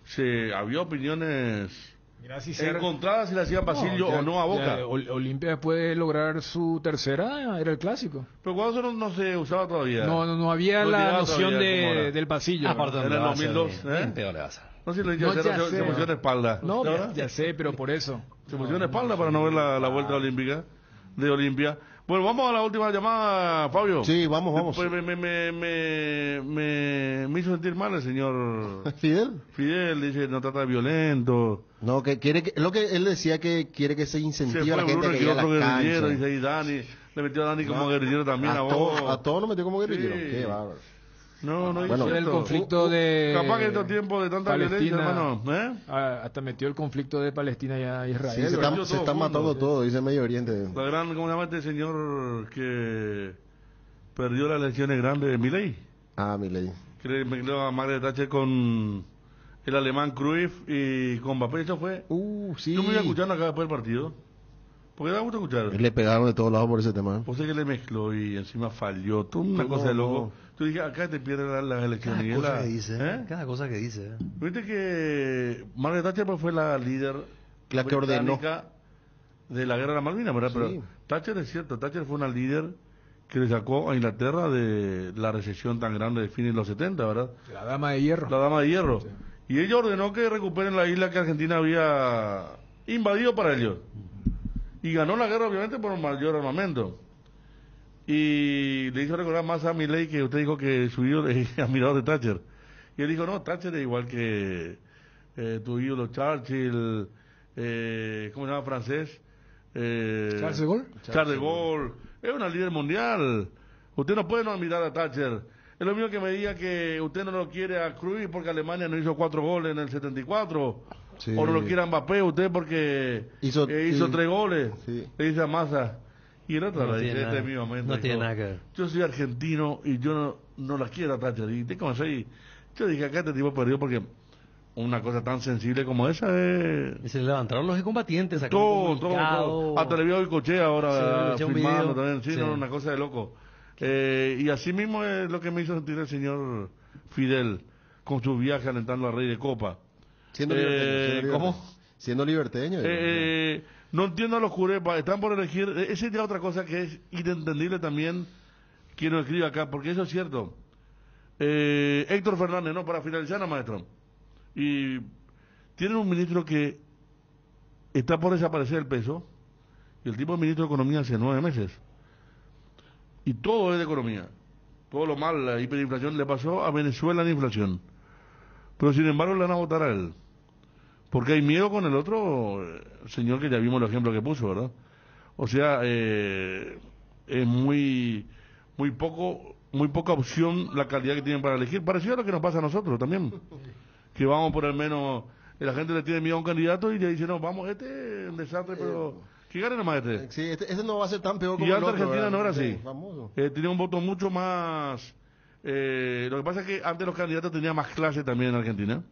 Se, había opiniones
Mira, si se-
encontradas si le hacían pasillo
ya-
o no a Boca.
ya, Ol- Olimpia después de lograr su tercera era el clásico.
Pero cuando eso no, no se usaba todavía.
No, no, no había
No
la noción de- del pasillo.
Aparte,
En el
¿dónde va a ser?
2002, ¿eh?
Bien peor le va a hacer.
No, si lo
No,
hinchas
ya
se,
sé.
se emociona espalda.
No,
¿La
ya, sé, pero por eso.
Se emociona espalda para no ver la, la vuelta olímpica de Olimpia. Bueno, vamos a la última llamada, Fabio.
Sí, vamos, vamos.
Después me, me, me, me, hizo sentir mal el señor
¿Fidel?
Fidel, dice, no trata de violento.
No, que quiere que, lo que él decía que quiere que se incentive a la gente
Bruno,
que
que otro guerrillero, dice ahí Dani. Le metió a Dani como
No.
guerrillero también a,
a,
vos.
a todos nos metió como guerrillero.
Sí.
Qué bárbaro.
No, no
Bueno,
hizo
el conflicto de
Capaz que en estos tiempos de tanta violencia, hermano. ¿eh?
Ah, hasta metió el conflicto de Palestina y a Israel.
Sí, se
yo
se
todo
matando
sí.
todo, dice Medio Oriente.
La gran, ¿cómo se llama este señor que perdió las elecciones grandes de Milei?
Ah, mi ley.
Que le mezcló a Margaret Thatcher con el alemán Cruyff y con Mbappé. Eso fue.
Uh, sí.
Yo me iba escuchando acá después del partido. Porque da gusto escuchar.
Le pegaron de todos lados por ese tema.
Vos sé que le mezcló y encima falló. Tú una
No,
cosa de loco.
no.
Tú dije, acá te pierden las, las elecciones.
Cada
es
cosa
la-
que dice.
¿eh?
Cada cosa que dice. ¿eh?
Viste que Margaret Thatcher pues, fue la líder
La que ordenó.
británica de la guerra de la Malvinas, ¿verdad?
Sí.
Pero Thatcher es cierto, Thatcher fue una líder que le sacó a Inglaterra de la recesión tan grande de fines de los 70, ¿verdad?
La dama de hierro.
La dama de hierro. Y ella ordenó que recuperen la isla que Argentina había invadido para ellos. Y ganó la guerra, obviamente, por mayor armamento. Y le hizo recordar más a Milley que usted dijo que su ídolo es admirador de Thatcher. Y él dijo, no, Thatcher es igual que eh, tu ídolo Churchill, eh, ¿cómo se llama francés? Eh,
¿Charles de Gaulle?
Charles de Gaulle. Es una líder mundial. Usted no puede no admirar a Thatcher. Es lo mismo que me diga que usted no lo quiere a Cruz porque Alemania no hizo cuatro goles en el 74.
Sí.
O no lo quiere a Mbappé usted porque
Hizo-
eh, hizo
sí.
tres goles.
Sí.
Le dice a Massa. Y el otro
No
le dice,
tiene
este es
nada-
mi momento.
no tiene nada que ver.
Yo soy argentino y yo no, no la quiero a Thatcher. Y te como soy. Yo dije, acá este tipo perdió porque una cosa tan sensible como esa es...
Y se levantaron los combatientes, sacaron
Todo, todo, todo. Hasta le vio el coche ahora
Sí,
filmando también. Sí,
Sí.
no, una cosa de loco. Eh, y así mismo es lo que me hizo sentir el señor Fidel con su viaje alentando al Rey de Copa.
Siendo
Eh,
liberteño. siendo
¿Cómo?
liberteño. Siendo liberteño.
Eh, no entiendo a los curepas, están por elegir. Esa es otra cosa que es inentendible también quien lo escribe acá, porque eso es cierto. Eh, Héctor Fernández, no, para finalizar, maestro. Y tienen un ministro que está por desaparecer el peso, y el tipo es ministro de Economía hace nueve meses. Y todo es de economía. Todo lo mal, la hiperinflación le pasó a Venezuela en inflación. Pero sin embargo le van a votar a él. Porque hay miedo con el otro eh, señor que ya vimos el ejemplo que puso, ¿verdad? O sea, eh, es muy muy poco muy poca opción la calidad que tienen para elegir. Parecido a lo que nos pasa a nosotros también. Que vamos por el menos, y la gente le tiene miedo a un candidato y le dice, no, vamos, este es un desastre, pero que gane nomás este.
Sí, este, este no va a ser tan peor como
Y
el
antes
otro,
Argentina
¿verdad?
no era
Sí,
así. Eh, tenía un voto mucho más... eh, lo que pasa es que antes los candidatos tenían más clase también en Argentina.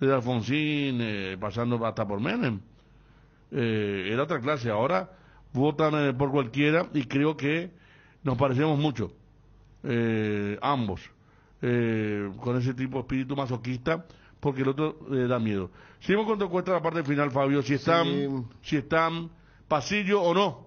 Desde Alfonsín, eh, pasando hasta por Menem. Eh, era otra clase. Ahora votan eh, por cualquiera y creo que nos parecemos mucho. eh, ambos. eh, con ese tipo de espíritu masoquista porque el otro eh, da miedo. Seguimos con tu encuesta la parte final, Fabio. Si están,
Sí.
si están pasillo o no.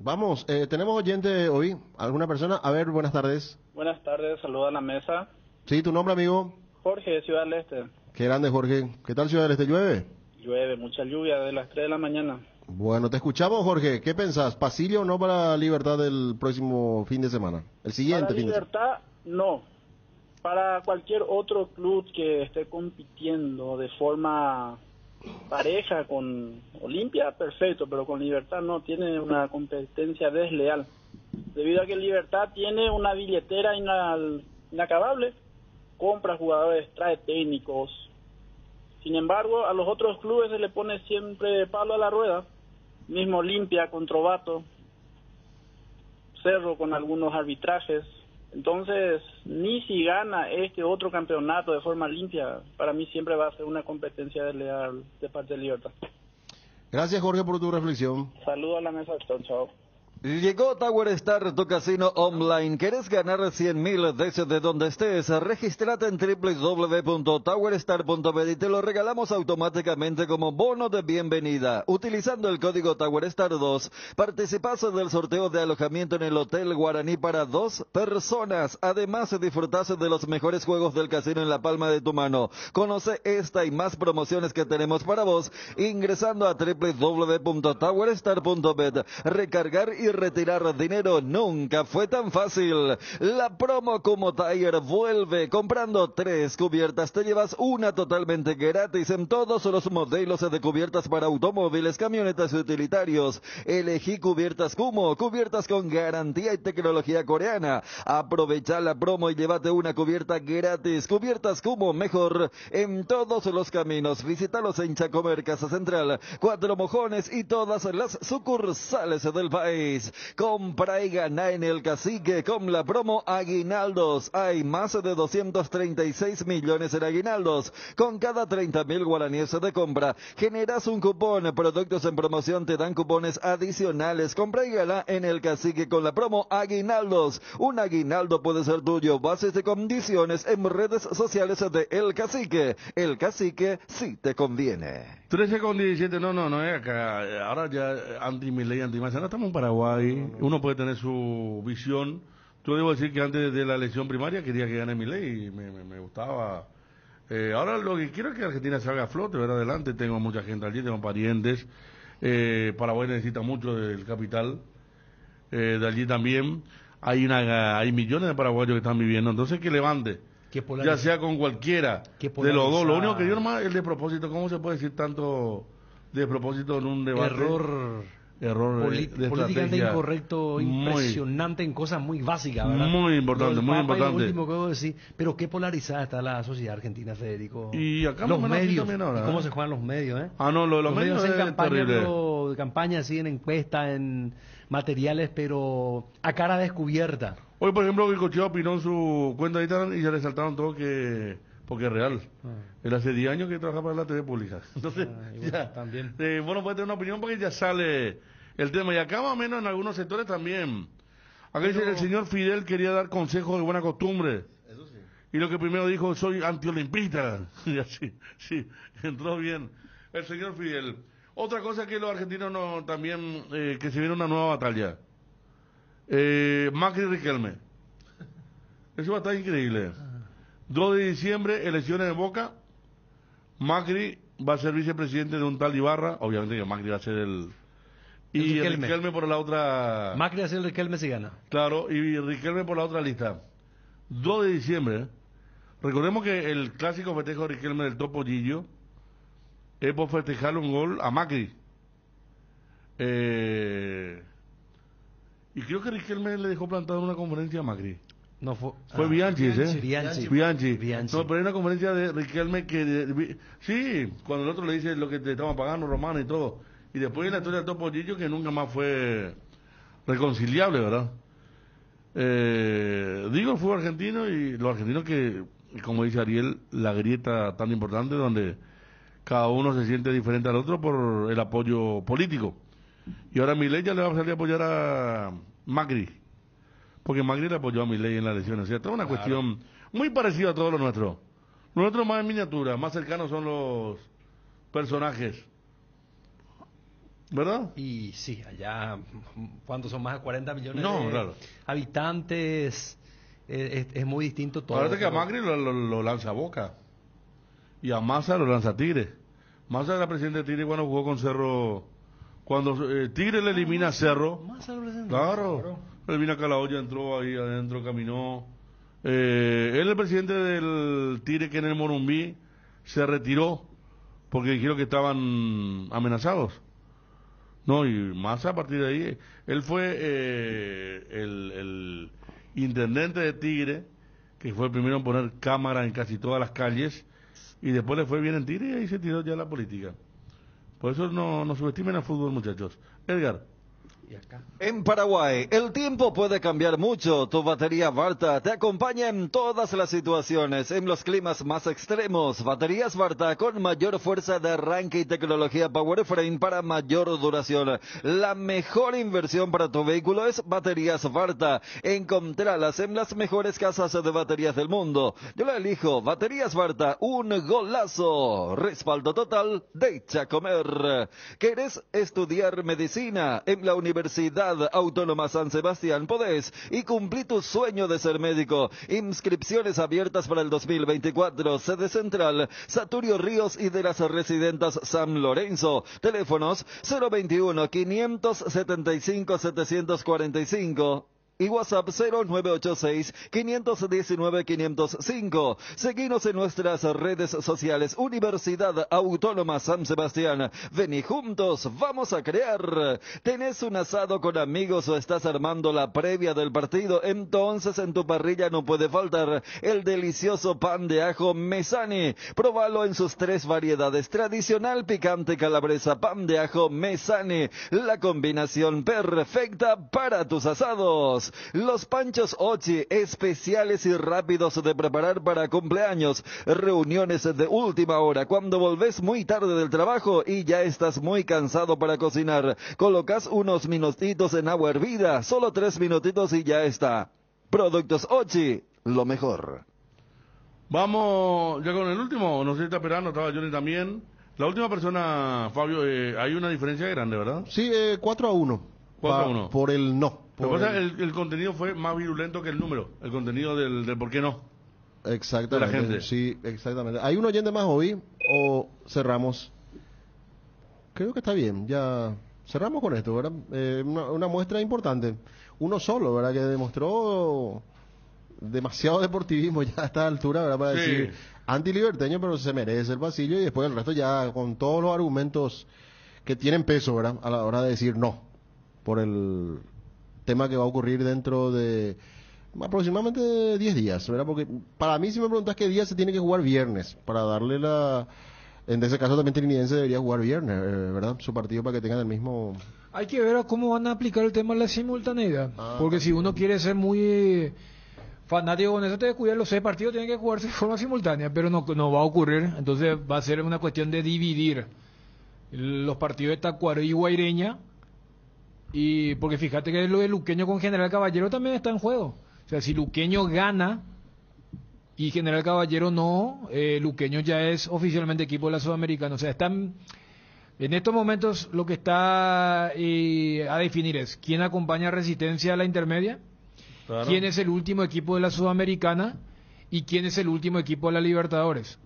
Vamos, eh, tenemos oyente hoy, alguna persona. A ver, buenas tardes.
Buenas tardes, saludo a la mesa.
Sí, tu nombre, amigo.
Jorge de Ciudad del Este.
Qué grande, Jorge. ¿Qué tal Ciudad del Este? ¿Llueve?
Llueve, mucha lluvia de las 3 de la mañana.
Bueno, te escuchamos, Jorge. ¿Qué pensás? ¿Pasillo o no para Libertad el próximo fin de semana? El siguiente
Para
fin de semana.
Libertad, no. Para cualquier otro club que esté compitiendo de forma pareja con Olimpia, perfecto, pero con Libertad no, tiene una competencia desleal. Debido a que Libertad tiene una billetera ina- inacabable, compra jugadores, trae técnicos. Sin embargo, a los otros clubes se le pone siempre palo a la rueda. Mismo Olimpia con Trovato, Cerro con algunos arbitrajes. Entonces, ni si gana este otro campeonato de forma limpia, para mí siempre va a ser una competencia desleal de parte de Libertad.
Gracias, Jorge, por tu reflexión.
Saludo a la mesa, chao, chao.
Llegó Tower Star, tu casino online. ¿Querés ganar 100 mil desde donde estés? Registrate en www.towerstar.bet y te lo regalamos automáticamente como bono de bienvenida. Utilizando el código TowerStar2, participas del sorteo de alojamiento en el Hotel Guaraní para dos personas. Además, disfrutas de los mejores juegos del casino en la palma de tu mano. Conoce esta y más promociones que tenemos para vos ingresando a www.towerstar.bet. Recargar y retirar dinero nunca fue tan fácil. La promo como Tire vuelve. Comprando tres cubiertas te llevas una totalmente gratis en todos los modelos de cubiertas para automóviles, camionetas y utilitarios. Elegí cubiertas Kumo, cubiertas con garantía y tecnología coreana. Aprovecha la promo y llévate una cubierta gratis. Cubiertas Kumo, mejor en todos los caminos. Visítalos en Chacomer, Casa Central, Cuatro Mojones y todas las sucursales del país. Compra y gana en el cacique con la promo Aguinaldos. Hay más de 236 millones en aguinaldos. Con cada 30 mil guaraníes de compra, generas un cupón. Productos en promoción te dan cupones adicionales. Compra y gana en el cacique con la promo Aguinaldos. Un aguinaldo puede ser tuyo. Bases de condiciones en redes sociales de El Cacique. El Cacique sí te conviene.
13 con 17, no, no, no es acá. Ahora ya eh, anti Milei, anti no estamos en Paraguay. Uno puede tener su visión. Yo debo decir que antes de la elección primaria quería que gane Milei y me, me, me gustaba. Eh, ahora lo que quiero es que Argentina salga a flote, ver adelante. Tengo mucha gente allí, tengo parientes. Eh, Paraguay necesita mucho del capital. Eh, de allí también hay una hay millones de paraguayos que están viviendo. Entonces que levante. ya sea con cualquiera de los dos. Lo único que yo nomás el de propósito, ¿cómo se puede decir tanto de propósito en un debate?
Error.
Error
Poli-
de
políticamente incorrecto,
muy-
impresionante en cosas muy básicas, ¿verdad?
Muy importante, muy
y lo
importante.
último que a decir, pero qué polarizada está la sociedad argentina, Federico.
Y acá
los medios,
también ahora,
y cómo
¿eh?
se juegan los medios, ¿eh?
Ah, no, lo de los, medios,
hacen
es
campaña,
terrible.
pero, así en encuestas, en materiales, pero a cara descubierta.
Hoy, por ejemplo, Goicochea opinó en su cuenta de Instagram y ya le saltaron todo que... Porque es real. Él hace 10 años que trabaja para la TV pública. Entonces, ya.
también.
Eh, bueno, puede tener una opinión porque ya sale el tema. Y acá más o menos en algunos sectores también. Acá dice el señor Fidel quería dar consejos de buena costumbre. Y lo que primero dijo, soy antiolimpista. y así, sí, entró bien. El señor Fidel. Otra cosa que los argentinos no, también, eh, que se viene una nueva batalla. Eh, Macri Riquelme. Eso va a estar increíble. 2 de diciembre, elecciones en Boca. Macri va a ser vicepresidente de un tal Ibarra. Obviamente que Macri va a ser el... Y
El Riquelme.
Riquelme por la otra...
Macri hace el Riquelme si gana.
Claro, y Riquelme por la otra lista. 2 de diciembre. ¿eh? Recordemos que el clásico festejo de Riquelme del Topo Gillo es por festejarle un gol a Macri. Eh, y creo que Riquelme le dejó plantado una conferencia a Macri.
No fue,
Fue
ah,
Bianchi, ¿eh?
Bianchi.
Bianchi.
Bianchi.
No, pero hay una conferencia de Riquelme que... de- vi- sí, cuando el otro le dice lo que te estamos pagando, Romano y todo. Y después hay la historia del Topo Gillo que nunca más fue reconciliable, ¿verdad? Eh, digo el fútbol argentino y los argentinos que, como dice Ariel, la grieta tan importante donde cada uno se siente diferente al otro por el apoyo político. Y ahora Milei ya le va a salir a apoyar a Macri, porque Macri le apoyó a Milei en las elecciones. O sea, toda una cuestión muy parecida a todo lo nuestro. Lo nuestro más en miniatura, más cercanos son los personajes. ¿Verdad?
Y sí, allá, ¿cuántos son más de 40 millones
No,
de
claro.
habitantes? Es, es muy distinto todo.
Ahora que a Macri lo, lo- lo lanza a Boca y a Massa lo lanza a Tigre. Massa era presidente de Tigre cuando jugó con Cerro. Cuando eh, Tigre le elimina a Cerro. Claro. Él vino acá a la olla, entró ahí adentro, caminó. Eh, él, el presidente del Tigre, que en el Morumbí se retiró porque dijeron que estaban amenazados. No, y más a partir de ahí, él fue eh, el, intendente de Tigre, que fue el primero en poner cámara en casi todas las calles, y después le fue bien en Tigre y ahí se tiró ya la política. Por eso no, no subestimen al fútbol, muchachos. Edgar.
En Paraguay, el tiempo puede cambiar mucho. Tu batería Varta te acompaña en todas las situaciones, en los climas más extremos. Baterías Varta con mayor fuerza de arranque y tecnología Power Frame para mayor duración. La mejor inversión para tu vehículo es baterías Varta. Encontralas en las mejores casas de baterías del mundo. Yo la elijo. Baterías Varta, un golazo. Respaldo total de a comer. ¿Querés estudiar medicina en la Universidad Autónoma San Sebastián? Podés y cumplí tu sueño de ser médico. Inscripciones abiertas para el 2024. Sede central, Saturio Ríos y de las residentas San Lorenzo. Teléfonos 021 575 745 y WhatsApp 0986-519-505. Seguinos en nuestras redes sociales. Universidad Autónoma San Sebastián. Vení juntos, vamos a crear. ¿Tenés un asado con amigos o estás armando la previa del partido? Entonces en tu parrilla no puede faltar el delicioso pan de ajo Mesani. Probalo en sus tres variedades. Tradicional, picante, calabresa, pan de ajo Mesani. La combinación perfecta para tus asados. Los panchos Ochi, especiales y rápidos de preparar para cumpleaños, reuniones de última hora, cuando volvés muy tarde del trabajo y ya estás muy cansado para cocinar. Colocas unos minutitos en agua hervida, solo tres minutitos y ya está. Productos Ochi, lo mejor.
Vamos ya con el último. No sé si está esperando, estaba Johnny también. La última persona, Fabio, eh, hay una diferencia grande, ¿verdad?
Sí, eh, 4 a 1.
4 a
Pa-
1.
Por el no. Por el-
contenido fue más virulento que el número. El contenido del, del por qué no.
Exactamente.
de la gente.
Sí, exactamente. ¿Hay un oyente más hoy o cerramos? Creo que está bien. Ya cerramos con esto, ¿verdad? Eh, una, una muestra importante. Uno solo, ¿verdad? Que demostró demasiado deportivismo ya a esta altura, ¿verdad? Para
Sí.
decir antiliberteño, pero se merece el pasillo y después el resto ya con todos los argumentos que tienen peso, ¿verdad? A la hora de decir no. por el tema que va a ocurrir dentro de aproximadamente 10 días, ¿verdad? Porque para mí si me preguntas qué día se tiene que jugar viernes, para darle la... En ese caso también Trinidad debería jugar viernes, eh, ¿verdad? Su partido para que tengan el mismo...
Hay que ver a cómo van a aplicar el tema de la simultaneidad. porque si uno quiere ser muy eh, fanático con eso, te cuidar los seis partidos tienen que jugarse de forma simultánea, pero no, no va a ocurrir. Entonces va a ser una cuestión de dividir los partidos de Tacuaro y Guaireña. Y porque fíjate que lo de Luqueño con General Caballero también está en juego. O sea, si Luqueño gana y General Caballero no, eh, Luqueño ya es oficialmente equipo de la Sudamericana. O sea, están en estos momentos lo que está eh, a definir es quién acompaña a Resistencia a la intermedia, quién es el último equipo de la Sudamericana y quién es el último equipo de la Libertadores.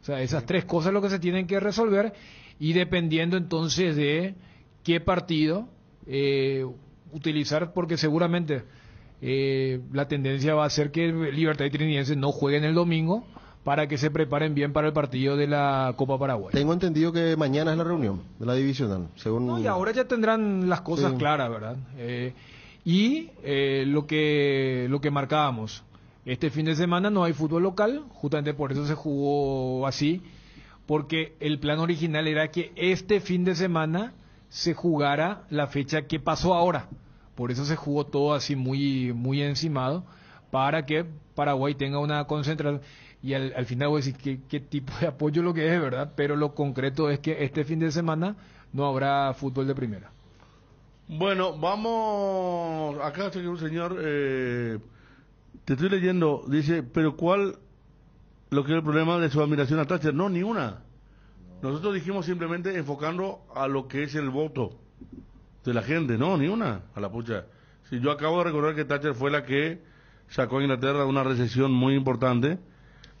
O sea, esas tres cosas lo que se tienen que resolver y dependiendo entonces de qué partido eh, utilizar, porque seguramente eh, la tendencia va a ser que Libertad y Trinidense no jueguen el domingo para que se preparen bien para el partido de la Copa Paraguay.
Tengo entendido que mañana es la reunión de la divisional, según...
y ahora ya tendrán las cosas claras, ¿verdad? Eh, y eh, lo que lo que marcábamos, este fin de semana no hay fútbol local, justamente por eso se jugó así, porque el plan original era que este fin de semana se jugara la fecha que pasó ahora. Por eso se jugó todo así muy, muy encimado, para que Paraguay tenga una concentración. Y al, final voy a decir qué, tipo de apoyo lo que es, ¿verdad? Pero lo concreto es que este fin de semana no habrá fútbol de primera.
Bueno, vamos. Acá estoy un señor. Eh, te estoy leyendo. Dice, pero ¿cuál lo que es el problema de su admiración a Thatcher? No, ni una. Nosotros dijimos simplemente enfocando a lo que es el voto de la gente, no, ni una, a la pucha. Si yo acabo de recordar que Thatcher fue la que sacó a Inglaterra de una recesión muy importante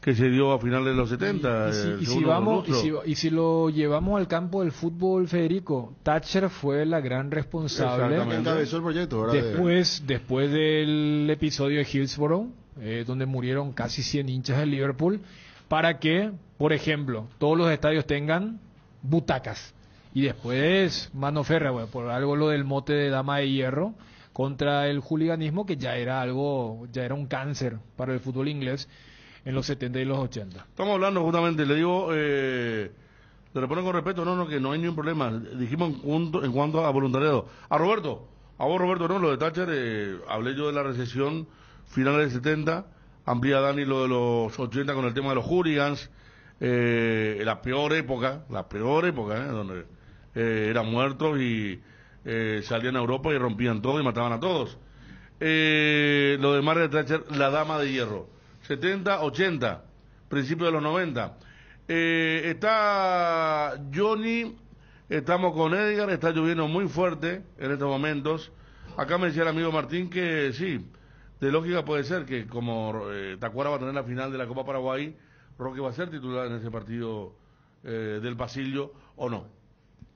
que se dio a finales de los 70.
Y, si, vamos, y, si, lo llevamos al campo del fútbol, Federico, Thatcher fue la gran responsable.
Encabezó el proyecto,
Después, después del episodio de Hillsborough, eh, donde murieron casi 100 hinchas de Liverpool, para que, por ejemplo, todos los estadios tengan butacas y después mano férrea, por algo lo del mote de dama de hierro contra el juliganismo que ya era algo, ya era un cáncer para el fútbol inglés en los 70 y los 80.
Estamos hablando justamente, le digo, eh, le respondo con respeto, no, no, que no hay ningún problema. Dijimos en, en cuanto a voluntariado. A Roberto, a vos Roberto, no, lo de Thatcher, eh, hablé yo de la recesión final del 70, amplía Dani lo de los 80 con el tema de los hooligans, eh, la peor época, la peor época, eh, donde eh, eran muertos y eh, salían a Europa y rompían todo y mataban a todos. Eh, lo de Margaret Thatcher, la dama de hierro. 70, 80, principio de los 90. está Johnny, estamos con Edgar, está lloviendo muy fuerte en estos momentos. Acá me decía el amigo Martín que sí, de lógica puede ser que como Tacuara va a tener la final de la Copa Paraguay, Roque va a ser titular en ese partido del pasillo o no.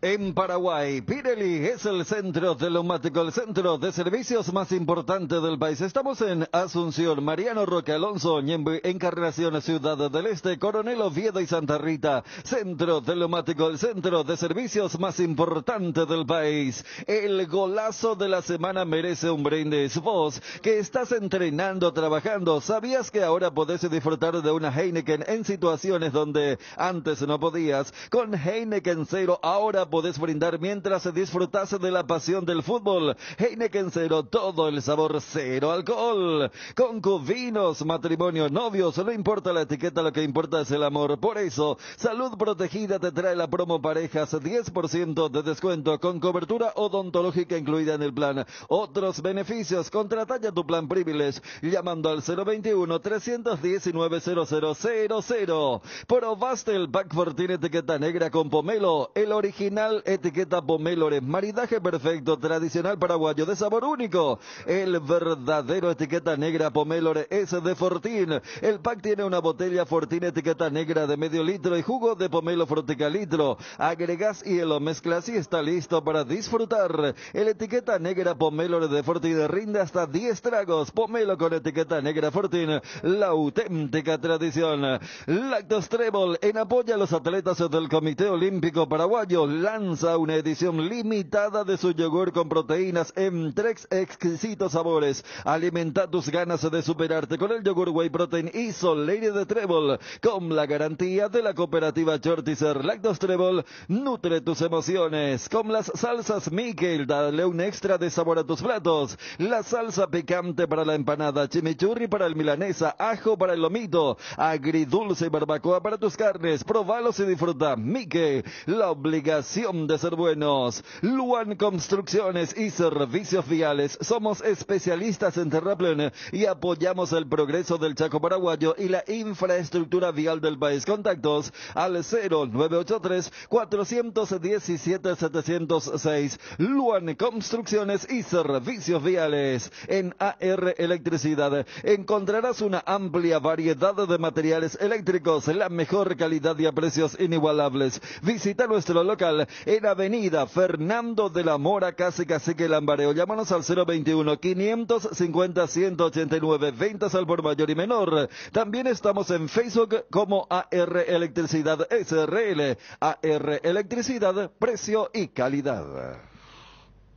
En Paraguay, Pirelli es el centro teleumático, el centro de servicios más importante del país. Estamos en Asunción, Mariano Roque Alonso, Encarnación Ciudad del Este, Coronel Oviedo y Santa Rita. Centro teleumático, el centro de servicios más importante del país. El golazo de la semana merece un brindis. Vos, que estás entrenando, trabajando, ¿sabías que ahora podés disfrutar de una Heineken en situaciones donde antes no podías? Con Heineken Cero ahora podés brindar mientras disfrutas de la pasión del fútbol. Heineken Cero, todo el sabor cero alcohol. Concubinos, matrimonio, novios, no importa la etiqueta, lo que importa es el amor. Por eso, Salud Protegida te trae la promo parejas, 10% de descuento con cobertura odontológica incluida en el plan. Otros beneficios, contrata ya tu plan Privilege llamando al 021 319 0000. Probaste el pack Fortin etiqueta negra con pomelo, el original etiqueta Pomelore, maridaje perfecto, tradicional paraguayo, de sabor único. El verdadero etiqueta negra Pomelore es de Fortín. El pack tiene una botella Fortín etiqueta negra de medio litro y jugo de pomelo frutica litro. Agregas y lo mezclas y está listo para disfrutar. El etiqueta negra Pomelore de Fortín rinde hasta 10 tragos. Pomelo con etiqueta negra Fortín, la auténtica tradición. Lactos Treble en apoyo a los atletas del Comité Olímpico Paraguayo lanza una edición limitada de su yogur con proteínas en tres exquisitos sabores. Alimenta tus ganas de superarte con el yogur Whey Protein Isol Lady de Treble, con la garantía de la cooperativa Chortizer Lactos Treble. Nutre tus emociones con las salsas Mikel. Dale un extra de sabor a tus platos. La salsa picante para la empanada, chimichurri para el milanesa, ajo para el lomito, agridulce y barbacoa para tus carnes. Probalos y disfruta. Mike, la obligación de ser buenos. Luan Construcciones y Servicios Viales. Somos especialistas en terraplén y apoyamos el progreso del Chaco Paraguayo y la infraestructura vial del país. Contactos al 0983 417 706. Luan Construcciones y Servicios Viales. En AR Electricidad encontrarás una amplia variedad de materiales eléctricos, la mejor calidad y a precios inigualables. Visita nuestro local en Avenida Fernando de la Mora, casi Cacique Lambareo. Llámanos al 021 550 189, ventas al por mayor y menor. También estamos en Facebook como AR Electricidad SRL. AR Electricidad, precio y calidad.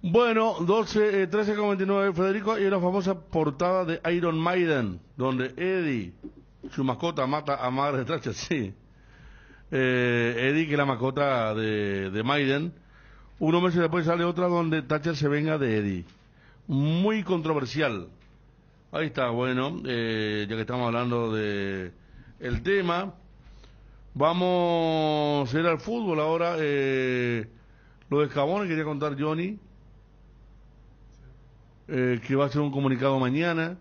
Bueno, 12, eh, 13 con 29, Federico, y una famosa portada de Iron Maiden, donde Eddie, su mascota, mata a Margaret Thatcher, sí. Eh, Eddie, que la mascota de, de Maiden. Unos meses después sale otra donde Thatcher se venga de Eddie. Muy controversial. Ahí está, bueno, eh, ya que estamos hablando de el tema, vamos a ir al fútbol ahora. Eh, lo de Escabones quería contar Johnny, eh, que va a hacer un comunicado mañana.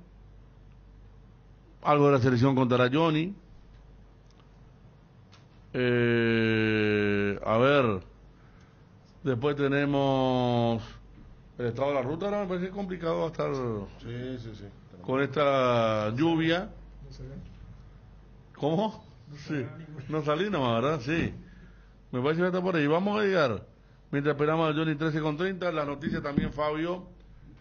Algo de la selección contará Johnny. Eh, a ver, después tenemos el estado de la ruta. Ahora me parece complicado va a estar
Sí, sí, sí.
con esta lluvia. ¿Cómo? Sí, no salí nomás, ¿verdad? Sí. Me parece que está por ahí. Vamos a llegar, mientras esperamos a Johnny 13 con 30, la noticia también, Fabio,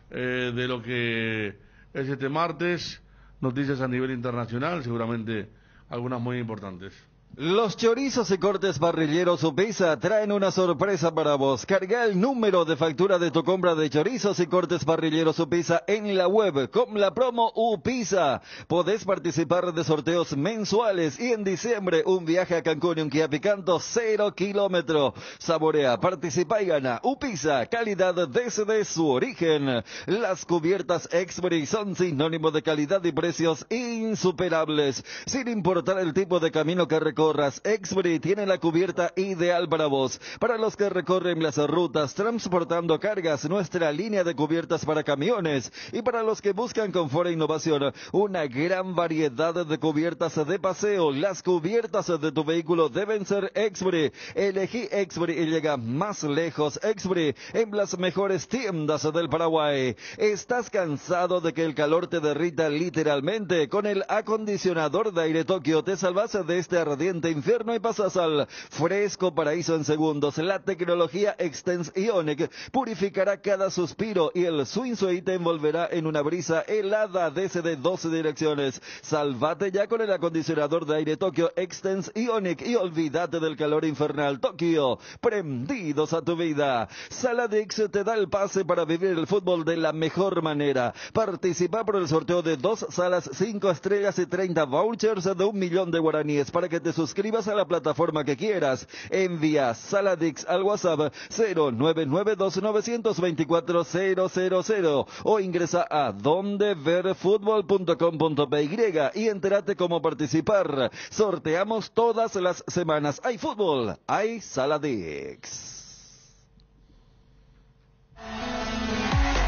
eh, de lo que es este martes, noticias a nivel internacional, seguramente algunas muy importantes.
Los chorizos y cortes parrilleros Upisa traen una sorpresa para vos. Carga el número de factura de tu compra de chorizos y cortes parrilleros Upisa en la web con la promo Upisa. Podés participar de sorteos mensuales y en diciembre un viaje a Cancún y un Kia Picanto cero kilómetro. Saborea, participa y gana. Upisa, calidad desde su origen. Las cubiertas Exbury son sinónimo de calidad y precios insuperables. Sin importar el tipo de camino que recorras, Exbury tiene la cubierta ideal para vos. Para los que recorren las rutas transportando cargas, nuestra línea de cubiertas para camiones. Y para los que buscan confort e innovación, una gran variedad de cubiertas de paseo. Las cubiertas de tu vehículo deben ser Exbury. Elegí Exbury y llega más lejos. Exbury en las mejores tiendas del Paraguay. ¿Estás cansado de que el calor te derrita literalmente? Con el acondicionador de aire Tokio te salvas de este ardiente infierno y pasas al fresco paraíso en segundos. La tecnología Extens Ionic purificará cada suspiro y el swing te envolverá en una brisa helada desde 12 direcciones. Salvate ya con el acondicionador de aire Tokio Extens Ionic y olvídate del calor infernal. Tokio, prendidos a tu vida. Saladix te da el pase para vivir el fútbol de la mejor manera. Participa por el sorteo de dos salas, cinco estrellas y 30 vouchers de un millón de guaraníes para que te suscribas a la plataforma que quieras. Envía Saladix al WhatsApp 0992-924-000 o ingresa a dondeverfutbol.com.py y entérate cómo participar. Sorteamos todas las semanas. Hay fútbol, hay Saladix.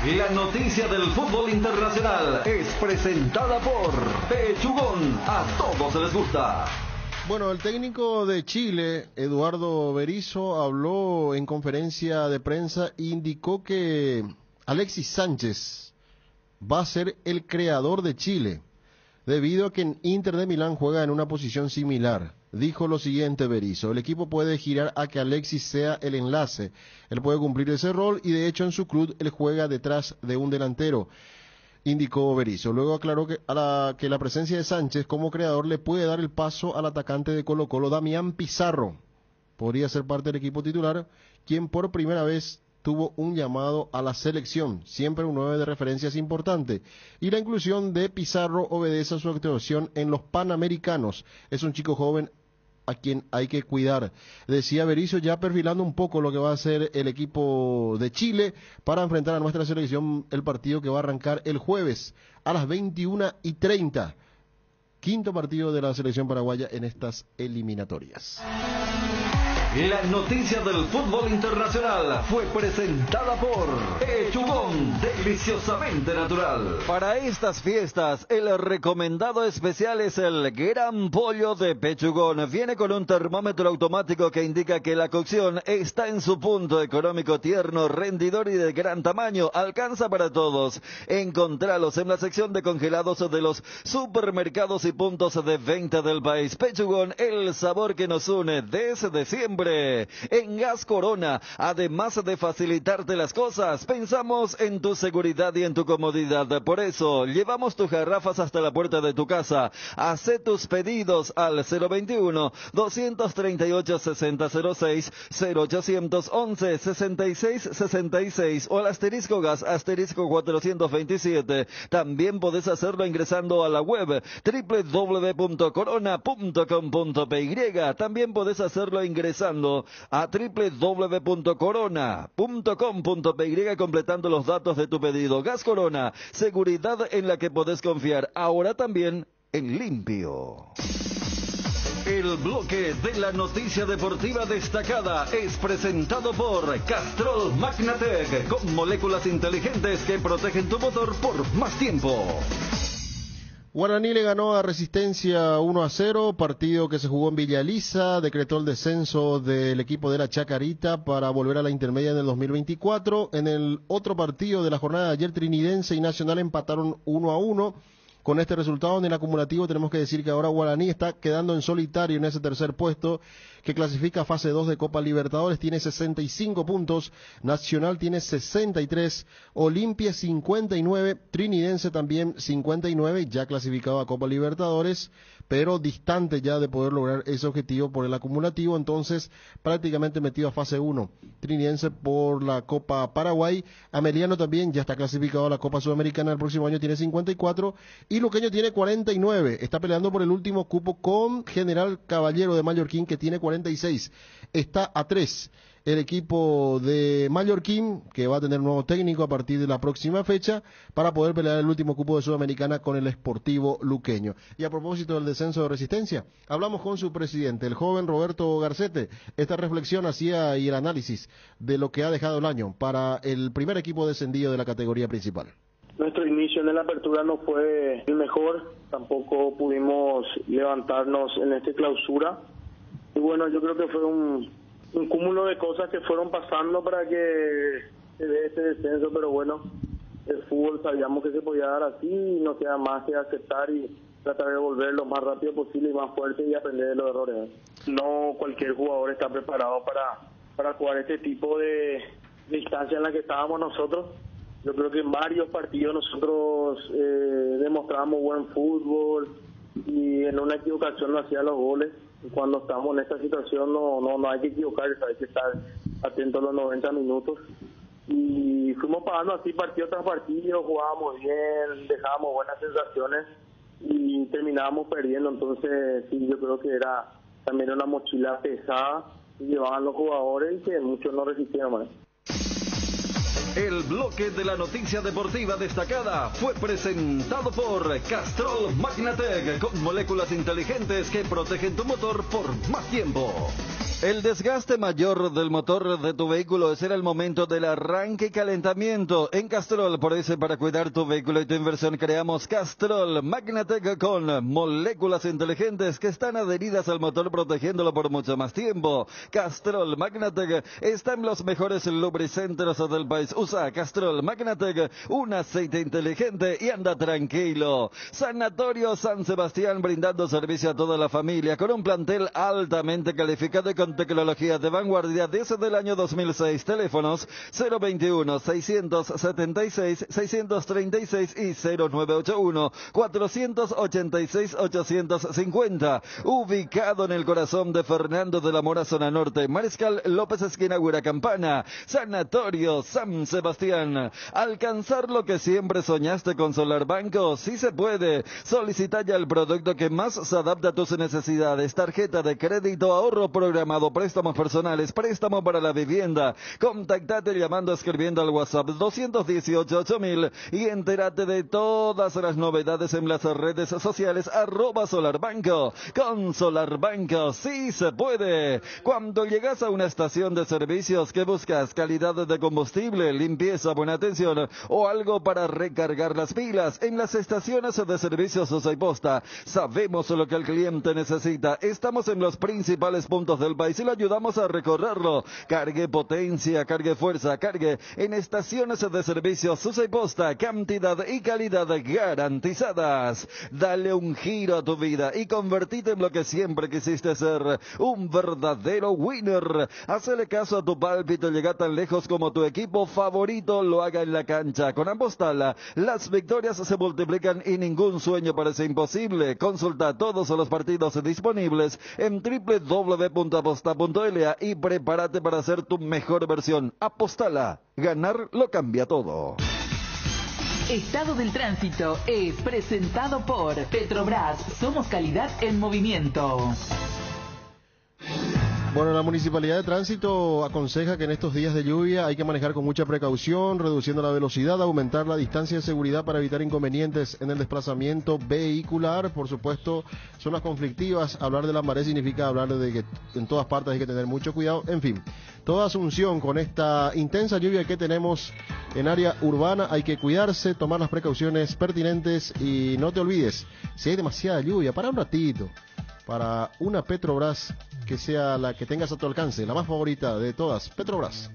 La noticia del fútbol internacional es presentada por Pechugón. A todos les gusta.
Bueno, el técnico de Chile, Eduardo Berizzo, habló en conferencia de prensa e indicó que Alexis Sánchez va a ser el creador de Chile, debido a que en Inter de Milán juega en una posición similar. Dijo lo siguiente Berizzo, el equipo puede girar a que Alexis sea el enlace, él puede cumplir ese rol y de hecho en su club él juega detrás de un delantero indicó Berizzo. Luego aclaró que, a la, que la presencia de Sánchez como creador le puede dar el paso al atacante de Colo Colo, Damián Pizarro. Podría ser parte del equipo titular, quien por primera vez tuvo un llamado a la selección, siempre un 9 de referencia es importante. Y la inclusión de Pizarro obedece a su actuación en los Panamericanos. Es un chico joven a quien hay que cuidar. Decía Berizzo ya perfilando un poco lo que va a hacer el equipo de Chile para enfrentar a nuestra selección el partido que va a arrancar el jueves a las 21 y 30. Quinto partido de la selección paraguaya en estas eliminatorias.
La noticia del fútbol internacional fue presentada por Pechugón, deliciosamente natural. Para estas fiestas, el recomendado especial es el Gran Pollo de Pechugón. Viene con un termómetro automático que indica que la cocción está en su punto económico, tierno, rendidor y de gran tamaño. Alcanza para todos. Encontralos en la sección de congelados de los supermercados y puntos de venta del país. Pechugón, el sabor que nos une desde siempre. En Gas Corona, además de facilitarte las cosas, pensamos en tu seguridad y en tu comodidad. Por eso, llevamos tus garrafas hasta la puerta de tu casa. Haz tus pedidos al 021 238 6006 0811 66 66 o al asterisco gas asterisco 427. También podés hacerlo ingresando a la web www.corona.com.py. También podés hacerlo ingresando a www.corona.com.py completando los datos de tu pedido. Gas Corona, seguridad en la que podés confiar. Ahora también en limpio. El bloque de la noticia deportiva destacada es presentado por Castrol Magnatec con moléculas inteligentes que protegen tu motor por más tiempo.
Guaraní le ganó a Resistencia 1 a 0, partido que se jugó en Villa Elisa, decretó el descenso del equipo de la Chacarita para volver a la intermedia en el 2024. En el otro partido de la jornada de ayer, Trinidense y Nacional empataron 1 a 1. Con este resultado en el acumulativo tenemos que decir que ahora Guaraní está quedando en solitario en ese tercer puesto que clasifica a fase 2 de Copa Libertadores, tiene 65 puntos, Nacional tiene 63, Olimpia 59, Trinidense también 59, ya clasificado a Copa Libertadores, pero distante ya de poder lograr ese objetivo por el acumulativo, entonces prácticamente metido a fase 1. Trinidense por la Copa Paraguay, Ameliano también ya está clasificado a la Copa Sudamericana el próximo año, tiene 54, y Luqueño tiene 49, está peleando por el último cupo con General Caballero de Mallorquín que tiene 46, está a 3 el equipo de Mallorquín, que va a tener nuevo técnico a partir de la próxima fecha, para poder pelear el último cupo de Sudamericana con el Esportivo Luqueño. Y a propósito del descenso de resistencia, hablamos con su presidente, el joven Roberto Garcete. Esta reflexión hacía y el análisis de lo que ha dejado el año para el primer equipo descendido de la categoría principal.
Nuestro inicio en la apertura no fue el mejor, tampoco pudimos levantarnos en esta clausura. Y bueno, yo creo que fue un, un cúmulo de cosas que fueron pasando para que se dé este descenso, pero bueno, el fútbol sabíamos que se podía dar así y no queda más que aceptar y tratar de volver lo más rápido posible y más fuerte y aprender de los errores. No cualquier jugador está preparado para, para jugar este tipo de, instancia en la que estábamos nosotros. Yo creo que en varios partidos nosotros eh, demostramos buen fútbol y en una equivocación no hacía los goles cuando estamos en esta situación no, no, no hay que equivocarse, hay que estar atento a los 90 minutos. Y fuimos pagando así partido tras partido, jugábamos bien, dejábamos buenas sensaciones y terminábamos perdiendo. Entonces, sí, yo creo que era también una mochila pesada que llevaban los jugadores y que muchos no resistieron más.
El bloque de la noticia deportiva destacada fue presentado por Castrol Magnatec con moléculas inteligentes que protegen tu motor por más tiempo. El desgaste mayor del motor de tu vehículo será el momento del arranque y calentamiento. En Castrol, por eso, para cuidar tu vehículo y tu inversión, creamos Castrol Magnatec con moléculas inteligentes que están adheridas al motor protegiéndolo por mucho más tiempo. Castrol Magnatec está en los mejores lubricentros del país Usa Castrol Magnatec, un aceite inteligente y anda tranquilo. Sanatorio San Sebastián brindando servicio a toda la familia con un plantel altamente calificado y con tecnología de vanguardia desde el año 2006. Teléfonos 021 676 636 y 0981 486 850. Ubicado en el corazón de Fernando de la Mora, zona norte. Mariscal López Esquina, Campana. Sanatorio San Sebastián. Alcanzar lo que siempre soñaste con Solar Banco. Sí se puede. Solicita ya el producto que más se adapta a tus necesidades. Tarjeta de crédito, ahorro programado, préstamos personales, préstamo para la vivienda. Contactate llamando, escribiendo al WhatsApp 218 8000 y entérate de todas las novedades en las redes sociales arroba Solarbanco. Con Solarbanco sí se puede. Cuando llegas a una estación de servicios que buscas calidad de combustible, limpieza, buena atención o algo para recargar las pilas en las estaciones de servicios Sosa y Posta, sabemos lo que el cliente necesita. Estamos en los principales puntos del país y lo ayudamos a recorrerlo. Cargue potencia, cargue fuerza, cargue en estaciones de servicios Sosa y Posta, cantidad y calidad garantizadas. Dale un giro a tu vida y convertite en lo que siempre quisiste ser, un verdadero winner. Hacele caso a tu pálpito, llega tan lejos como tu equipo favorito lo haga en la cancha. Con Ambostala, las victorias se multiplican y ningún sueño parece imposible. Consulta todos los partidos disponibles en www.aposta.la y prepárate para hacer tu mejor versión. Apostala, ganar lo cambia todo.
Estado del Tránsito es presentado por Petrobras. Somos calidad en movimiento.
Bueno, la Municipalidad de Tránsito aconseja que en estos días de lluvia hay que manejar con mucha precaución, reduciendo la velocidad, aumentar la distancia de seguridad para evitar inconvenientes en el desplazamiento vehicular. Por supuesto, zonas conflictivas. Hablar de la marea significa hablar de que en todas partes hay que tener mucho cuidado. En fin, toda Asunción con esta intensa lluvia que tenemos en área urbana hay que cuidarse, tomar las precauciones pertinentes y no te olvides, si hay demasiada lluvia, para un ratito para una Petrobras que sea la que tengas a tu alcance, la más favorita de todas, Petrobras.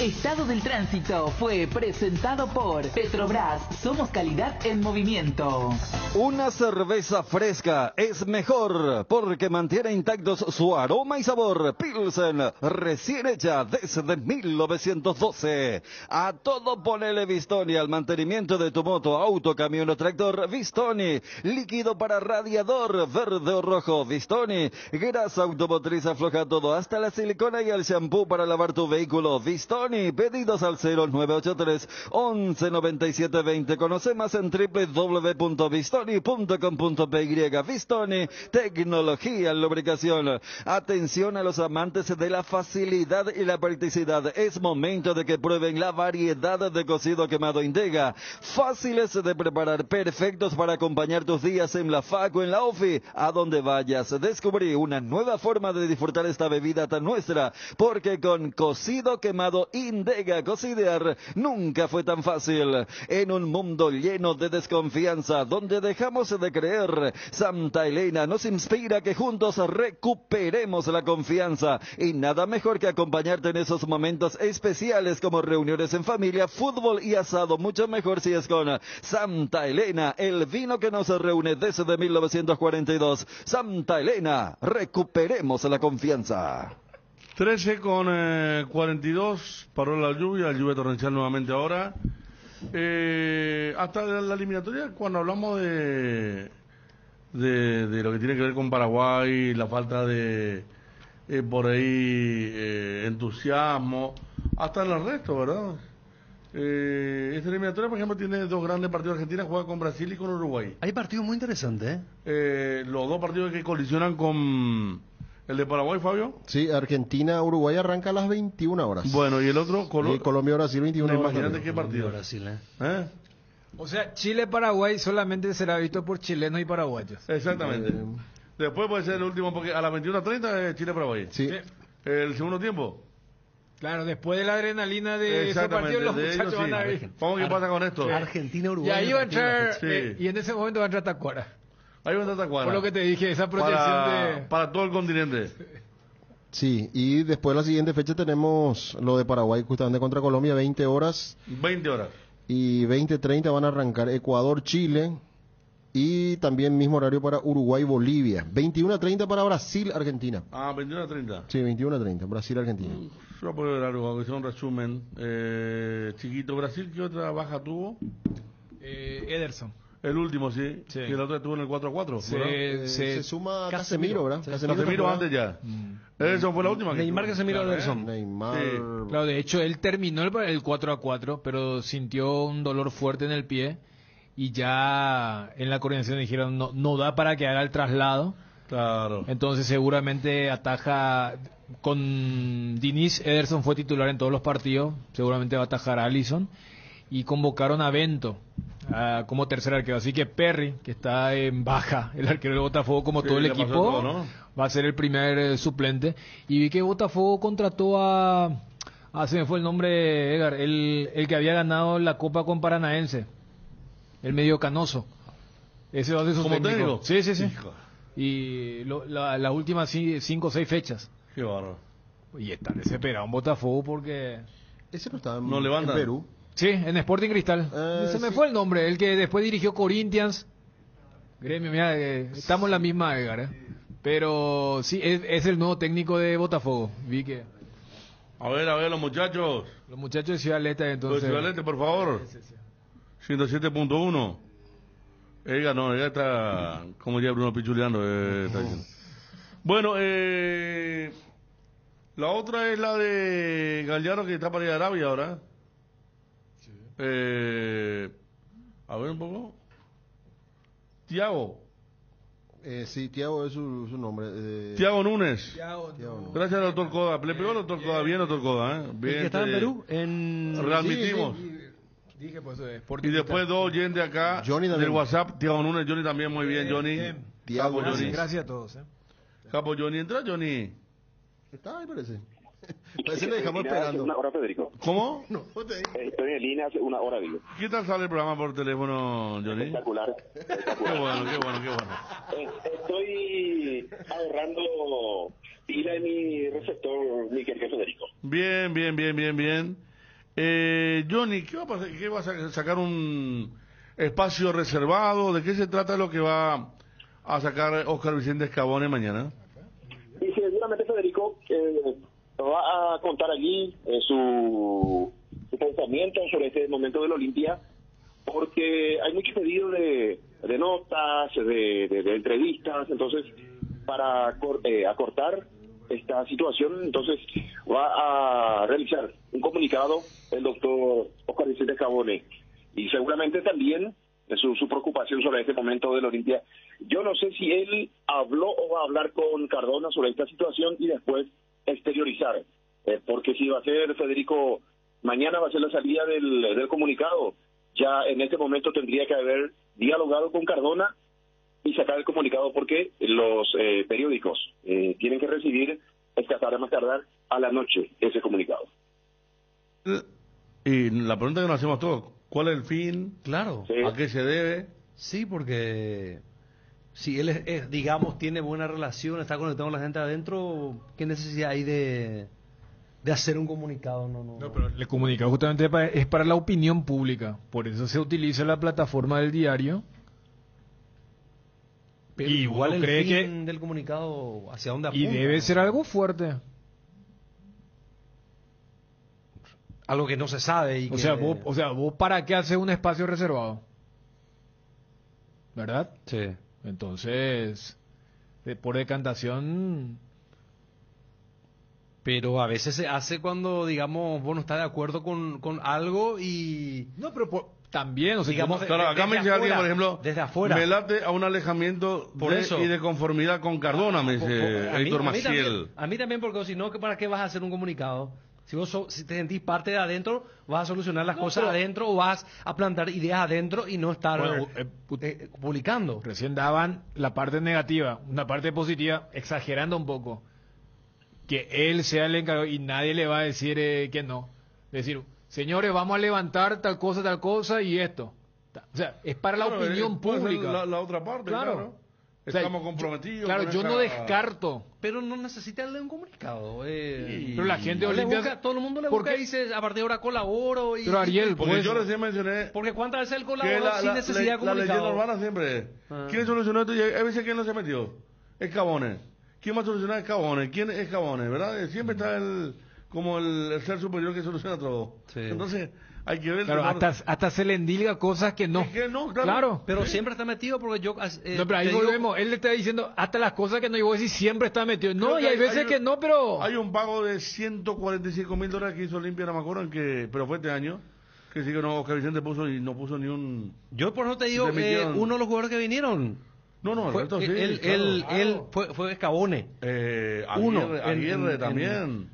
Estado del Tránsito fue presentado por Petrobras. Somos calidad en movimiento.
Una cerveza fresca es mejor porque mantiene intactos su aroma y sabor. Pilsen, recién hecha desde 1912. A todo ponele Vistoni al mantenimiento de tu moto, auto, camión o tractor. Vistoni, líquido para radiador, verde o rojo. Vistoni, grasa automotriz afloja todo, hasta la silicona y el shampoo para lavar tu vehículo. Vistoni, pedidos al 0983 119720. Conoce más en www.vistoni.com.py. Vistoni, tecnología en lubricación. Atención a los amantes de la facilidad y la practicidad. Es momento de que prueben la variedad de cocido quemado Indega. Fáciles de preparar, perfectos para acompañar tus días en la FAC o en la OFI, a donde vayas. Descubrí una nueva forma de disfrutar esta bebida tan nuestra, porque con cocido quemado Indega cocidear nunca fue tan fácil. En un mundo lleno de desconfianza, donde dejamos de creer, Santa Elena nos inspira que juntos recuperemos la confianza. Y nada mejor que acompañarte en esos momentos especiales como reuniones en familia, fútbol y asado. Mucho mejor si es con Santa Elena, el vino que nos reúne desde 1942. Santa Elena, recuperemos la confianza.
13 con eh, 42, paró la lluvia, lluvia torrencial nuevamente ahora. Eh, hasta la, eliminatoria, cuando hablamos de, de, de lo que tiene que ver con Paraguay, la falta de eh, por ahí eh, entusiasmo, hasta en el resto, ¿verdad? Eh, esta eliminatoria, por ejemplo, tiene dos grandes partidos. Argentina juega con Brasil y con Uruguay.
Hay partidos muy interesantes, ¿eh?
Eh, los dos partidos que colisionan con el de Paraguay, Fabio.
Sí, Argentina-Uruguay arranca a las 21 horas.
Bueno, y el otro, Colo-
Y Colombia-Brasil 21
No,
horas.
imagínate
también.
qué partido.
Brasil, ¿eh?
¿Eh?
O sea, Chile-Paraguay solamente será visto por chilenos y paraguayos.
Exactamente. Después puede ser el último, porque a las 21.30 es Chile-Paraguay.
Sí.
El segundo tiempo.
Claro, después de la adrenalina de ese partido, los
de
muchachos
ellos
van a
sí.
ver.
Vamos, ¿qué pasa con esto?
Sí.
Argentina-Uruguay.
Y ahí va a entrar,
Sí.
eh, y en ese momento va a entrar Tacuara.
Ahí va a estar Tacuara.
Por lo que te dije, esa protección
para,
de...
para todo el continente.
Sí, y después la siguiente fecha tenemos lo de Paraguay justamente contra Colombia, 20 horas.
20 horas.
Y 20-30 van a arrancar Ecuador, Chile. Y también mismo horario para Uruguay, Bolivia. 21-30 para Brasil, Argentina.
Ah, 21 a 30.
Sí, 21-30, Brasil, Argentina.
Yo puedo ver algo, aunque sea un resumen. Eh, chiquito, Brasil, ¿qué otra baja tuvo?
Eh, Ederson.
El último, sí.
Sí.
Y el otro estuvo en el 4 a 4.
Se-
¿verdad?
Eh, se suma Casemiro, ¿verdad?
Casemiro,
Casemiro
antes ya. Ederson fue la última. que
Neymar. Casemiro,
Claro,
Ederson.
¿eh?
Neymar.
Sí.
Claro, de hecho, él terminó el, el 4 a 4, pero sintió un dolor fuerte en el pie y ya en la coordinación dijeron no, no da para que haga el traslado.
Claro.
Entonces seguramente ataja con Diniz, Ederson fue titular en todos los partidos, seguramente va a atajar a Allison y convocaron a Bento ah, como tercer arquero, así que Perry, que está en baja, el arquero del Botafogo como
Sí,
todo el equipo,
todo, ¿no?
va a ser el primer eh, suplente y vi que Botafogo contrató a ah, se me fue el nombre, Edgar, el, el que había ganado la Copa con Paranaense, el medio canoso. Ese va a ser su
¿Como
técnico. Sí, sí, sí.
Hijo.
Y lo- la- las últimas ci- cinco o seis fechas.
Qué bárbaro.
Y está desesperado un Botafogo porque...
Ese no está en,
No levanta.
en Perú.
Sí, en Sporting Cristal.
Eh,
Se me
sí.
fue el nombre, el que después dirigió Corinthians. Gremio, mira, eh, estamos en la misma Edgar, ¿eh? Pero sí, es, es el nuevo técnico de Botafogo. Vi que
A ver, a ver, los muchachos.
los muchachos de Ciudad Leta,
Los
entonces...
equivalentes, por favor. 107.1. Ella no, ella está, como ya Bruno Pichuleando. eh, está. Bueno, eh, la otra es la de Gallardo que está para ir a Arabia ahora. Eh, a ver un poco. Tiago.
Eh, sí, Tiago es su, su nombre. eh,
Tiago Núñez.
Tiago.
Gracias al doctor Coda. Le pegó al doctor Coda, bien doctor Coda. ¿eh? Bien,
¿El que está en
eh,
Perú? En...
Readmitimos.
Dije, pues, eh, Sporting
Y después dos oyentes acá
Johnny
del. WhatsApp. Tiago Núñez, Johnny también, muy bien, Johnny.
Tiago.
Johnny.
Gracias a todos. ¿eh?
Capo Johnny, entra Johnny.
Está ahí, parece. Parece que le dejamos esperando.
Una hora, Federico.
¿Cómo?
No, te.
Estoy en línea hace una hora, digo.
¿Qué tal sale el programa por teléfono, Johnny?
Espectacular.
Qué
espectacular.
bueno, qué bueno, qué bueno.
Estoy ahorrando pila en mi receptor, mi querido Federico.
Bien, bien, bien, bien, bien. Eh, Johnny, ¿qué va a pasar? ¿Qué va a sa- sacar un espacio reservado? ¿De qué se trata lo que va a sacar Oscar Vicente Escabone mañana?
Y seguramente Federico eh, va a contar allí eh, su, su pensamiento sobre este momento del Olimpia, porque hay muchos pedidos de, de notas, de, de- entrevistas, entonces para eh, acortar esta situación, entonces va a realizar un comunicado el doctor Oscar Vicente Cabone y seguramente también de su, su preocupación sobre este momento del Olimpia. Yo no sé si él habló o va a hablar con Cardona sobre esta situación y después exteriorizar, Eh, porque si va a ser Federico, mañana va a ser la salida del, del comunicado, ya en este momento tendría que haber dialogado con Cardona y sacar el comunicado porque los eh, periódicos eh, tienen que recibir esta tarde más tardar a la noche ese comunicado.
Y la pregunta que nos hacemos todos, ¿cuál es el fin?
Claro.
¿A qué se debe?
Sí, porque si él, es, es, digamos, tiene buena relación, está conectado con la gente adentro, ¿qué necesidad hay de, de hacer un comunicado? No, no.
No, pero el comunicado justamente es para la opinión pública. Por eso se utiliza la plataforma del diario.
Pero
y
igual
uno
el
cree
fin del comunicado, ¿hacia dónde
Y
apunta?
debe ser algo fuerte.
Algo que no se sabe. Y
O
que-
sea, vos, o sea, vos para qué haces un espacio reservado. ¿Verdad?
Sí.
Entonces, de- por decantación,
Pero a veces se hace cuando, digamos, vos no estás de acuerdo con, con algo y...
No, pero por- también, o sea,
digamos,
Claro, acá me dice alguien, por ejemplo,
Desde afuera.
me late a un alejamiento
Por
de-
eso.
y de conformidad con Cardona, me
Po- po-
dice Héctor
a mí
Maciel.
también- A mí también, porque si no, ¿que ¿para qué vas a hacer un comunicado? Si vos so- si te sentís parte de adentro, vas a solucionar las
No,
cosas
pero-
adentro o vas a plantar ideas adentro y no estar
Bueno, eh,
eh, publicando.
recién daban la parte negativa, una parte positiva, exagerando un poco. Que él sea el encargado y nadie le va a decir eh, que no. Decir, señores, vamos a levantar tal cosa, tal cosa y esto. O sea, es para la
Claro,
opinión
eh,
pública.
La, la otra parte,
Claro.
claro.
Sea,
estamos comprometidos.
Claro,
con
yo
esa-
no descarto.
Pero no necesita darle un comunicado. eh.
Pero la gente
Le
Olimpia-
busca- todo el mundo le
¿Por
busca y dice, a partir de ahora colaboro. Y,
Pero, Ariel,
Porque
pues-
yo recién mencioné
Porque cuántas veces él
la,
sin necesidad de
la leyenda
comunicado.
urbana siempre.
Ah.
¿Quién solucionó esto? Y hay veces que no se metió. Es Cabones. ¿Quién va a solucionar? Es Cabones. ¿Quién es Cabones? ¿Verdad? Siempre está el como el, el ser superior que soluciona todo. Entonces, hay que ver...
Claro, hasta, hasta se le endilga cosas que no.
que no,
claro.
Pero siempre está metido porque yo... eh,
No, pero ahí
digo-
volvemos. Él le está diciendo hasta las cosas que no. Y vos decís siempre está metido. No,
Creo
y
que
hay veces
un-
que no, pero.
Hay un pago de 145 mil dólares que hizo Olimpia, no me acuerdo en qué, pero fue este año. Que sí que no, Oscar Vicente puso y no puso ni un.
Yo por eso te digo,
Se
eh, uno de los jugadores que vinieron.
No, no,
fue,
resto sí,
él,
claro.
él, él fue, fue Escabone.
Eh,
Uno,
Aguirre,
en-
Aguirre
en-
también.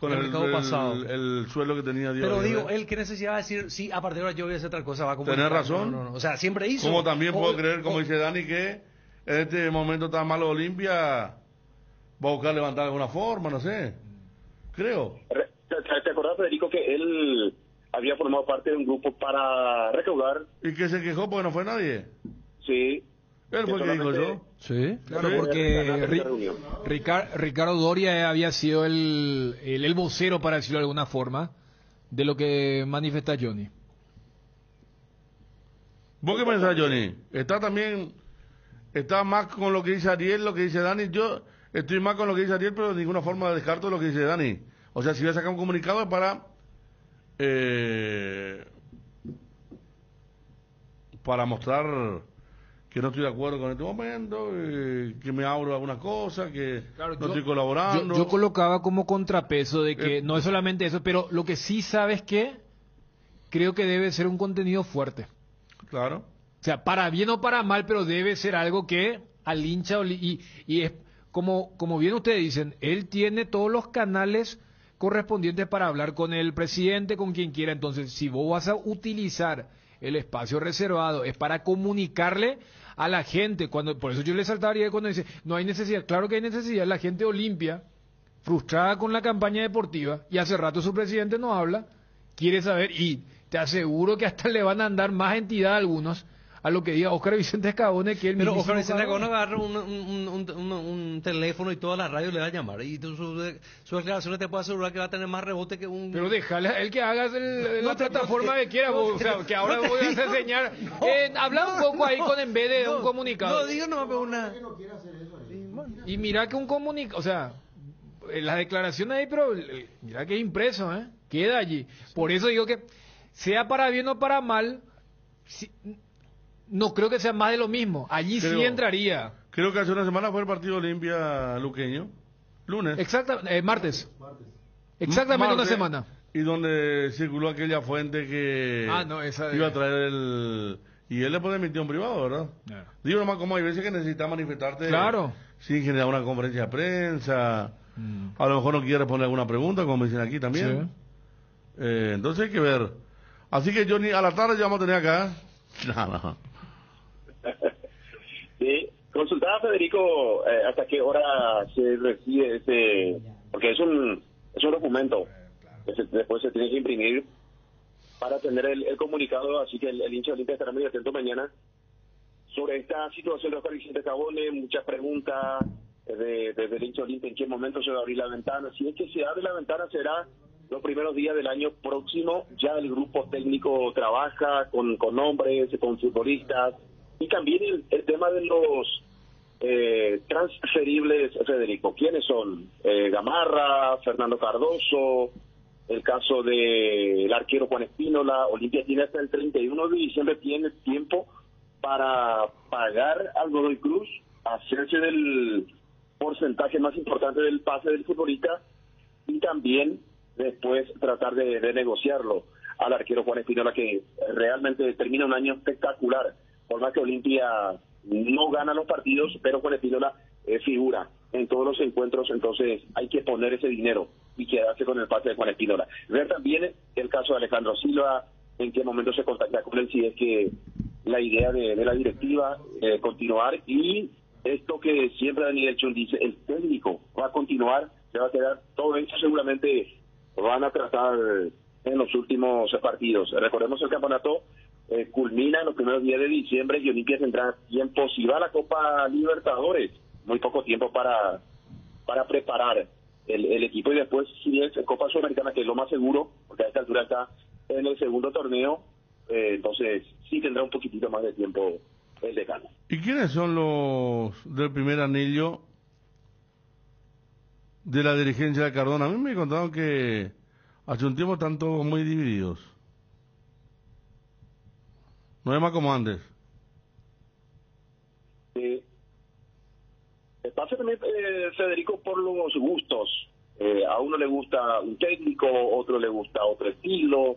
Con
el
el,
mercado
el-
pasado.
el suelo que tenía Diego
Pero digo, él qué necesidad de decir, sí, a partir de ahora yo voy a hacer otra cosa, va a.
Tenés razón.
No, no, no. O sea, siempre hizo.
Como también
O-
puedo creer, como
o-
dice Dani, que en este momento tan malo Olimpia va a buscar levantar de alguna forma, no sé. Creo.
Re- ¿Te, te- te acordás, Federico, que él había formado parte de un grupo para recaudar?
¿Y que se quejó porque no fue nadie?
Sí.
Él fue que dijo yo.
Sí, claro, porque. Ri- Ricardo Doria había sido el, el, el vocero, para decirlo de alguna forma, de lo que manifiesta Johnny.
¿Vos qué pensás, Johnny? ¿Está también, está más con lo que dice Ariel, lo que dice Dani? Yo estoy más con lo que dice Ariel, pero de ninguna forma descarto lo que dice Dani. O sea, si voy a sacar un comunicado es para... eh, para mostrar que no estoy de acuerdo con este momento, eh, que me abro algunas cosas, que no
yo-
estoy colaborando.
Yo, yo colocaba como contrapeso de que
Eh.
no es solamente eso, pero lo que sí sabes que creo que debe ser un contenido fuerte.
Claro.
O sea, para bien o para mal, pero debe ser algo que al hincha y, y es como, como bien ustedes dicen, él tiene todos los canales correspondientes para hablar con el presidente, con quien quiera. Entonces, si vos vas a utilizar el espacio reservado, es para comunicarle a la gente. cuando Por eso yo le saltaría cuando dice, no hay necesidad. Claro que hay necesidad. La gente Olimpia, frustrada con la campaña deportiva, y hace rato su presidente no habla, quiere saber, y te aseguro que hasta le van a andar más entidad a algunos a lo que diga Oscar Vicente Escabone que él
Pero Oscar Vicente
Escabone.
Agarra un, un, un, un- un teléfono y toda la radio le va a llamar. Y tú, sus sus declaraciones te puedo asegurar que va a tener más rebote que un...
Pero déjale a él que haga el- la
No
plataforma
no
que quiera,
no
o sea, que ahora voy a
digo.
enseñar. Eh, habla un poco ahí con en vez de un comunicado.
No, digo no, pero una...
Y mira que un comunicado, o sea, eh, las declaraciones ahí, pero mira que impreso, ¿eh? Queda allí. Por eso digo que, sea para bien o para mal, si- no creo que sea más de lo mismo. Allí sí entraría.
Creo que hace una semana fue el partido Olimpia Luqueño. Lunes.
Exactamente, martes. Exactamente una
Martes,
semana.
Y donde circuló aquella fuente que
Ah, no, esa de-
iba a traer el... Y él después emitió un privado, ¿verdad? Digo nomás como hay veces que necesitas manifestarte
Claro.
sin generar una conferencia de prensa. A lo mejor no quiere responder alguna pregunta, como dicen aquí también. Eh, entonces hay que ver. Así que Johnny, a la tarde ya vamos a tener acá... No, no.
Sí, consultaba Federico eh, hasta qué hora se recibe ese, porque es un, es un documento que se- después se tiene que imprimir para tener el, comunicado, así que el, hincha Olimpia estará muy atento mañana sobre esta situación de Oscar Vicente Cabone, muchas preguntas eh, de, desde el hincha Olimpia, en qué momento se va a abrir la ventana, si es que se abre la ventana será los primeros días del año próximo, ya el grupo técnico trabaja con, con nombres, con futbolistas, y también el, el tema de los eh, transferibles, Federico. ¿Quiénes son? Eh, Gamarra, Fernando Cardoso, el caso del arquero Juan Espínola. Olimpia tiene hasta el 31 de diciembre, tiene tiempo para pagar al Godoy Cruz, hacerse del porcentaje más importante del pase del futbolista y también después tratar de, de negociarlo al arquero Juan Espinola que realmente termina un año espectacular por más que Olimpia no gana los partidos pero Juan Espinola eh, figura en todos los encuentros entonces hay que poner ese dinero y quedarse con el pase de Juan Espinola ver también el caso de Alejandro Silva en qué momento se contacta con él si es que la idea de, de la directiva eh, continuar y esto que siempre Daniel Chun dice, el técnico va a continuar, se va a quedar, todo eso seguramente van a tratar en los últimos partidos. Recordemos el campeonato eh, culmina en los primeros días de diciembre y Olimpia tendrá tiempo, si va a la Copa Libertadores, muy poco tiempo para, para preparar el, el equipo y después si es Copa Sudamericana, que es lo más seguro, porque a esta altura está en el segundo torneo, eh, entonces sí tendrá un poquitito más de tiempo el decano.
¿Y quiénes son los del primer anillo de la dirigencia de Cardona? A mí me contaron que hace un tiempo están todos muy divididos. No es más como antes.
Eh, pasa también, eh, Federico, por los gustos. Eh, a uno le gusta un técnico, otro le gusta otro estilo.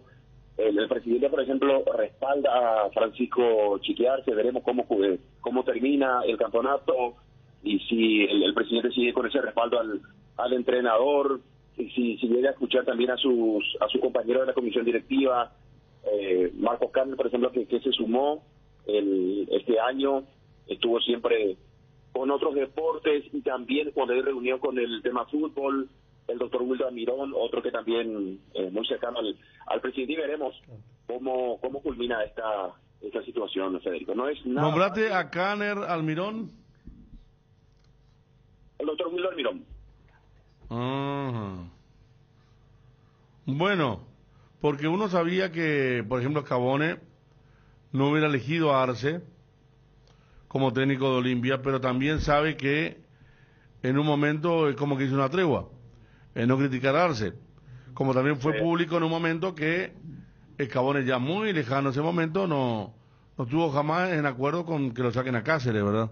El, el presidente, por ejemplo, respalda a Francisco Chiquearse. Veremos cómo, jugue- cómo termina el campeonato y si el, el presidente sigue con ese respaldo al, al entrenador y si, si llega a escuchar también a sus a su compañero de la comisión directiva, eh, Marcos Carmen, por ejemplo, que, que se sumó el, este año, estuvo siempre con otros deportes y también cuando hay reunión con el tema fútbol, el doctor Wilda Mirón, otro que también eh, muy cercano al, al presidente y veremos cómo, cómo culmina esta, esta situación, Federico. No es nada
¿Nombraste a Caner Almirón?
el doctor Wilda Mirón.
Ajá. Bueno, porque uno sabía que, por ejemplo, Cabone no hubiera elegido a Arce como técnico de Olimpia, pero también sabe que en un momento es como que hizo una tregua, en no criticar a Arce. Como también fue público en un momento que Cabone ya muy lejano en ese momento no, no estuvo jamás en acuerdo con que lo saquen a Cáceres, ¿verdad?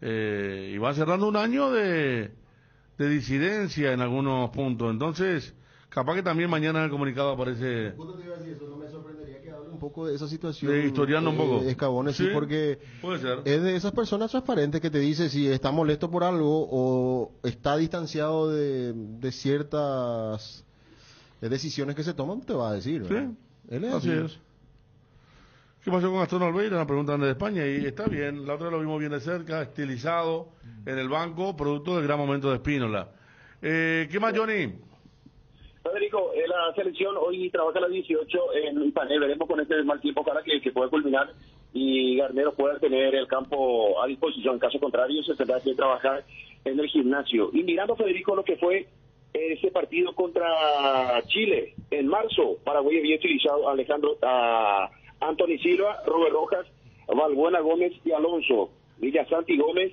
Eh, y va cerrando un año de, de disidencia en algunos puntos. Entonces, capaz que también mañana en el comunicado aparece...
un poco de esa situación.
De historiando un poco.
eh, Escabone, sí,
Sí,
porque
puede ser.
es de esas personas transparentes que te dice si está molesto por algo o está distanciado de, de ciertas decisiones que se toman, te va a decir. ¿verdad? Él es
Así
así.
es. ¿Qué pasó con Gastón Albeira? La preguntan de España y está bien. La otra lo vimos bien de cerca, estilizado en el banco, producto del gran momento de Espínola. Eh, ¿Qué más, Johnny?
Federico, la selección hoy trabaja a las 18 en Ipané. Veremos con este mal tiempo para que, que pueda culminar y Garnero pueda tener el campo a disposición. En caso contrario, se tendrá que trabajar en el gimnasio. Y mirando, Federico, lo que fue ese partido contra Chile en marzo, Paraguay había utilizado a Alejandro, a Anthony Silva, Robert Rojas, Valbuena Gómez y Alonso, Villasanti Gómez,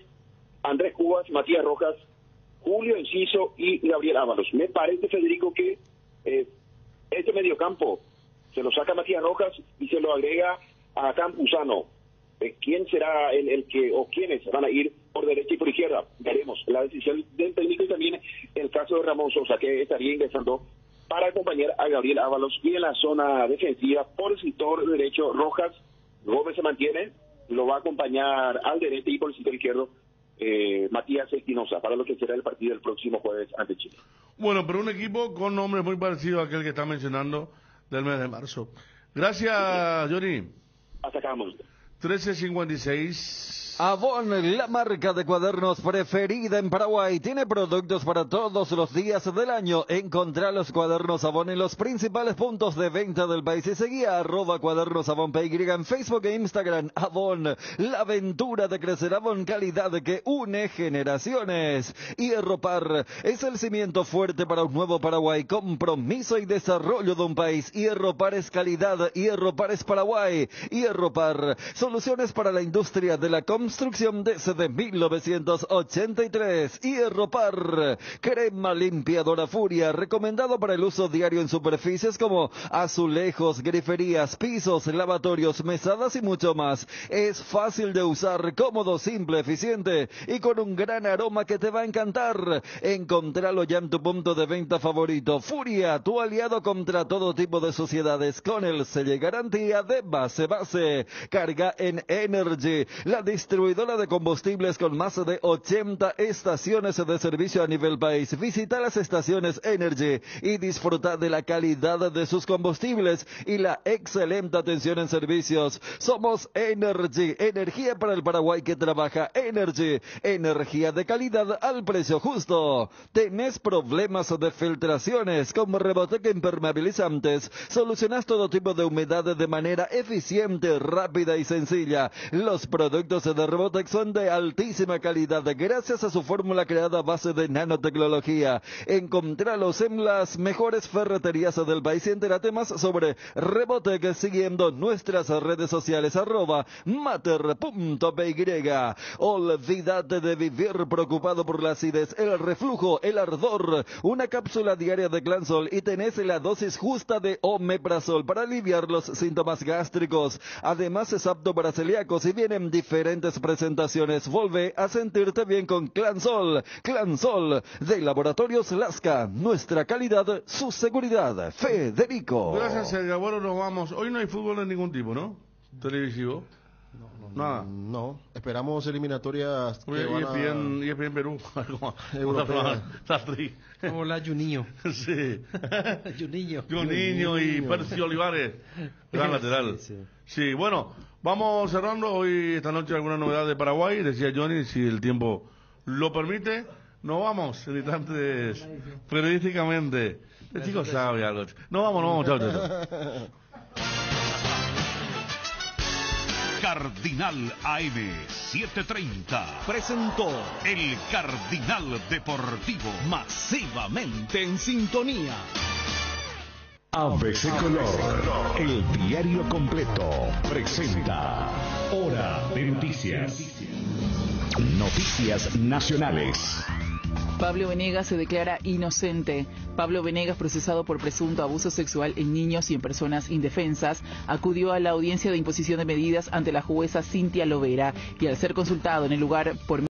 Andrés Cubas, Matías Rojas, Julio Enciso y Gabriel Ábalos. Me parece, Federico, que eh, este mediocampo se lo saca Matías Rojas y se lo agrega a Campuzano. Eh, ¿Quién será el, que, o quiénes van a ir por derecha y por izquierda? Veremos. La decisión del técnico y también el caso de Ramón Sosa, que estaría ingresando para acompañar a Gabriel Ábalos y en la zona defensiva por el sector derecho Rojas. Gómez se mantiene, lo va a acompañar al derecho y por el sector izquierdo eh, Matías Espinosa para lo que será el partido el próximo jueves ante Chile.
Bueno, pero un equipo con nombres muy parecidos a aquel que está mencionando del mes de marzo. Gracias, Johnny.
Hasta acá, vamos.
1356.
Avon, la marca de cuadernos preferida en Paraguay, tiene productos para todos los días del año. Encontrá los cuadernos Avon en los principales puntos de venta del país y seguí a arroba cuadernos Avon PY en Facebook e Instagram. Avon, la aventura de crecer Avon, calidad que une generaciones. Hierropar es el cimiento fuerte para un nuevo Paraguay, compromiso y desarrollo de un país. Hierropar es calidad, Hierropar es Paraguay. Hierropar, soluciones para la industria de la construcción desde 1983. Hierropar, crema limpiadora Furia, recomendado para el uso diario en superficies como azulejos, griferías, pisos, lavatorios, mesadas y mucho más. Es fácil de usar, cómodo, simple, eficiente y con un gran aroma que te va a encantar. Encontralo ya en tu punto de venta favorito. Furia, tu aliado contra todo tipo de suciedades con el sello garantía de base base. Carga en Energy, la distribuidora de combustibles con más de 80 estaciones de servicio a nivel país. Visita las estaciones Energy y disfruta de la calidad de sus combustibles y la excelente atención en servicios. Somos Energy, energía para el Paraguay que trabaja. Energy, energía de calidad al precio justo. ¿Tenés problemas de filtraciones como Rebotec impermeabilizantes? Solucionas todo tipo de humedad de manera eficiente, rápida y sencilla. Los productos de Rebotec son de altísima calidad gracias a su fórmula creada a base de nanotecnología. Encontralos en las mejores ferreterías del país y entérate más sobre Rebotec siguiendo nuestras redes sociales arroba mater.py. Olvídate de vivir preocupado por la acidez, el reflujo, el ardor. Una cápsula diaria de Clansol y tenés la dosis justa de omeprazol para aliviar los síntomas gástricos. Además es apto para celíacos y vienen diferentes presentaciones. Volve a sentirte bien con Clansol. Clansol de Laboratorios Lasca. Nuestra calidad, su seguridad. Federico.
Gracias, Edgar. Bueno, nos vamos. Hoy no hay fútbol de ningún tipo, ¿no? Televisivo. Nada.
No, esperamos eliminatorias que
Oye,
van a-
ESPN, ESPN Perú.
Europea.
Sastri.
Hola, Juninho.
Sí.
Juninho.
Juninho y Percy Olivares. Gran lateral. Sí, bueno, vamos cerrando hoy, esta noche, alguna novedad de Paraguay. Decía Johnny, si el tiempo lo permite, nos vamos en instantes periodísticamente. El chico sabe algo. No vamos, no vamos, chao. chao.
Cardinal AM 730 presentó el Cardinal Deportivo masivamente en sintonía.
ABC Color, el diario completo, presenta Hora de Noticias. Noticias Nacionales.
Pablo Venegas se declara inocente. Pablo Venegas, procesado por presunto abuso sexual en niños y en personas indefensas, acudió a la audiencia de imposición de medidas ante la jueza Cintia Lovera y al ser consultado en el lugar por